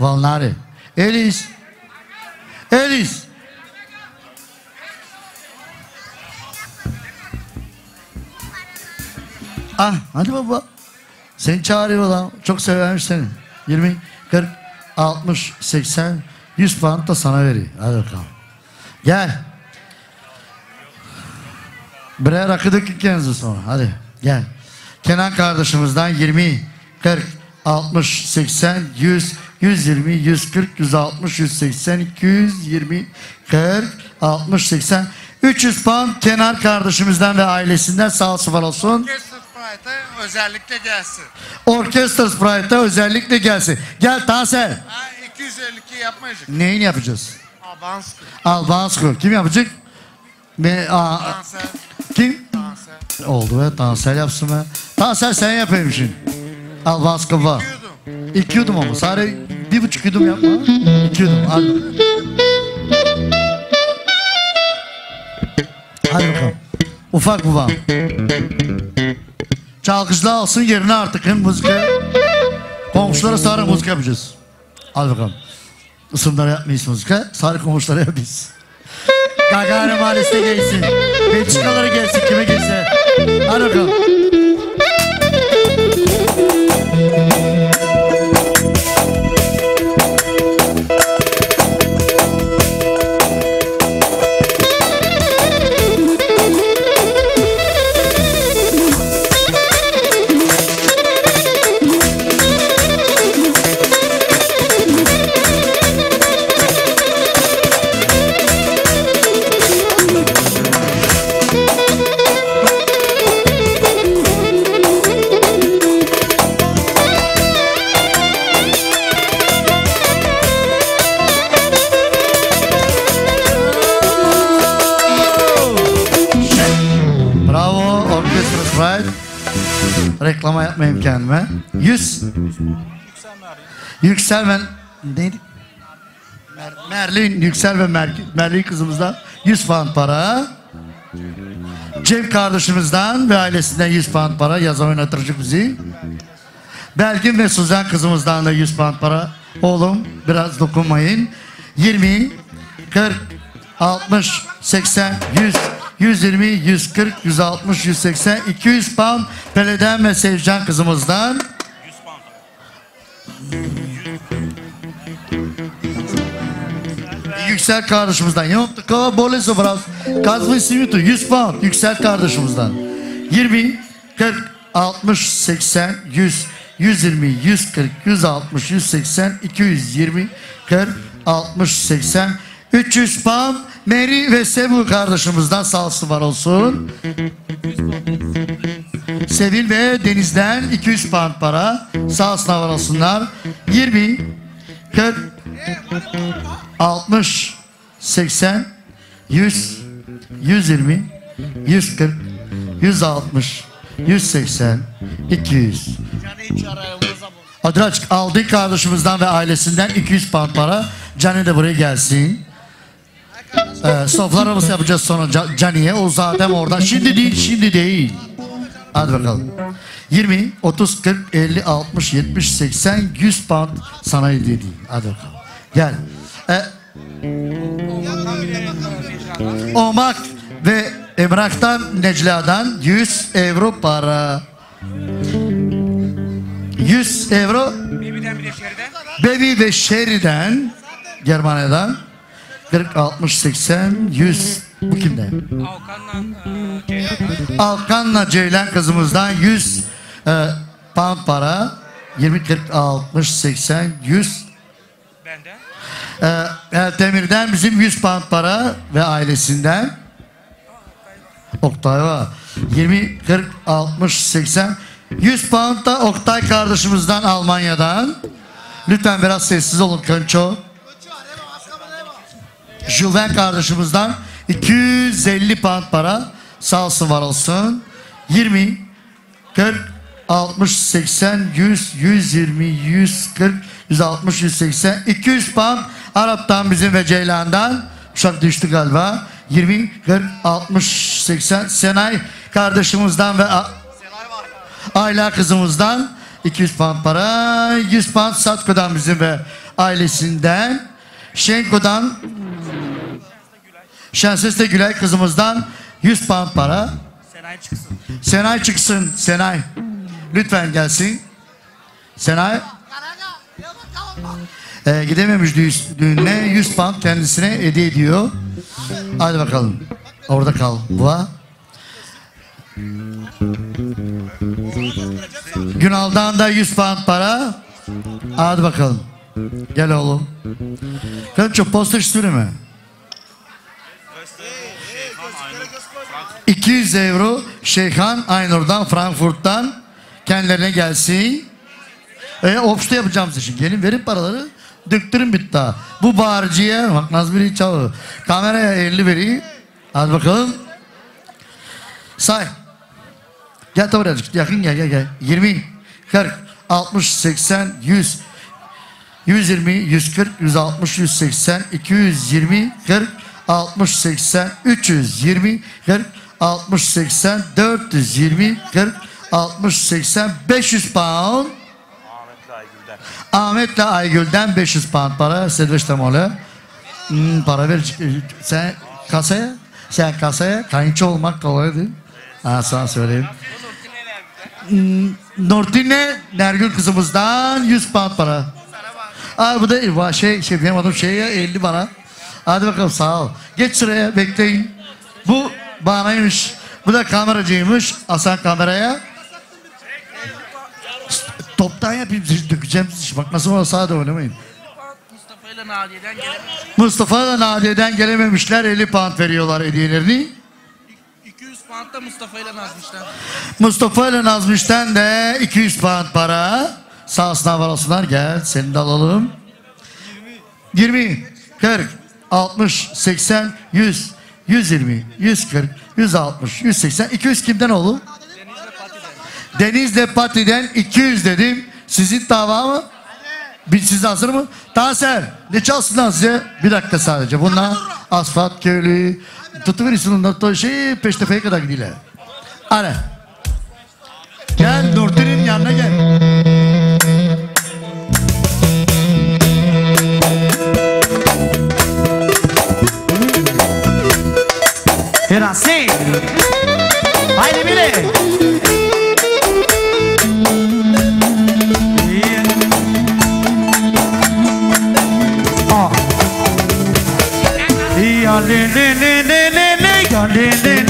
G: Valnare. Elis. Elis. Ah hadi baba. Seni çağırıyor lan. Çok severmiş seni. 20, 40, 60, 80, 100 puan da sana veriyor. Hadi bakalım. Gel. Birer rakı döktüklerinizi sonra. Hadi gel. Kenan kardeşimizden 20, 40, 60, 80, 100, 120, 140, 160, 180, 220, 40, 60, 80, 300 pound Kenar kardeşimizden ve ailesinden sağ olsun var olsun.
E: özellikle gelsin.
G: Orkestra Sprite'a özellikle gelsin. Gel Tansel. Ha, 252 yapmayacak. Neyin yapacağız? Abanskur. Abanskur. Kim yapacak? Me, Tansel. Kim? Tansel. Oldu be danser yapsın be. danser sen yapayım şimdi. Al bas kafa. İki yudum ama sadece bir buçuk yudum yapma. İki yudum al. Hadi bakalım. Ufak babam. Çalkıcılar alsın yerine artık hem müzika. Komşulara sarı müzik yapacağız. Al bakalım. Isımlara yapmayız müzika. Sarı komşulara yapmayız. Gagara Mahallesi'ne gelsin. Belçikalara gelsin kime gelse. Hadi bakalım. Yüksel ve neydi? Mer Merlin, Yüksel ve Mer Merlin kızımızdan 100 pound para. Cem kardeşimizden ve ailesinden 100 pound para yazan oynatıcı bizi. Belgin ve Suzan kızımızdan da 100 pound para. Oğlum biraz dokunmayın. 20, 40, 60, 80, 100, 120, 140, 160, 180, 200 pound Pele'den ve Sevcan kızımızdan. Yüksel kardeşimizden. Yanıttıkava bolesi biraz. Kazmış simiti 100 pound. Yüksel kardeşimizden. 20, 40, 60, 80, 100, 120, 140, 160, 180, 220, 40, 60, 80, 300 pam Mary ve Sevil kardeşimizden sağ olsun var olsun. Sevil ve Deniz'den 200 pound para sağ olsun var olsunlar. 20, 40, 60, 80, 100, 120, 140, 160, 180, 200. Adraç aldık kardeşimizden ve ailesinden 200 pound para. Cani de buraya gelsin. Ee, soflarımızı yapacağız sonra Cani'ye. O zaten orada. Şimdi değil, şimdi değil. Hadi bakalım. 20, 30, 40, 50, 60, 70, 80, 100 pound sanayi dedi. Hadi bakalım. Gel. Ee, Omak ve Emrak'tan Necla'dan 100 euro para. 100 euro bebi ve şeriden, Germanya'dan 40, 60, 80, 100. Bu kimde? Alkan'la Ceylan. Ceylan kızımızdan 100 e, pound para. 20, 40, 60, 80, 100. Benden. E, Eltemir'den bizim 100 pound para ve ailesinden. Oktay var. 20, 40, 60, 80, 100 pound da Oktay kardeşimizden Almanya'dan. Lütfen biraz sessiz olun Könço. Juven kardeşimizden 250 pound para sağ olsun var olsun. 20, 40, 60, 80, 100, 120, 140, 160, 180, 200 pound Arap'tan bizim ve Ceylan'dan. Uçak düştü galiba. 20, 40, 60, 80 Senay kardeşimizden ve Ayla kızımızdan 200 pound para. 100 pound Satko'dan bizim ve ailesinden. Şenko'dan Şenseste Gülay kızımızdan 100 pound para. Senay çıksın. Senay çıksın. Senay. Lütfen gelsin. Senay. Ee, gidememiş düğününe 100 pound kendisine hediye ediyor. Hadi bakalım. Orada kal. Bua.
E: Günal'dan da
G: 100 pound para. Hadi bakalım. Gel oğlum. Kanka posta üstüne mi? 200 euro Şeyhan Aynur'dan Frankfurt'tan kendilerine gelsin. E, Ops'ta yapacağım size Gelin verin paraları. Döktürün bitti. daha. Bu bağırcıya bak Nazmi'yi çalıyor. Kameraya 50 vereyim. Hadi bakalım. Say. Gel tabi birazcık. Yakın gel gel gel. 20, 40, 60, 80, 100, 120, 140, 160, 180, 220, 40, 60, 80, 320, 40, 60 80 420 40 60 80 500 pound Ahmet'le Aygül'den. Ahmet'le Aygül'den 500 pound para Sedveş Tamoğlu. Hmm, para ver sen kasaya sen kasaya kayınço olmak kolay değil. Ha, sana söyleyeyim. Hmm, Nurtine Nergül kızımızdan 100 pound para. Aa, bu da şey, şey benim adım şey ya 50 para, Hadi bakalım sağ ol. Geç sıraya bekleyin. Bu bağlaymış. Bu da kameracıymış. Asan kameraya. Toptan yapayım sizi dökeceğim. Bak nasıl olsa sağda oynamayın. Mustafa ile Nadiye'den gelememişler. Mustafa ile Nadiye'den gelememişler. 50 pound veriyorlar hediyelerini. 200 pound da Mustafa ile Nazmiş'ten. Mustafa ile Nazmiş'ten de 200 pound para. Sağsına varasınlar gel seni de alalım. 20, 40, 60, 80, 100. 120, 140, 160, 180, 200 kimden oldu? Denizle Pati'den 200 dedim. Sizin dava mı? Bir siz hazır mı? Taser ne çalsın lan size? Bir dakika sadece. Bunlar asfalt köylü. Tutuverirsin ondan şey peştefeye kadar gidiyorlar. Ara. Gel Nurten'in yanına gel.
B: Era assim. Haydi bile. Oh. Ya le le le le le ya le le le.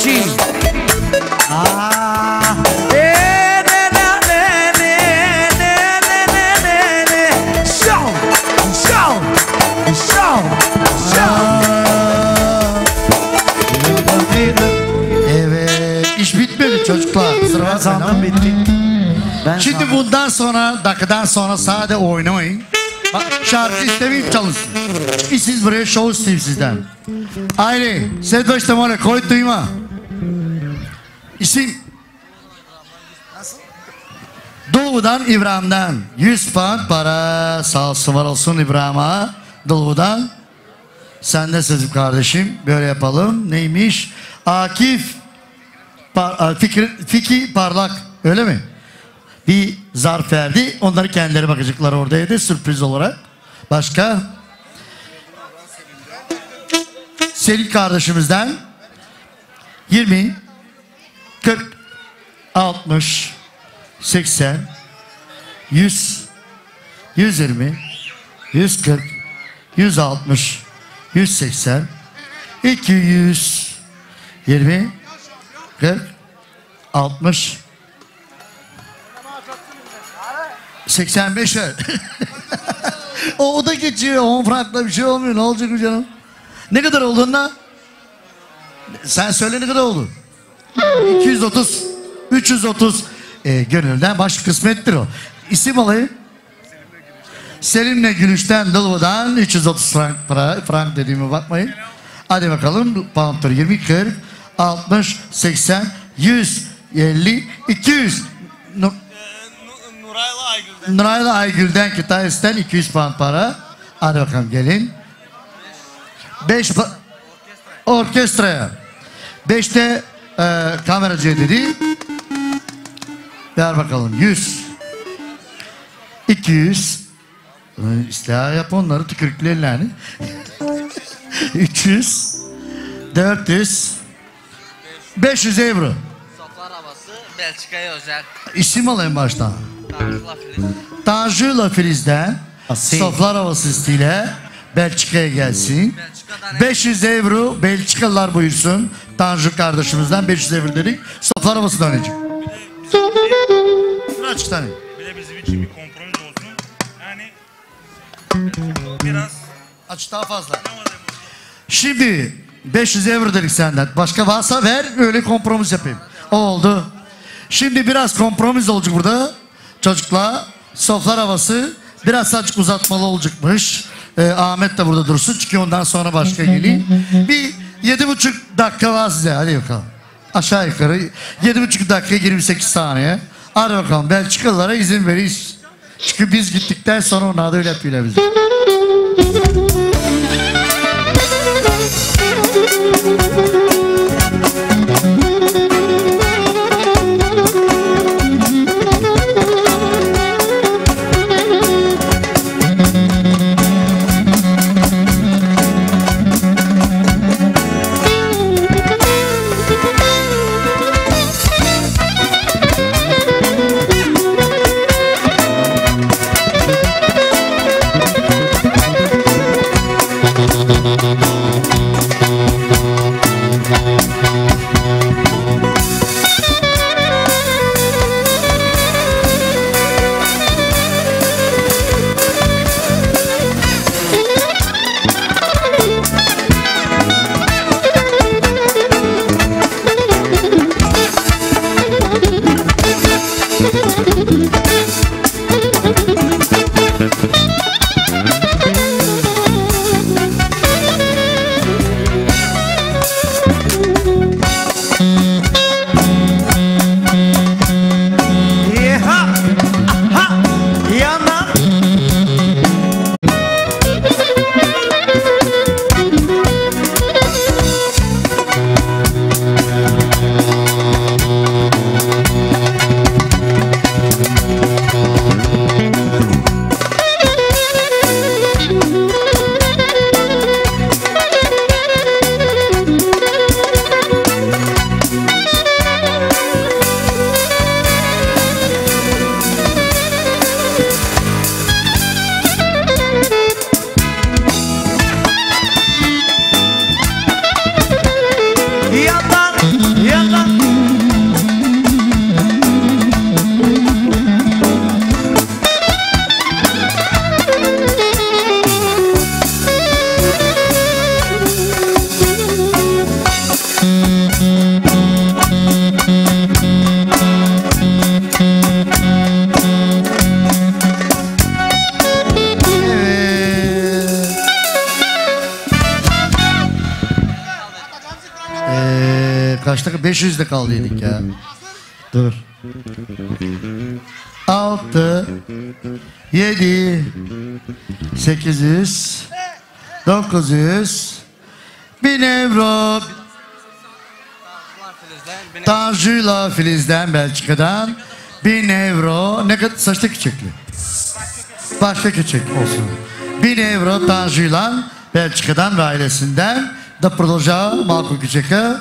B: Gucci. Ah. Hey, ne, ne, ne, ne, ne, ne, ne, ne. Show,
G: show, show, show. Evet, iş bitmedi çocuklar. Sıra sandım bitti. Şimdi bundan sonra, dakikadan sonra sade oynamayın. Şarkı istemeyip çalışsın. İşsiz buraya şov isteyeyim sizden. Aile, sen başta koy duyma. İsim? Nasıl? Doğudan İbrahim'den 100 fark para sağ olsun var olsun İbrahim'a. Doğudan sen de sözüm kardeşim böyle yapalım. Neymiş? Akif par, fikir, Fiki Parlak öyle mi? Bir zarf verdi. Onları kendileri bakacaklar oradaydı sürpriz olarak. Başka? Selim kardeşimizden 20 40, 60, 80, 100, 120, 140, 160, 180, 200, 20, 40, 60, 85 er. o, o da geçiyor. 10 frankla bir şey olmuyor. Ne olacak bu canım? Ne kadar olduğunda? Sen söyle ne kadar oldu? 230, 330. E, gönülden baş kısmettir o. İsim olayı Selim'le Gülüş'ten Dolmadan 330 frank para, frank dediğime bakmayın. Hadi bakalım. Pound 20, 40, 60, 80, 100, 50, 200. Nur Nurayla Aygül'den. Nurayla Aygül'den Kütahya'dan 200 pound para. Hadi bakalım gelin. 5 orkestraya. 5'te e, ee, kameracıya dedi. Ver bakalım 100. 200. İstihar yap onları tükürüklerin yani. 300. 400. 500 euro.
E: Sopla arabası Belçika'ya özel.
G: İsim alayım baştan. Tanju Filiz'den Soflar havası stile Belçika'ya gelsin. 500 euro Belçikalılar buyursun. Tanju kardeşimizden 500 evir dedik. Saflar havasını anneciğim. Şunu aç Bir de bizim için bir kompromis olsun. Yani biraz aç daha fazla. Şimdi 500 evir dedik senden. Başka varsa ver öyle kompromis yapayım. O oldu. Şimdi biraz kompromis olacak burada. Çocukla soflar havası biraz saç uzatmalı olacakmış. Ee, Ahmet de burada dursun çünkü ondan sonra başka geleyim. Bir Yedi buçuk dakika var size. Hadi bakalım. Aşağı yukarı. Yedi buçuk dakika 28 saniye. Hadi bakalım Belçikalılara izin veririz. Çünkü biz gittikten sonra onlar da öyle yapıyorlar bize. Beşte kaldıydık ya. Dur. Altı, yedi, sekiz yüz, dokuz euro. Tanju'yla Filiz'den Belçika'dan 1000 euro. Ne kadar saçta küçüklü? Başka küçük olsun. 1000 euro Tanju'yla Belçika'dan ve ailesinden. Da proje Malko Küçük'e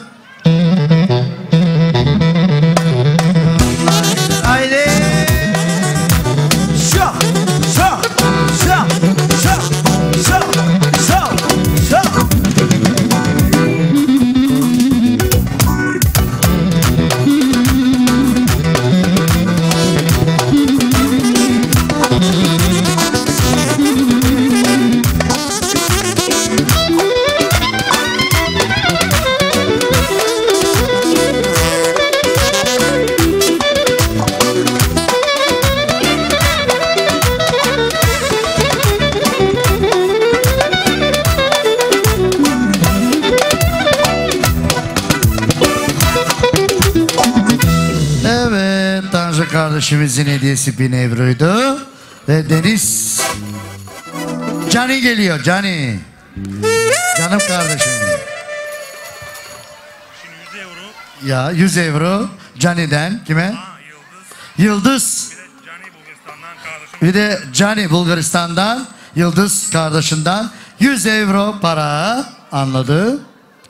G: kardeşimizin hediyesi 1000 euroydu. Ve Deniz Cani geliyor Cani. Canım kardeşim. Şimdi 100 euro. Ya 100 euro Cani'den kime? Aa, Yıldız. Yıldız. Bir de Cani Bulgaristan'dan Yıldız kardeşinden 100 euro para anladı.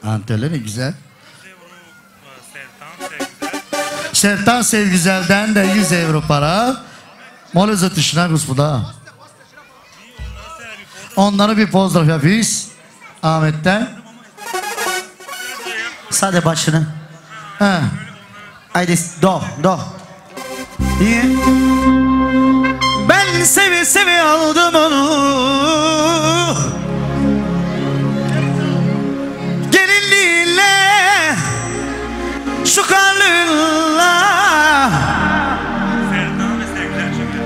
G: Antelleri güzel. Sertan Sevgizel'den de 100 euro para. Mola zatışına Gusbu'da. Onlara bir pozdrav yapıyoruz, Ahmet'ten. Sade başını. He. Haydi do, do.
B: İyi. Ben seve seve aldım onu.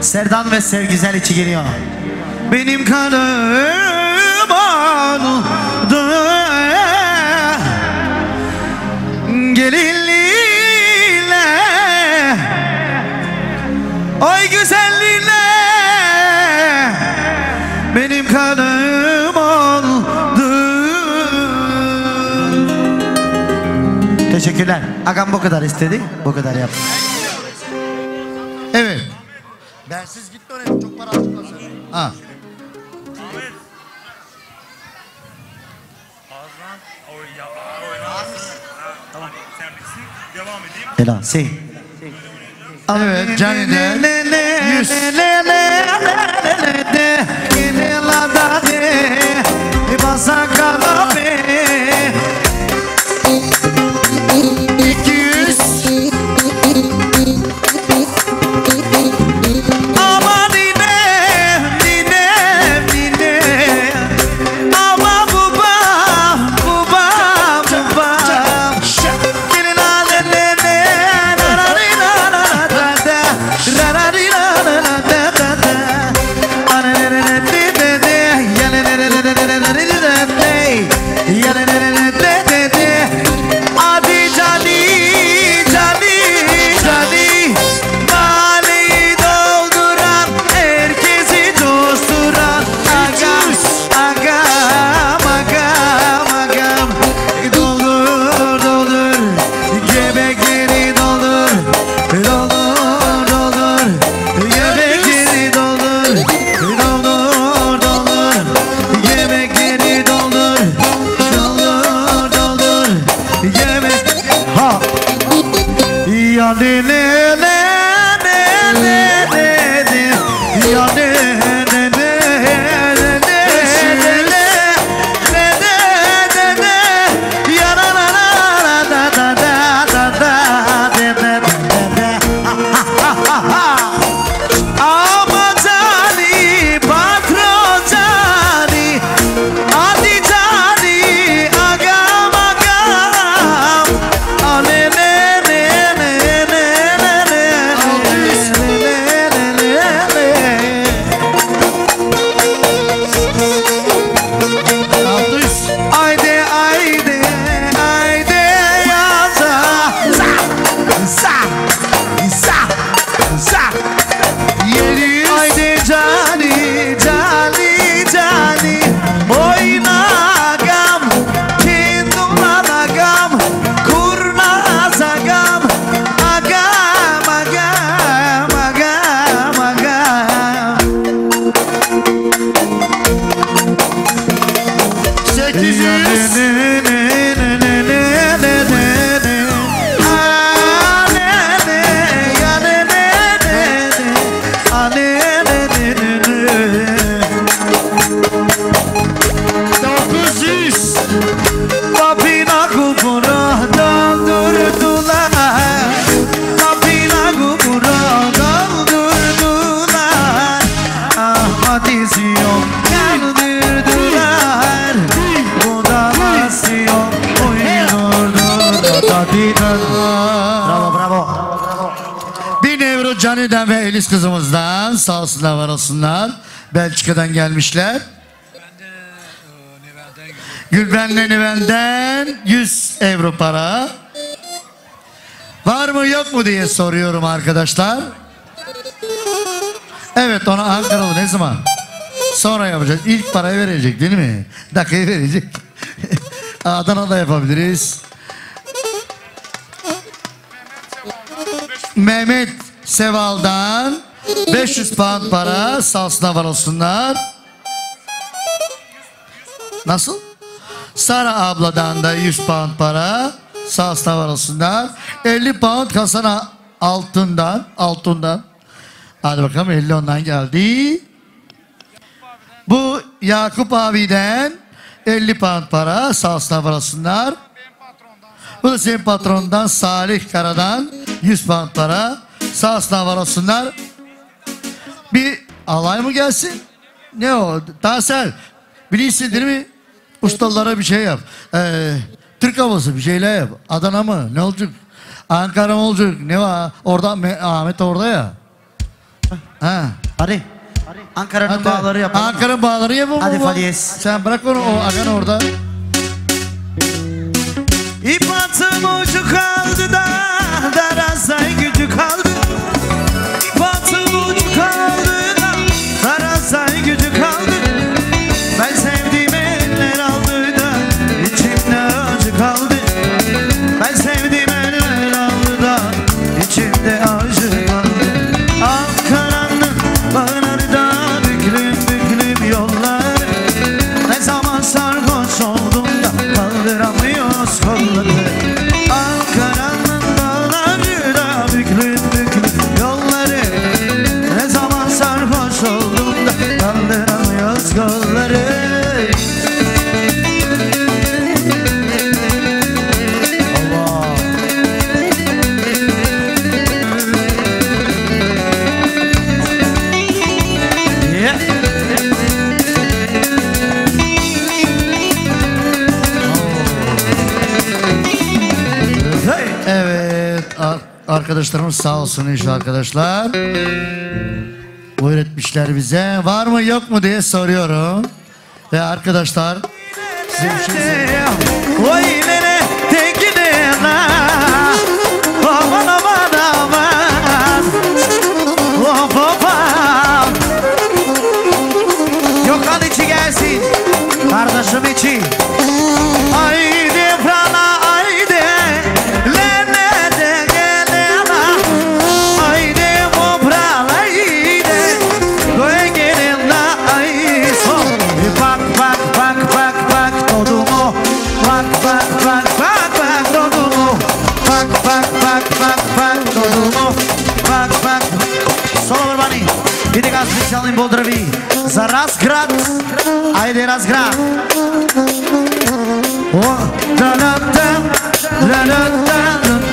B: Serdan ve Sevgizel içi geliyor. Benim kanım oldu Gelinliğinle Ay güzelliğinle Benim kanım oldu Teşekkürler. Agam bu kadar istedi, bu kadar yaptı. Ha. Ela, sí.
G: Evet, Johnny de
E: 100. Gidin
B: la da de,
G: kızımızdan sağ olsunlar var olsunlar. Belçika'dan gelmişler. Gülben'le Nivel'den 100 euro para. Var mı yok mu diye soruyorum arkadaşlar. Evet ona Ankaralı ne zaman? Sonra yapacağız. İlk parayı verecek değil mi? Dakikayı verecek. Adana'da yapabiliriz. Mehmet Seval'dan 500 pound para salsına var olsunlar. Nasıl? Sara abladan da 100 pound para salsına var olsunlar. 50 pound kasana altından, altından. Hadi bakalım 50 ondan geldi. Bu Yakup abiden 50 pound para salsına var olsunlar. Bu da senin patronundan Salih Kara'dan 100 pound para. Sağ sınav olsunlar. Bir alay mı gelsin? Ne o? Daha sen bilirsin değil mi? Ustalara bir şey yap. Ee, Türk havası bir şeyler yap. Adana mı? Ne olacak? Ankara mı olacak? Ne var? Orada Ahmet orada ya. Ha. Hadi. Ankara'nın Hadi. bağları yapalım. Ankara'nın bağları yapalım. Hadi baba. Fadiyes. Sen bırak onu o agan orada.
B: İp atım ucu kaldı.
G: Arkadaşlarımız sağ olsun iş arkadaşlar. Öğretmişler bize. Var mı yok mu diye soruyorum. Ve arkadaşlar
B: sizin şey için... сега специални поздрави за Разград. Айде, Разград! О, да, да, да, да, да, да, да.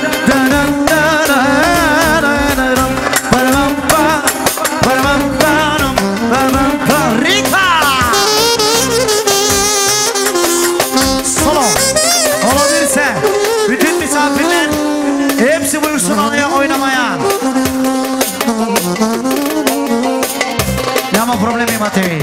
B: Autry.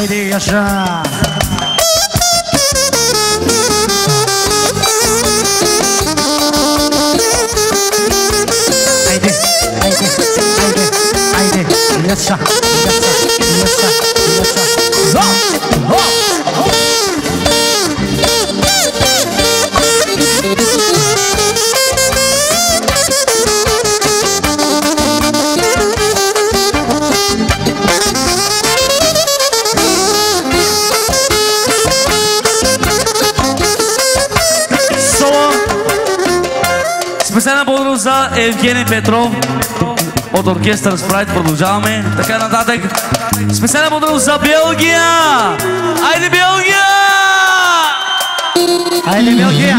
B: Haydi yaşa.
E: Haydi, haydi, haydi, haydi yaşa, yaşa, yaşa, yaşa. Oh! Oh!
F: евро за Евгений Петров от оркестър Спрайт. Продължаваме така нататък. Специален модел за Белгия! Айде Белгия! Айде Белгия!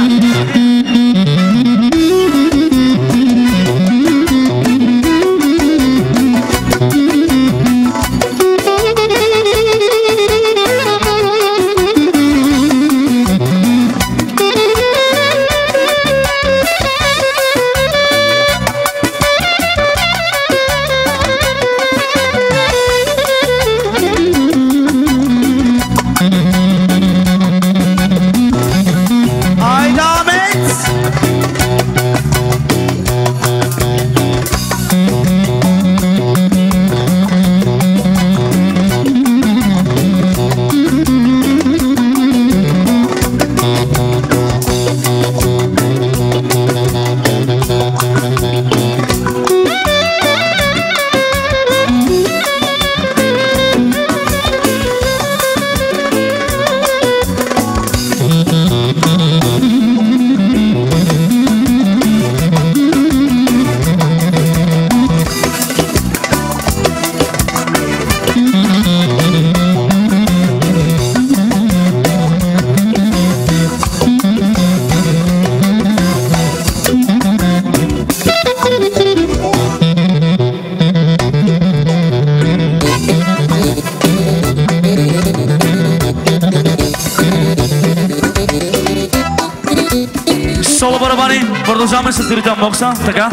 F: Yoksa taka.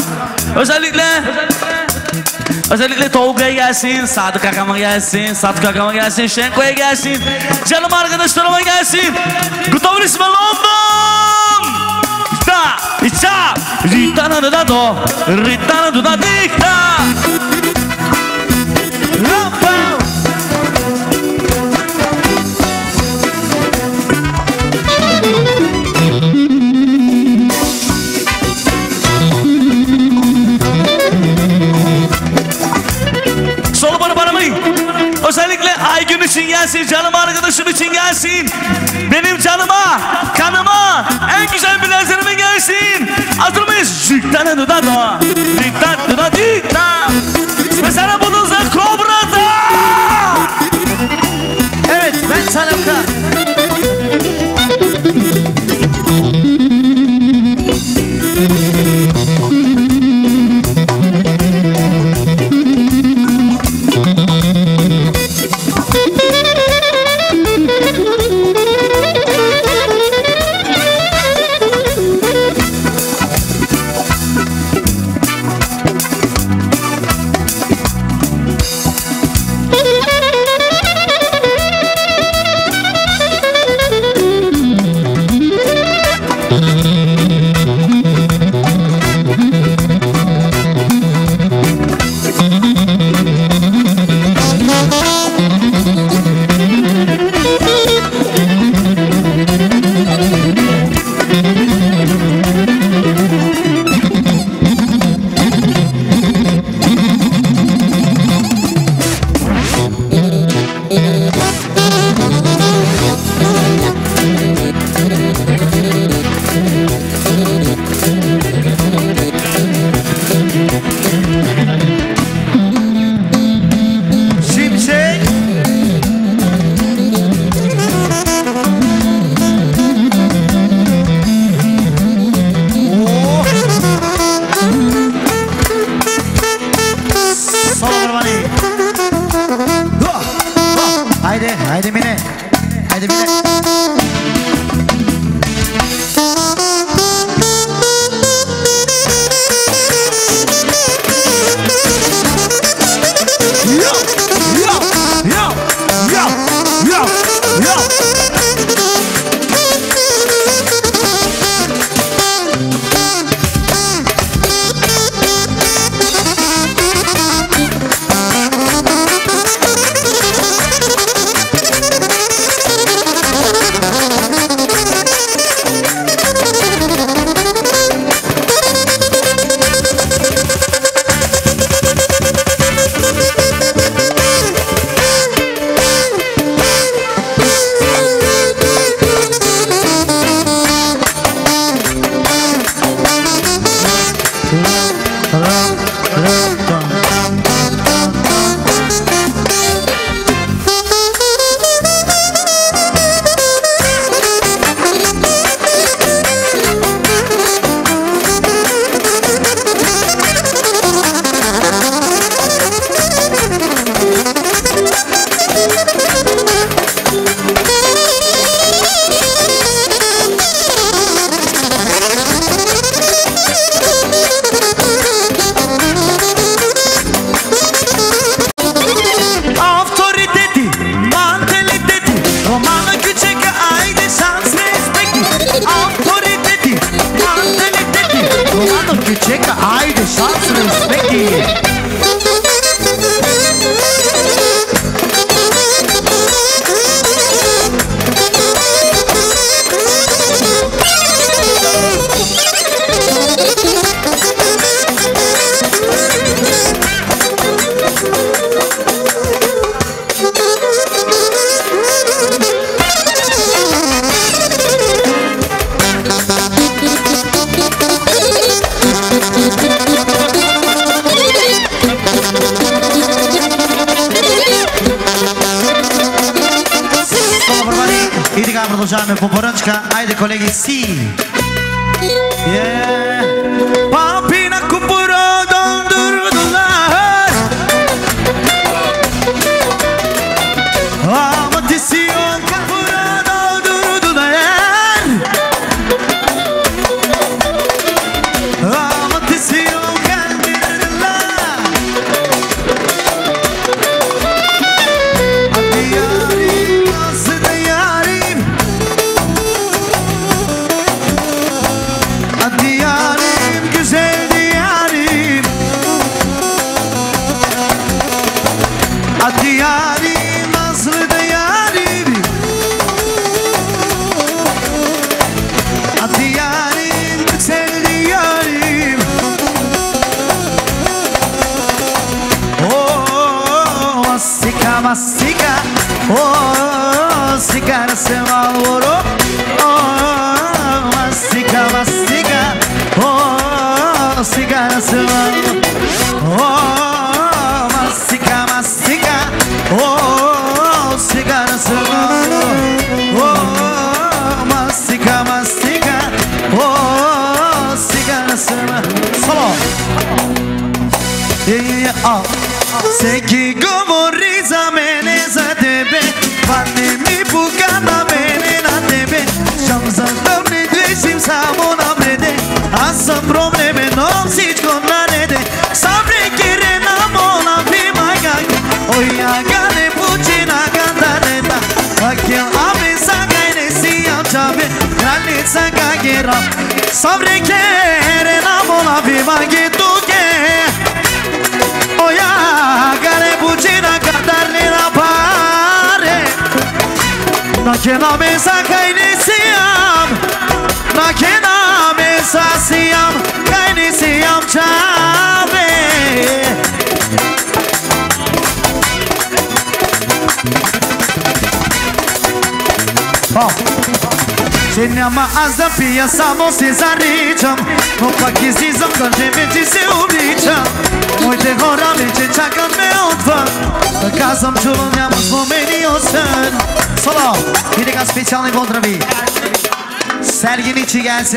F: Özellikle Özellikle Tolga'ya gelsin, Sadık Akam'a gelsin, Sadık Akam'a gelsin, Şenko'ya gelsin, canım arkadaşlarıma gelsin. Gutavun ismi London! Da, iça, ritana da do, ritana da dikta. gelsin. Benim canıma, kanıma en güzel bilezerime gelsin. Hazır mıyız? Zültana duda da, diktat duda di.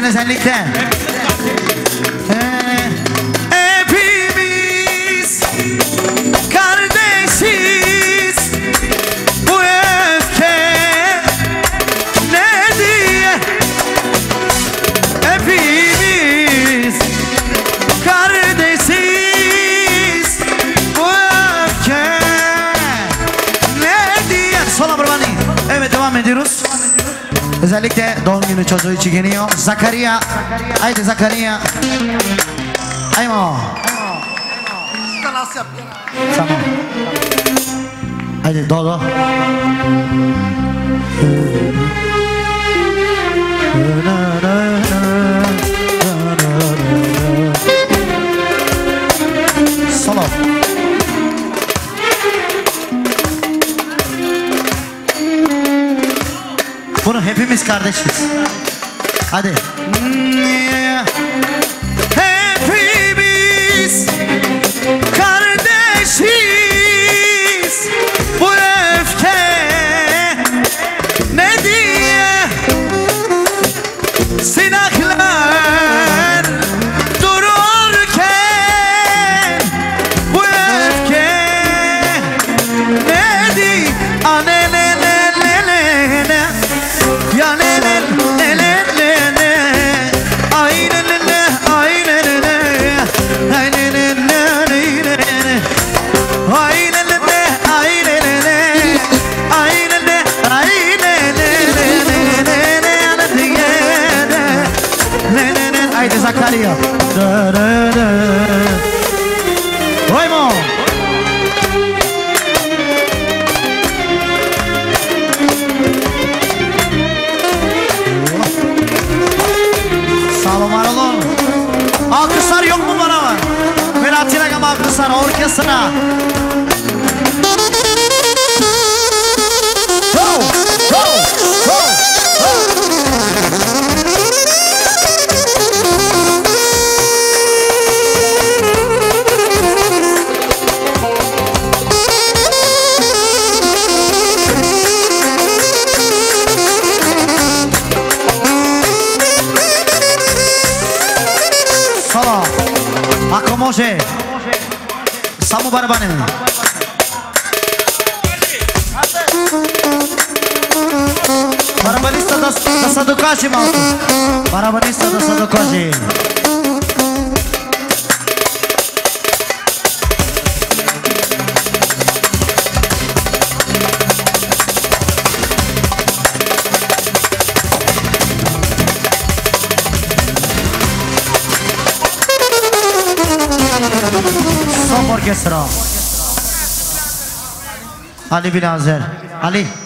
B: 那是哪里？çocuğu için geliyor. Zakaria. Haydi Zakaria. Aymo. Tamam. Haydi Dodo. Solo. Bunu hepimiz kardeşiz. అదే Ali hani bin Azer. Ali. Hani?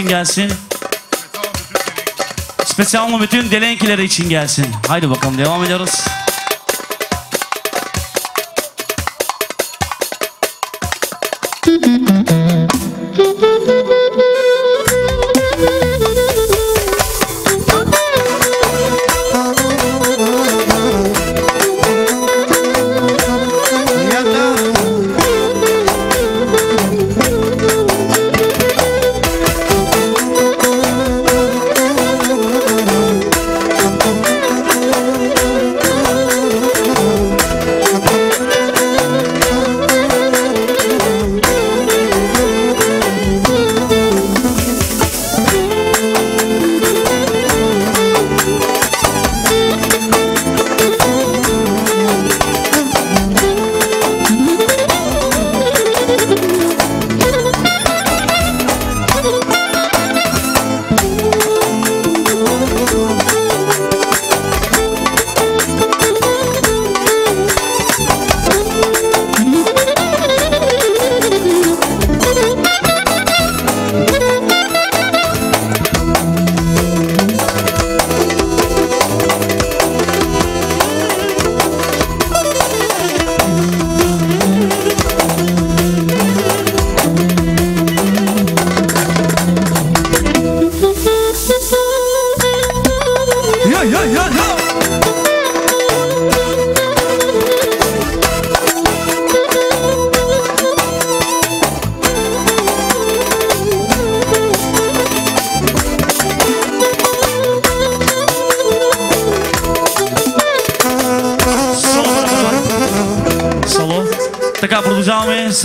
F: için gelsin. Spesyal mı bütün delenkileri için gelsin. Haydi bakalım devam ediyoruz.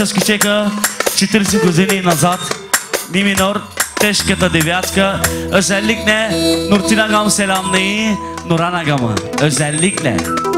F: всички чека 40 години назад. Ни минор, тежката девятка. Желикне, нуртина гам селамни, нурана гама. Желикне. Желикне.